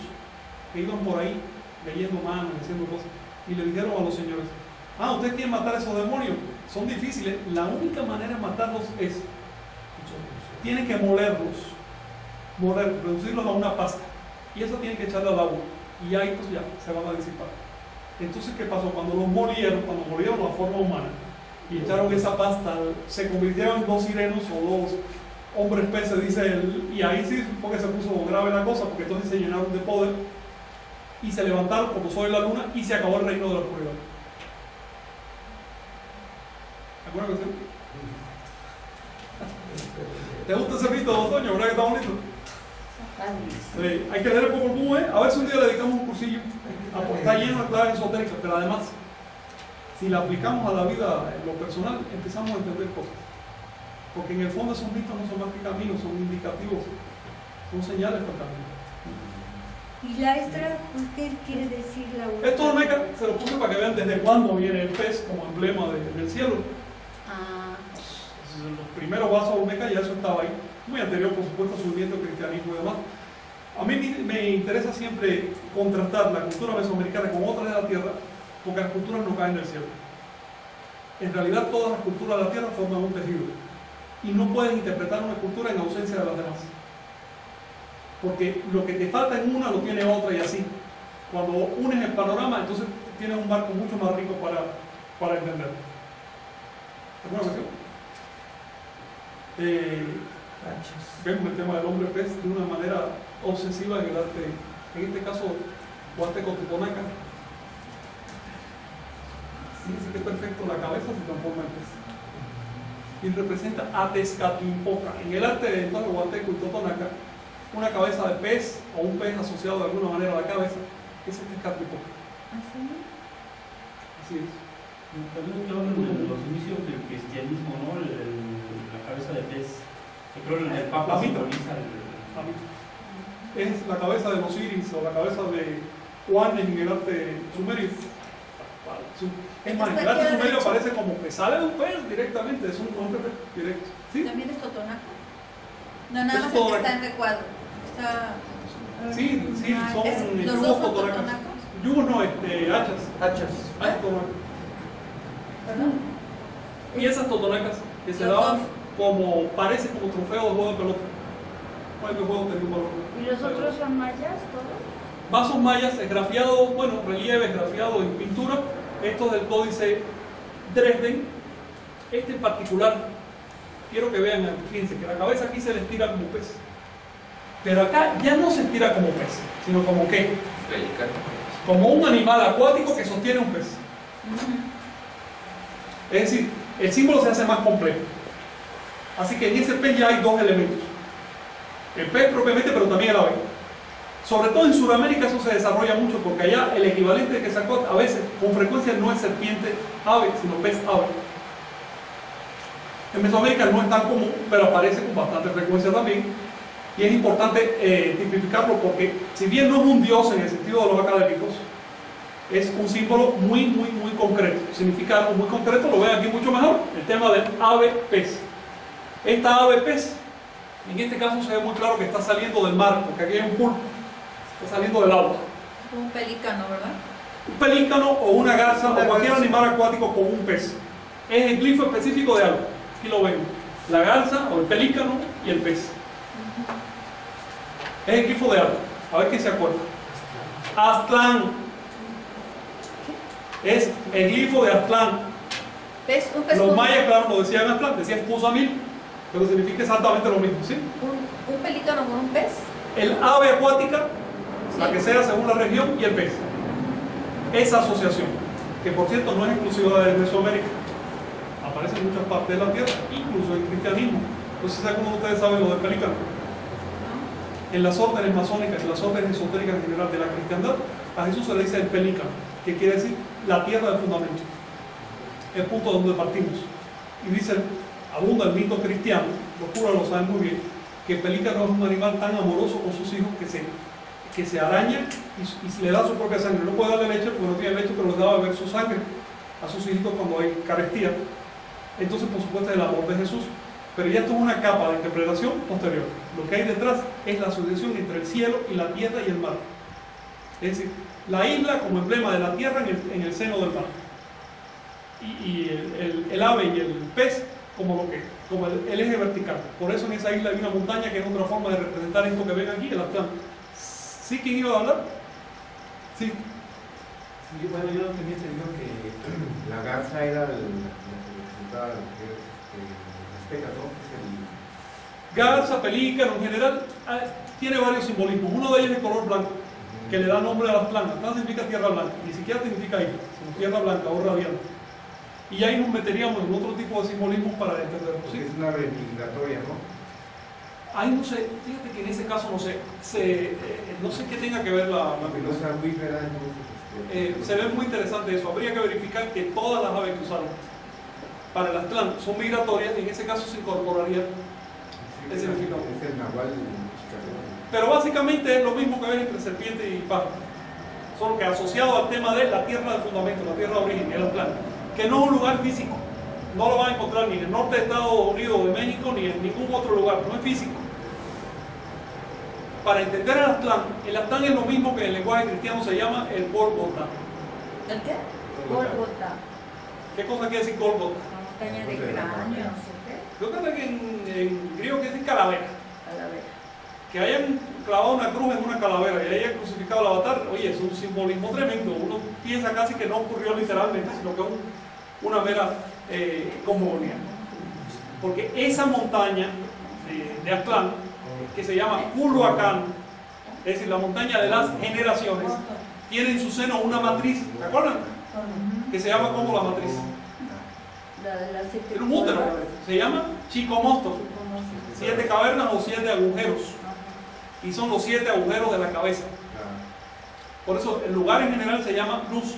[SPEAKER 1] que iban por ahí leyendo manos, haciendo cosas. Y le dijeron a los señores, ah, ustedes quieren matar a esos demonios. Son difíciles. La única manera de matarlos es, tienen que molerlos, moler, reducirlos a una pasta. Y eso tienen que echarle al agua. Y ahí pues ya se van a disipar. Entonces, ¿qué pasó? Cuando los molieron, cuando molieron la forma humana, y echaron esa pasta, se convirtieron en dos sirenos o dos hombres peces, dice él, y ahí sí porque se puso grave la cosa, porque entonces se llenaron de poder y se levantaron como sol de la luna y se acabó el reino de la oscuridad. ¿Alguna cuestión? <laughs> ¿Te gusta ese mito, Toño? ¿Verdad que está bonito? Sí, hay que leer poco común, ¿eh? A ver si un día le dedicamos un cursillo. Ah, pues está lleno de claves esotéricas, pero además, si la aplicamos a la vida en lo personal, empezamos a entender cosas. Porque en el fondo esos mitos no son más que caminos, son indicativos, son señales para el camino.
[SPEAKER 4] ¿Y la extra? ¿Qué quiere decir la última?
[SPEAKER 1] Esto Olmeca se lo puse para que vean desde cuándo viene el pez como emblema de- del cielo.
[SPEAKER 4] Ah,
[SPEAKER 1] Los primeros vasos Olmeca ya eso estaba ahí. Muy anterior, por supuesto, a su movimiento cristianismo y demás. A mí me- interesa siempre contrastar la cultura mesoamericana con otras de la tierra, porque las culturas no caen del cielo. En realidad, todas las culturas de la tierra forman un tejido. Y no puedes interpretar una cultura en ausencia de las demás. Porque lo que te falta en una lo tiene otra y así. Cuando unes el panorama, entonces tienes un marco mucho más rico para, para entender. ¿Alguna cuestión? Eh, vemos el tema del hombre pez de una manera obsesiva en el arte, en este caso, Huasteco Totonaca. Fíjense qué perfecto, la cabeza se transforma en pez. Y representa a Tezcatlipoca. En el arte de entonces Huasteco y Totonaca, una cabeza de pez o un pez asociado de alguna manera a la cabeza, es Tezcatlipoca.
[SPEAKER 4] ¿así?
[SPEAKER 1] Así es.
[SPEAKER 6] También que hablan de los inicios del cristianismo, ¿no? El- el- la cabeza de pez. El Papa.
[SPEAKER 1] Es la cabeza de Osiris o la cabeza de Juan en el arte sumerio. Su- Es más, el arte sumerio aparece como que sale de un pez directamente, es un hombre pez directo. ¿Sí?
[SPEAKER 5] ¿También es totonaco? No, nada
[SPEAKER 1] Es
[SPEAKER 5] más el que está en recuadro. Está...
[SPEAKER 1] Sí, sí,
[SPEAKER 5] Ah,
[SPEAKER 1] son
[SPEAKER 5] es-
[SPEAKER 1] eh,
[SPEAKER 5] ¿Los
[SPEAKER 1] yugos
[SPEAKER 5] dos totonacos?
[SPEAKER 1] Yugos no, este, hachas.
[SPEAKER 2] Hachas.
[SPEAKER 1] Hachas totonacas.
[SPEAKER 5] ¿Verdad?
[SPEAKER 1] Piezas totonacas que se daban
[SPEAKER 5] dos.
[SPEAKER 1] Como, parece como trofeo de juego de pelota. El juego tenía un valor.
[SPEAKER 4] ¿Y los otros son mayas todos?
[SPEAKER 1] Vasos mayas esgrafiados, bueno, relieve esgrafiado en pintura. Esto es del códice Dresden. Este en particular, quiero que vean, fíjense que la cabeza aquí se le estira como pez. Pero acá ya no se estira como pez, sino como qué? Como un animal acuático que sostiene un pez. Es decir, el símbolo se hace más complejo. Así que en ese pez ya hay dos elementos. El pez propiamente, pero también el ave. Sobre todo en Sudamérica eso se desarrolla mucho porque allá el equivalente que sacó a veces, con frecuencia, no es serpiente ave, sino pez ave. En Mesoamérica no es tan común, pero aparece con bastante frecuencia también. Y es importante eh, tipificarlo porque, si bien no es un dios en el sentido de los académicos, es un símbolo muy, muy, muy concreto. Significa algo muy concreto, lo ven aquí mucho mejor, el tema del ave pez. Esta ave pez, en este caso se ve muy claro que está saliendo del mar, porque aquí hay un pulpo, está saliendo del agua.
[SPEAKER 5] Como un pelícano, ¿verdad?
[SPEAKER 1] Un pelícano o una garza o cualquier animal acuático con un pez. Es el glifo específico de algo. Aquí lo ven. La garza o el pelícano y el pez. Es el glifo de algo. A ver quién se acuerda. Aztlán. Es el glifo de Aztlán.
[SPEAKER 5] ¿Ves? Un pez
[SPEAKER 1] Los mayas, claro, lo decían Aztlán, decían Pusamil, pero significa exactamente lo mismo, ¿sí?
[SPEAKER 5] un, un pelícano con un pez.
[SPEAKER 1] El ave acuática, la que sea según la región, y el pez. Esa asociación, que por cierto no es exclusiva de Mesoamérica, aparece en muchas partes de la tierra, incluso en el cristianismo. Entonces, ¿alguno de ustedes sabe lo del pelícano? En las órdenes masónicas, en las órdenes esotéricas en general de la cristiandad, a Jesús se le dice el pelícano, que quiere decir la tierra del fundamento, el punto donde partimos. Y dice, abunda el mito cristiano, los curas lo saben muy bien, que el pelícano es un animal tan amoroso con sus hijos que se, que se araña y, y le da su propia sangre. No puede darle leche porque no tiene leche, pero les da a beber su sangre a sus hijitos cuando hay carestía. Entonces, por supuesto, es el amor de Jesús. Pero ya esto es una capa de interpretación posterior. Lo que hay detrás es la asociación entre el cielo y la tierra y el mar. Es decir, la isla como emblema de la tierra en el, en el seno del mar. Y, el ave y el pez como lo que como el, el eje vertical. Por eso en esa isla hay una montaña que es otra forma de representar esto que ven aquí, el Atlán. ¿Sí quién iba a hablar? Sí.
[SPEAKER 7] Sí, bueno, yo tenía entendido que <clears throat> la garza era el- la que las pecas, ¿no?
[SPEAKER 1] Garza, pelícano, en general, ah, tiene varios simbolismos. Uno de ellos es el color blanco, que le da nombre a las plantas. Planta significa tierra blanca, ni siquiera significa isla, sino tierra blanca o radiante. Y ahí nos meteríamos en otro tipo de simbolismos para entenderlo. ¿sí?
[SPEAKER 7] es una migratoria, ¿no?
[SPEAKER 1] Ahí no sé, fíjate que en ese caso no sé, se, eh, no sé qué tenga que ver la, la Eh, se ve muy interesante eso. Habría que verificar que todas las aves que usaron para el Aztlán son migratorias y en ese caso se incorporaría.
[SPEAKER 7] sí,
[SPEAKER 1] es significado.
[SPEAKER 7] Es el nahual.
[SPEAKER 1] Pero básicamente es lo mismo que ver entre serpiente y pájaro. Solo que asociado al tema de la tierra de fundamento, la tierra de origen, el Aztlán, que no es un lugar físico. No lo van a encontrar ni en el norte de Estados Unidos o de México ni en ningún otro lugar, no es físico. Para entender el Aztlán, el Aztlán es lo mismo que en el lenguaje cristiano se llama el Gólgota.
[SPEAKER 4] ¿El qué? Gólgota.
[SPEAKER 1] ¿Qué cosa quiere decir Gólgota?
[SPEAKER 4] Montaña de cráneo, no sé qué.
[SPEAKER 1] Yo creo que en, en griego quiere decir calavera.
[SPEAKER 4] Calavera.
[SPEAKER 1] Que hayan clavado una cruz en una calavera y hayan crucificado al avatar, oye, es un simbolismo tremendo. Uno piensa casi que no ocurrió literalmente, sino que es un- una mera eh, cosmogonía. Porque esa montaña de Aztlán, que se llama Culhuacán, es decir, la montaña de las generaciones, tiene en su seno una matriz, ¿te acuerdan? Que se llama como la matriz.
[SPEAKER 4] La de las siete
[SPEAKER 1] Tiene un útero, se llama Chicomosto.
[SPEAKER 4] ¿Cómo se-
[SPEAKER 1] Siete cavernas o siete agujeros. Y son los siete agujeros de la cabeza. Por eso el lugar en general se llama luz,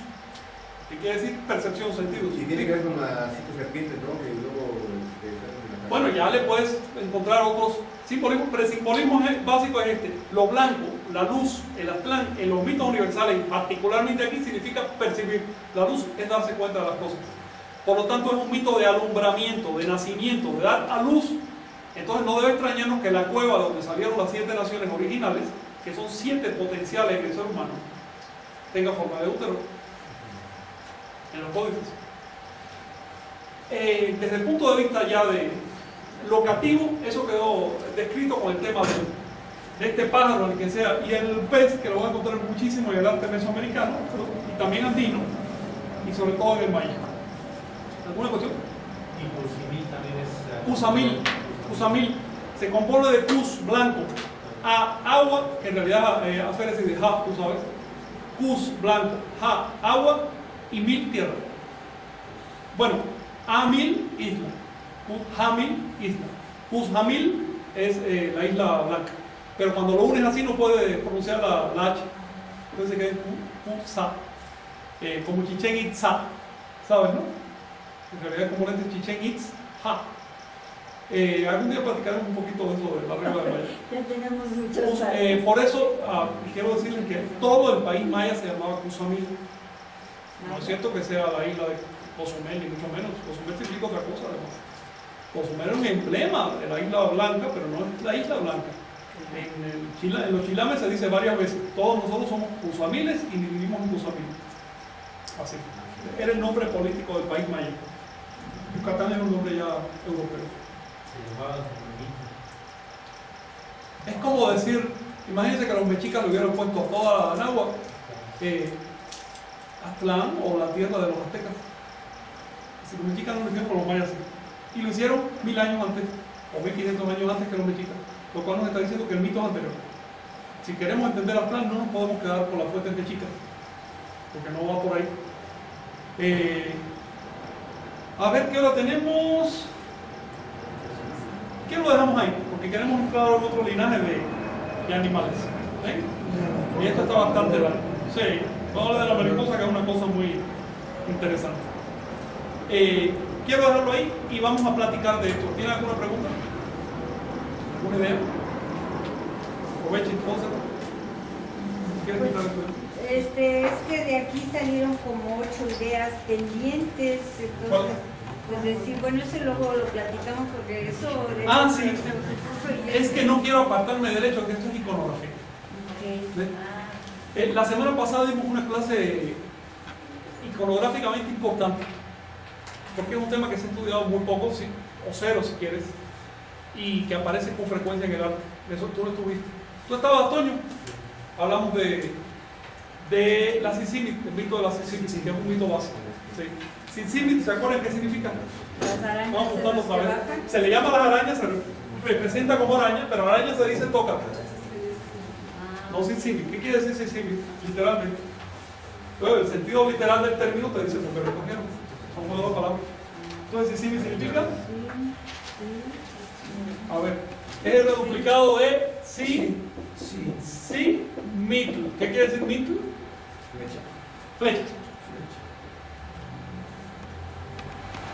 [SPEAKER 1] que quiere decir percepción, sentidos.
[SPEAKER 7] Y tiene que ver con las cinco serpientes, ¿no? Que luego este.
[SPEAKER 1] Bueno, ya le puedes encontrar otros simbolismos, pero el simbolismo básico es este. Lo blanco, la luz, el Aztlán, en los mitos universales, particularmente aquí, significa percibir. La luz es darse cuenta de las cosas. Por lo tanto, es un mito de alumbramiento, de nacimiento, de dar a luz. Entonces no debe extrañarnos que la cueva donde salieron las siete naciones originales, que son siete potenciales en el ser humano, tenga forma de útero en los códices. Eh, desde el punto de vista ya de locativo, eso quedó descrito con el tema de, de este pájaro, el que sea, y el pez, que lo van a encontrar muchísimo en el arte mesoamericano, y también andino, y sobre todo en el maya. ¿Alguna cuestión?
[SPEAKER 6] Y civil también es.
[SPEAKER 1] Cusamil, cusamil, se compone de cus blanco, a agua, que en realidad eh, aférese de ja, tú sabes, cus blanco, ja, agua y mil tierra. Bueno, amil, isla, Kuzhamil, isla. Kuzhamil es eh, la isla blanca, pero cuando lo unes así no puedes pronunciar la, la H, entonces Ku- Kusa, eh, como Chichen Itza, ¿sabes, no? En realidad es Chichen Itza. Eh, algún día platicaremos un poquito de eso de la regla de Maya.
[SPEAKER 4] Ya tenemos muchos
[SPEAKER 1] Pues, eh, por eso ah, quiero decirles que todo el país maya se llamaba Cozumel. No es cierto que sea la isla de Cozumel, ni mucho menos. Cozumel significa otra cosa además. Cozumel es un emblema de la isla blanca, pero no es la isla blanca. En, el Chila- en los chilames se dice varias veces, todos nosotros somos Cuzamiles y vivimos en Cuzamil. Así. Era el nombre político del país maya. Yucatán es un nombre ya europeo.
[SPEAKER 6] Se llamaba
[SPEAKER 1] Es como decir, imagínense que los mexicas le hubieran puesto a toda la agua eh, Aztlán o la tierra de los aztecas. Si los mexicas lo hicieron con los mayas, y lo hicieron mil años antes, o mil quinientos años antes que los mexicas, lo cual nos está diciendo que el mito es anterior. Si queremos entender Aztlán, no nos podemos quedar por las fuentes mexicas, porque no va por ahí. Eh, a ver qué hora tenemos. ¿Qué lo dejamos ahí? Porque queremos entrar en otro linaje de, de animales. ¿sí? Y esto está bastante largo. Sí, vamos a hablar de la mariposa, que es una cosa muy interesante. Eh, quiero dejarlo ahí y vamos a platicar de esto. ¿Tiene alguna pregunta? ¿Alguna idea? Aprovechen, pónselo.
[SPEAKER 4] Este, es que de aquí salieron como ocho ideas pendientes, entonces, pues decir, bueno, eso luego lo platicamos porque eso...
[SPEAKER 1] Ah, sí. Es que no quiero apartarme del hecho que esto es iconografía.
[SPEAKER 4] Ok.
[SPEAKER 1] ¿Ve? Eh, la semana pasada dimos una clase iconográficamente importante, porque es un tema que se ha estudiado muy poco, sí, o cero si quieres, y que aparece con frecuencia en el arte. Eso tú lo estuviste. Tú estabas, Toño. Hablamos de, de la Sisimit, el mito de la Sisimit, que es un mito básico. Sí. ¿se acuerdan qué significa?
[SPEAKER 4] Las
[SPEAKER 1] vamos juntando otra vez. Se le llama las arañas, se representa como araña, pero araña se dice toca. No Sisimi. ¿Qué quiere decir Sisimi? Literalmente. Pero el sentido literal del término te dice porque recogieron. Son dos palabras. Entonces, Sisimi significa. A ver, es el reduplicado de si,
[SPEAKER 2] Sí.
[SPEAKER 1] si, mitl. ¿Qué quiere decir mitl? Flecha.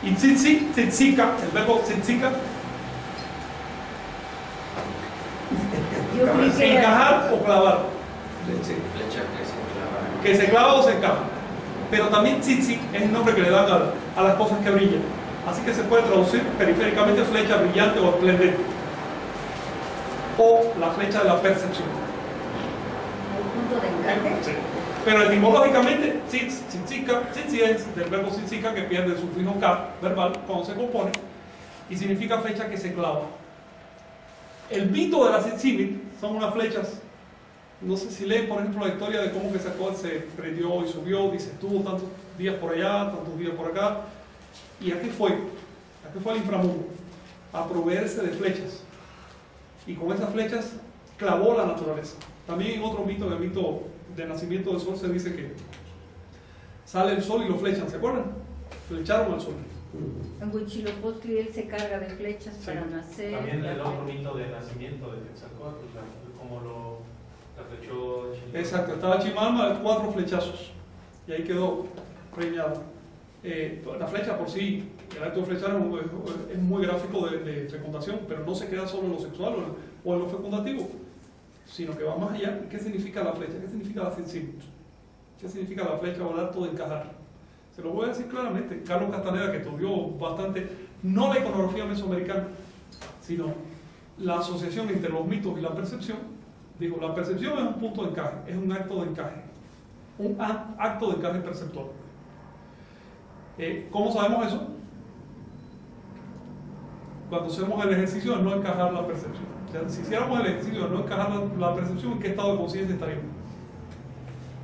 [SPEAKER 1] Y tzitzi, tzitzika, el verbo tzitzika,
[SPEAKER 4] Yo creí que era-
[SPEAKER 1] encajar o clavar.
[SPEAKER 2] Leche.
[SPEAKER 3] Flecha que se clava.
[SPEAKER 1] que se clava o se encaja. Pero también tzitzi es el nombre que le dan a, a las cosas que brillan. Así que se puede traducir periféricamente flecha brillante o esplendente. O la flecha de la percepción.
[SPEAKER 4] el punto de encaje.
[SPEAKER 1] Sí. Pero etimológicamente, tzitz, tzitzi es del verbo tzitzika que pierde su fijo K verbal cuando se compone y significa flecha que se clava. El mito de la tzitzimit son unas flechas no sé si leen, por ejemplo, la historia de cómo que sacó, se prendió y subió, dice, estuvo tantos días por allá, tantos días por acá. ¿Y a qué fue? ¿A qué fue al inframundo? A proveerse de flechas. Y con esas flechas clavó la naturaleza. También en otro mito, el mito del nacimiento del sol, se dice que sale el sol y lo flechan, ¿se acuerdan? Flecharon al sol.
[SPEAKER 4] En Huichilopochtli él se carga de flechas
[SPEAKER 1] Sí.
[SPEAKER 4] para nacer.
[SPEAKER 6] También el otro mito de nacimiento de Quetzalcóatl, como lo la flechó.
[SPEAKER 1] Exacto, estaba Chimalma, cuatro flechazos. Y ahí quedó preñado. Eh, la flecha por sí, el acto de flechar es muy, es muy gráfico de, de fecundación, pero no se queda solo en lo sexual o en, o en lo fecundativo, sino que va más allá. ¿Qué significa la flecha? ¿Qué significa la sensibilidad? ¿Qué significa la flecha o el acto de encajar? Se lo voy a decir claramente. Carlos Castaneda, que estudió bastante, no la iconografía mesoamericana, sino la asociación entre los mitos y la percepción, digo, la percepción es un punto de encaje, es un acto de encaje, un acto de encaje perceptor. Eh, ¿Cómo sabemos eso? Cuando hacemos el ejercicio de no encajar la percepción. O sea, si hiciéramos el ejercicio de no encajar la, la percepción, ¿en qué estado de conciencia estaríamos?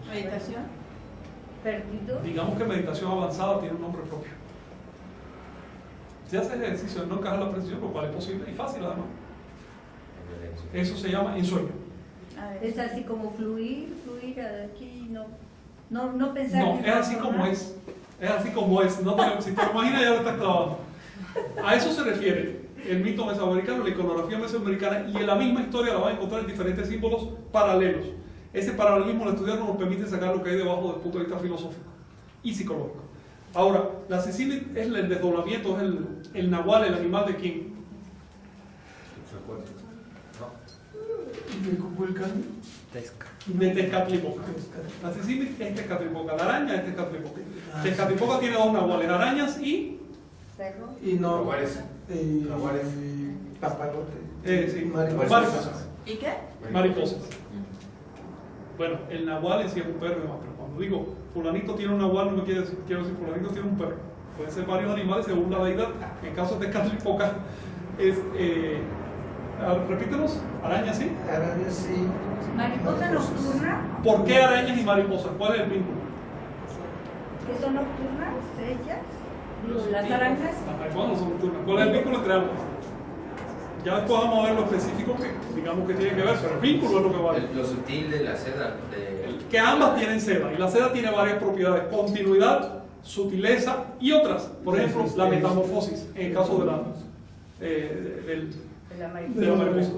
[SPEAKER 5] Meditación.
[SPEAKER 4] Perdido.
[SPEAKER 1] Digamos que meditación avanzada tiene un nombre propio. Si haces ejercicio de no encajar la percepción, lo cual es posible y fácil además, eso se llama ensueño.
[SPEAKER 4] Es así como fluir, fluir aquí, no, no, no pensar.
[SPEAKER 1] No, es así
[SPEAKER 4] no,
[SPEAKER 1] como es. Es así como es. No te- si te lo imaginas, ya lo estás clavando. A eso se refiere el mito mesoamericano, la iconografía mesoamericana, y en la misma historia la vas a encontrar en diferentes símbolos paralelos. Ese paralelismo al estudiarlo nos permite sacar lo que hay debajo desde el punto de vista filosófico y psicológico. Ahora, la Sicilia es el desdoblamiento, es el, el nahual, el animal de quién? De Tezcatlipoca. La Sicilia es Tezcatlipoca, la araña es Tezcatlipoca.
[SPEAKER 2] Ah,
[SPEAKER 1] Tezcatlipoca tiene dos nahuales, arañas y
[SPEAKER 4] Perro.
[SPEAKER 2] Y no.
[SPEAKER 7] Jaguares.
[SPEAKER 2] y papalote.
[SPEAKER 1] Eh, sí,
[SPEAKER 2] Mariposas.
[SPEAKER 1] mariposas.
[SPEAKER 5] ¿Y qué?
[SPEAKER 1] mariposas. Bueno, el nahual en sí es un perro y demás, pero cuando digo fulanito tiene un nahual, no me quiere decir, quiero decir fulanito tiene un perro. Pueden ser varios animales según la deidad. En caso de Tezcatlipoca es, eh, repítelos, arañas, ¿sí?
[SPEAKER 2] Arañas sí.
[SPEAKER 4] Mariposa nocturna,
[SPEAKER 1] ¿Por qué arañas y mariposas? ¿Cuál es el vínculo?
[SPEAKER 4] que son nocturnas, ellas. Las arañas.
[SPEAKER 1] Las mariposas no son nocturnas. ¿Cuál es el vínculo entre ambos? Ya después vamos a ver lo específico que digamos que tiene que ver, pero el vínculo es lo que vale.
[SPEAKER 3] El- Lo sutil de la seda. De,
[SPEAKER 1] El- que ambas tienen seda y la seda tiene varias propiedades, continuidad, sutileza y otras. Por ejemplo, la metamorfosis en el caso de la, eh, del,
[SPEAKER 4] de la mariposa.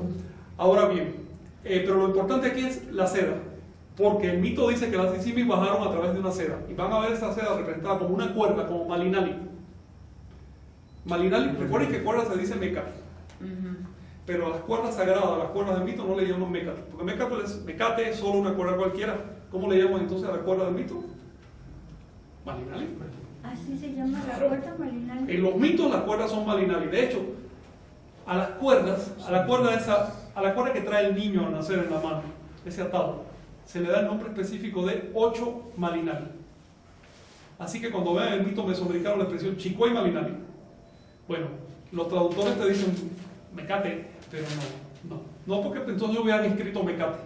[SPEAKER 1] Ahora bien, eh, pero lo importante aquí es la seda, porque el mito dice que las sisimis bajaron a través de una seda y van a ver esa seda representada como una cuerda, como malinali. Malinali, recuerden que cuerda se dice meca,
[SPEAKER 4] Ujú.
[SPEAKER 1] pero a las cuerdas sagradas, a las cuerdas del mito no le llaman mecate, porque mecate es, mecate es solo una cuerda cualquiera. ¿Cómo le llaman entonces a la cuerda del mito? Malinali.
[SPEAKER 4] Así se llama la cuerda malinal.
[SPEAKER 1] En los mitos las cuerdas son malinali. De hecho, a las cuerdas, a la cuerda esa, a la cuerda que trae el niño al nacer en la mano, ese atado, se le da el nombre específico de ocho malinali. Así que cuando vean el mito mesoamericano la expresión chicoy malinali, bueno, los traductores te dicen mecate, pero no, no, no porque entonces hubieran escrito mecate.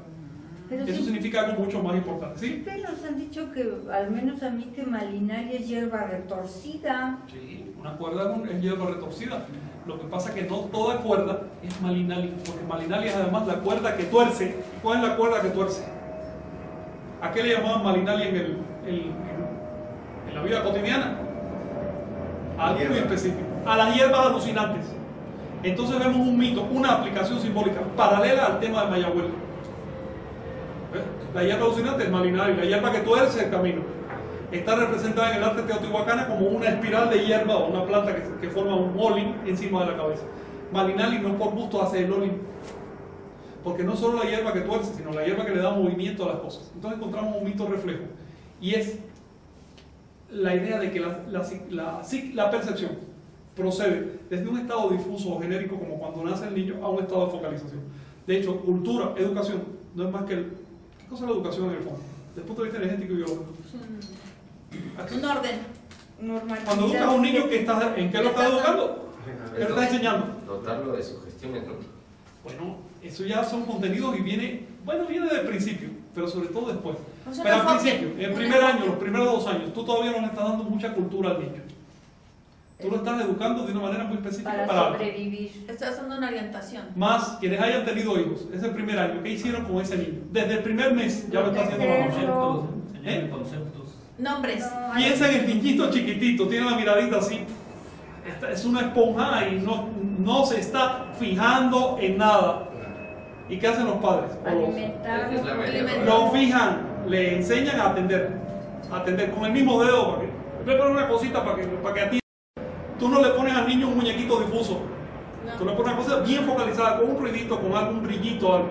[SPEAKER 4] Pero
[SPEAKER 1] Eso
[SPEAKER 4] sí,
[SPEAKER 1] significa algo mucho más importante, ¿sí?
[SPEAKER 4] siempre nos han dicho que, al menos a mí, que malinaria es hierba retorcida.
[SPEAKER 1] Sí, Una cuerda es, hierba retorcida. Lo que pasa es que no toda cuerda es malinali, porque malinali es además la cuerda que tuerce. ¿Cuál es la cuerda que tuerce? ¿A qué le llamaban malinali en, el, en, en- en la vida cotidiana? A algo muy específico. A las hierbas alucinantes. Entonces vemos un mito, una aplicación simbólica paralela al tema de Mayagüez. ¿Ves? La hierba alucinante es malinali, la hierba que tuerce el camino. Está representada en el arte teotihuacana como una espiral de hierba o una planta que, forma un olin encima de la cabeza. Malinali no por gusto hace el olin, porque no solo la hierba que tuerce, sino la hierba que le da movimiento a las cosas. Entonces encontramos un mito reflejo y es la idea de que la- la percepción procede desde un estado difuso o genérico como cuando nace el niño a un estado de focalización. De hecho, cultura, educación, no es más que el... ¿Qué cosa es la educación en el fondo? Desde el punto de vista energético y biológico.
[SPEAKER 5] Es un, un orden.
[SPEAKER 4] Normalizar
[SPEAKER 1] Cuando educas a un niño, ¿qué estás, ¿en qué lo estás educando? ¿Qué le estás enseñando?
[SPEAKER 3] Dotarlo de sugestiones, ¿no?
[SPEAKER 1] Bueno, eso ya son contenidos y viene, bueno, viene del principio, pero sobre todo después.
[SPEAKER 5] O sea,
[SPEAKER 1] Pero al principio, en el primer año, los primeros dos años, tú todavía no le estás dando mucha cultura al niño. Tú lo estás educando de una manera muy específica
[SPEAKER 4] para
[SPEAKER 1] para
[SPEAKER 4] sobrevivir.
[SPEAKER 5] Estás dando una orientación.
[SPEAKER 1] Más quienes hayan tenido hijos, ese primer año, ¿qué hicieron con ese niño? Desde el primer mes ya lo está haciendo la mamá. ¿Eh?
[SPEAKER 6] conceptos.
[SPEAKER 5] Nombres.
[SPEAKER 4] No,
[SPEAKER 1] Piensa en el niñito chiquitito, tiene la miradita así. Esta es una esponja y no, no se está fijando en nada. ¿Y qué hacen los padres? Los-.
[SPEAKER 3] Es
[SPEAKER 1] lo fijan, le enseñan a atender, a atender con el mismo dedo, para que, le pones una cosita para que, para que atienda. Tú no le pones al niño un muñequito difuso,
[SPEAKER 5] No.
[SPEAKER 1] tú le pones una cosa bien focalizada, con un ruidito, con algún brillito, algo,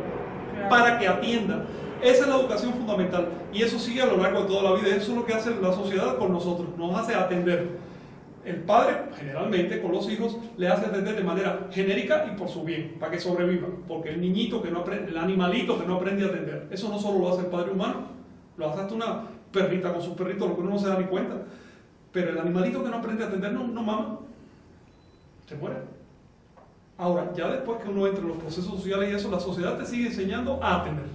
[SPEAKER 4] Claro.
[SPEAKER 1] para que atienda. Esa es la educación fundamental y eso sigue a lo largo de toda la vida. Eso es lo que hace la sociedad con nosotros, nos hace atender. El padre, generalmente, con los hijos, le hace atender de manera genérica y por su bien, para que sobreviva. Porque el niñito que no aprende, el animalito que no aprende a atender, eso no solo lo hace el padre humano, lo hace hasta una perrita con su perrito, lo que uno no se da ni cuenta. Pero el animalito que no aprende a atender no, no mama, se muere. Ahora, ya después que uno entra en los procesos sociales y eso, la sociedad te sigue enseñando a atender.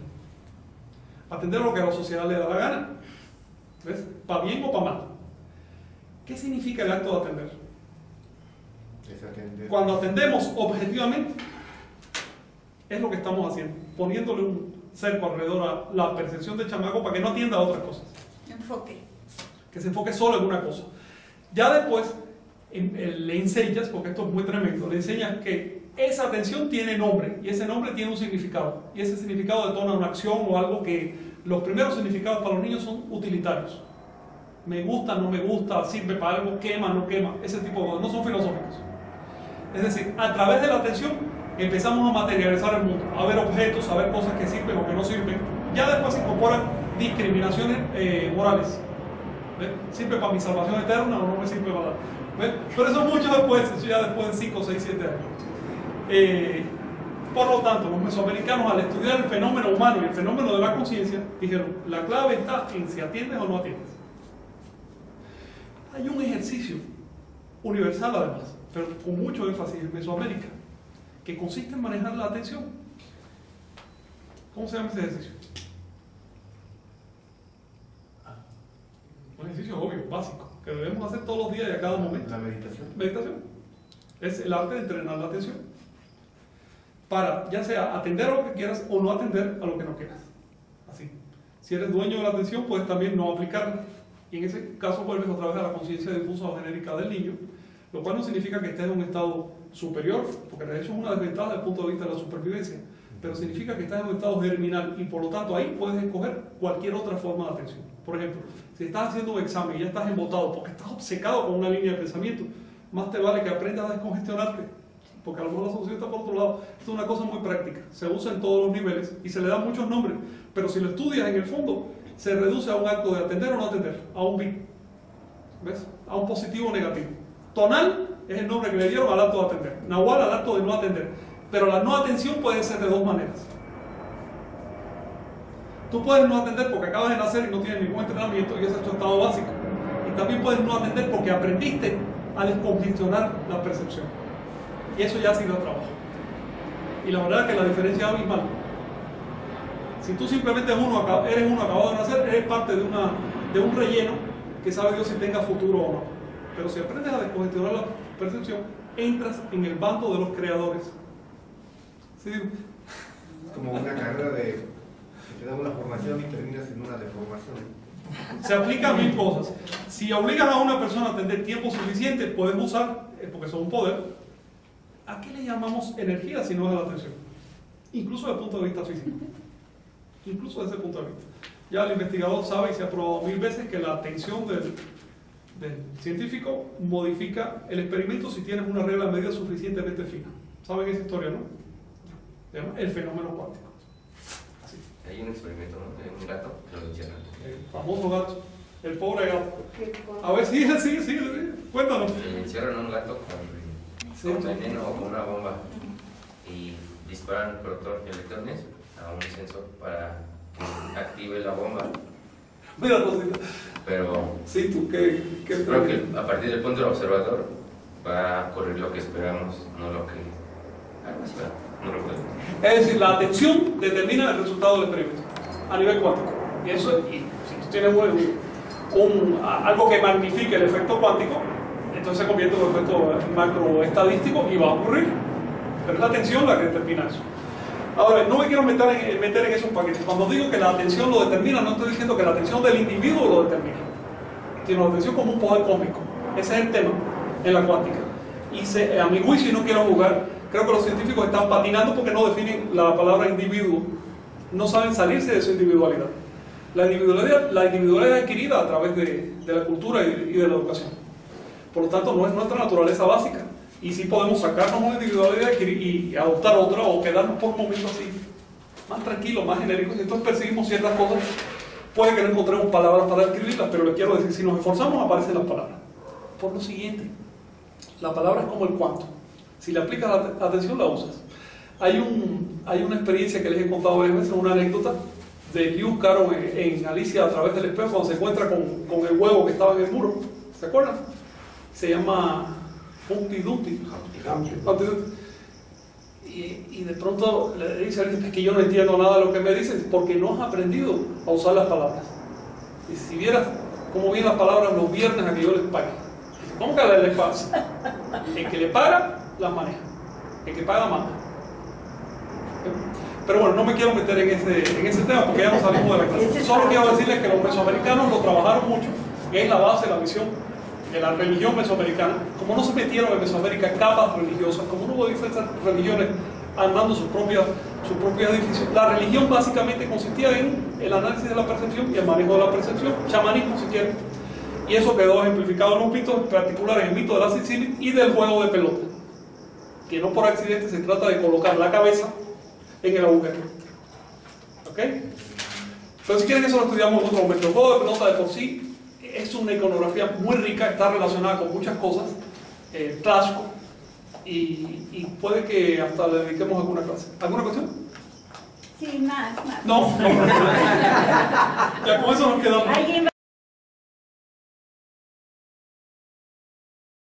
[SPEAKER 1] Atender lo que a la sociedad le da la gana. ¿Ves? ¿Para bien o para mal? ¿Qué significa el acto de atender?
[SPEAKER 7] Es atender.
[SPEAKER 1] Cuando atendemos objetivamente, es lo que estamos haciendo, poniéndole un cerco alrededor a la percepción del chamaco para que no atienda a otras cosas,
[SPEAKER 5] Enfoque.
[SPEAKER 1] Que se enfoque solo en una cosa. Ya después le enseñas, porque esto es muy tremendo, le enseñas que esa atención tiene nombre y ese nombre tiene un significado y ese significado detona una acción o algo que los primeros significados para los niños son utilitarios. Me gusta, no me gusta, sirve para algo, quema, no quema, ese tipo de cosas, no son filosóficos. Es decir, a través de la atención empezamos a materializar el mundo, a ver objetos, a ver cosas que sirven o que no sirven. Ya después se incorporan discriminaciones eh, morales. ¿Ves? ¿Sirve para mi salvación eterna o no me sirve para ¿Ves? Pero eso es mucho después, ya después de 5, 6, 7 años. Eh, por lo tanto, los mesoamericanos al estudiar el fenómeno humano y el fenómeno de la conciencia, dijeron, la clave está en si atiendes o no atiendes. Hay un ejercicio universal además, pero con mucho énfasis en Mesoamérica, que consiste en manejar la atención. ¿Cómo se llama ese ejercicio? Un ejercicio obvio, básico, que debemos hacer todos los días y a cada momento.
[SPEAKER 7] La meditación.
[SPEAKER 1] Meditación. Es el arte de entrenar la atención. Para ya sea atender a lo que quieras o no atender a lo que no quieras. Así. Si eres dueño de la atención, puedes también no aplicarla. Y en ese caso vuelves otra vez a la conciencia difusa o genérica del niño, lo cual no significa que estés en un estado superior, porque de hecho es una desventaja desde el punto de vista de la supervivencia, pero significa que estás en un estado germinal y por lo tanto ahí puedes escoger cualquier otra forma de atención. Por ejemplo, si estás haciendo un examen y ya estás embotado porque estás obcecado con una línea de pensamiento, más te vale que aprendas a descongestionarte, porque a lo mejor la solución está por otro lado. Esto es una cosa muy práctica, se usa en todos los niveles y se le dan muchos nombres, pero si lo estudias en el fondo, se reduce a un acto de atender o no atender, a un bit, ¿ves? A un positivo o negativo. Tonal es el nombre que le dieron al acto de atender, nahual al acto de no atender, pero la no atención puede ser de dos maneras. Tú puedes no atender porque acabas de nacer y no tienes ningún entrenamiento y ese es tu estado básico. Y también puedes no atender porque aprendiste a descongestionar la percepción. Y eso ya ha sido trabajo. Y la verdad es que la diferencia es abismal. Si tú simplemente eres uno, acabado de nacer, eres parte de, un relleno que sabe Dios si tenga futuro o no. Pero si aprendes a descongestionar la percepción, entras en el bando de los creadores. ¿Sí?
[SPEAKER 7] Como una carrera de te da una formación y terminas en una deformación.
[SPEAKER 1] Se aplica a mil cosas. Si obligas a una persona a tener tiempo suficiente, puedes usar, eh, porque son un poder, ¿a qué le llamamos energía si no es la atención? Incluso desde el punto de vista físico. Incluso desde ese punto de vista. Ya el investigador sabe y se ha probado mil veces que la atención del, científico modifica el experimento si tienes una regla de medida suficientemente fina. ¿Saben esa historia, no? El fenómeno cuántico.
[SPEAKER 3] Hay un experimento, ¿no? De un gato, lo encierran.
[SPEAKER 1] El famoso gato. El pobre gato. A ver, sigue, sigue, sigue. Cuéntanos.
[SPEAKER 3] Le encierran a un gato con,
[SPEAKER 1] Sí.
[SPEAKER 3] con veneno o con una bomba y disparan protoelectrones a un sensor para que active la bomba.
[SPEAKER 1] Mira, Rosita.
[SPEAKER 3] Pero
[SPEAKER 1] Sí, tú, ¿qué, qué
[SPEAKER 3] creo que a partir del punto del observador va a ocurrir lo que esperamos, no lo que... Algo así, ¿verdad? No recuerdo.
[SPEAKER 1] Es decir, la atención determina el resultado del experimento a nivel cuántico. Y eso, y si tú tienes un, un- algo que magnifique el efecto cuántico, entonces se convierte en un efecto macroestadístico y va a ocurrir. Pero es la atención la que determina eso. Ahora, no me quiero meter en, meter en esos paquetes. Cuando digo que la atención lo determina, no estoy diciendo que la atención del individuo lo determina, sino la atención como un poder cósmico. Ese es el tema en la cuántica. Y se- a mi juicio, no quiero jugar, creo que los científicos están patinando porque no definen la palabra individuo. No saben salirse de su individualidad. La individualidad, la individualidad adquirida a través de, de la cultura y, de la educación. Por lo tanto, no es nuestra naturaleza básica. Y sí podemos sacarnos una individualidad y, adoptar otra o quedarnos por momentos así, más tranquilos, más genéricos. Y entonces percibimos ciertas cosas. Puede que no encontremos palabras para describirlas, pero les quiero decir, si nos esforzamos aparecen las palabras. Por lo siguiente, la palabra es como el cuanto. Si le aplicas la atención, la usas. Hay, un, hay una experiencia que les he contado varias veces, una anécdota de Lewis Carroll en, en Alicia a través del espejo cuando se encuentra con, con el huevo que estaba en el muro. ¿Se acuerdan? Se llama Humpty Dumpty. Y, y de pronto le dice a alguien, es que yo no entiendo nada de lo que me dices porque no has aprendido a usar las palabras. Y si vieras cómo vienen las palabras los viernes a que yo les pague. ¿Cómo que les pasa? El que le paga, las maneja. El que paga, manda. Pero bueno, no me quiero meter en ese, en ese tema porque ya no salimos de la clase. <laughs> Solo quiero decirles que los mesoamericanos lo trabajaron mucho, que es la base de la misión de la religión mesoamericana. Como no se metieron en Mesoamérica capas religiosas, como no hubo diferentes religiones armando sus propias, sus propios edificios, la religión básicamente consistía en el análisis de la percepción y el manejo de la percepción, chamanismo si quieren. Y eso quedó ejemplificado en un mito en particular, en el mito de la Sicilia y del juego de pelota. Que no por accidente se trata de colocar la cabeza en el agujero. ¿Ok? Pero si quieren eso lo estudiamos en otro momento. El juego de pelota de por sí es una iconografía muy rica, está relacionada con muchas cosas, eh, clásico, y, y puede que hasta le dediquemos alguna clase. ¿Alguna cuestión?
[SPEAKER 4] Sí, más, más.
[SPEAKER 1] No, no. <laughs> ya con eso nos quedamos.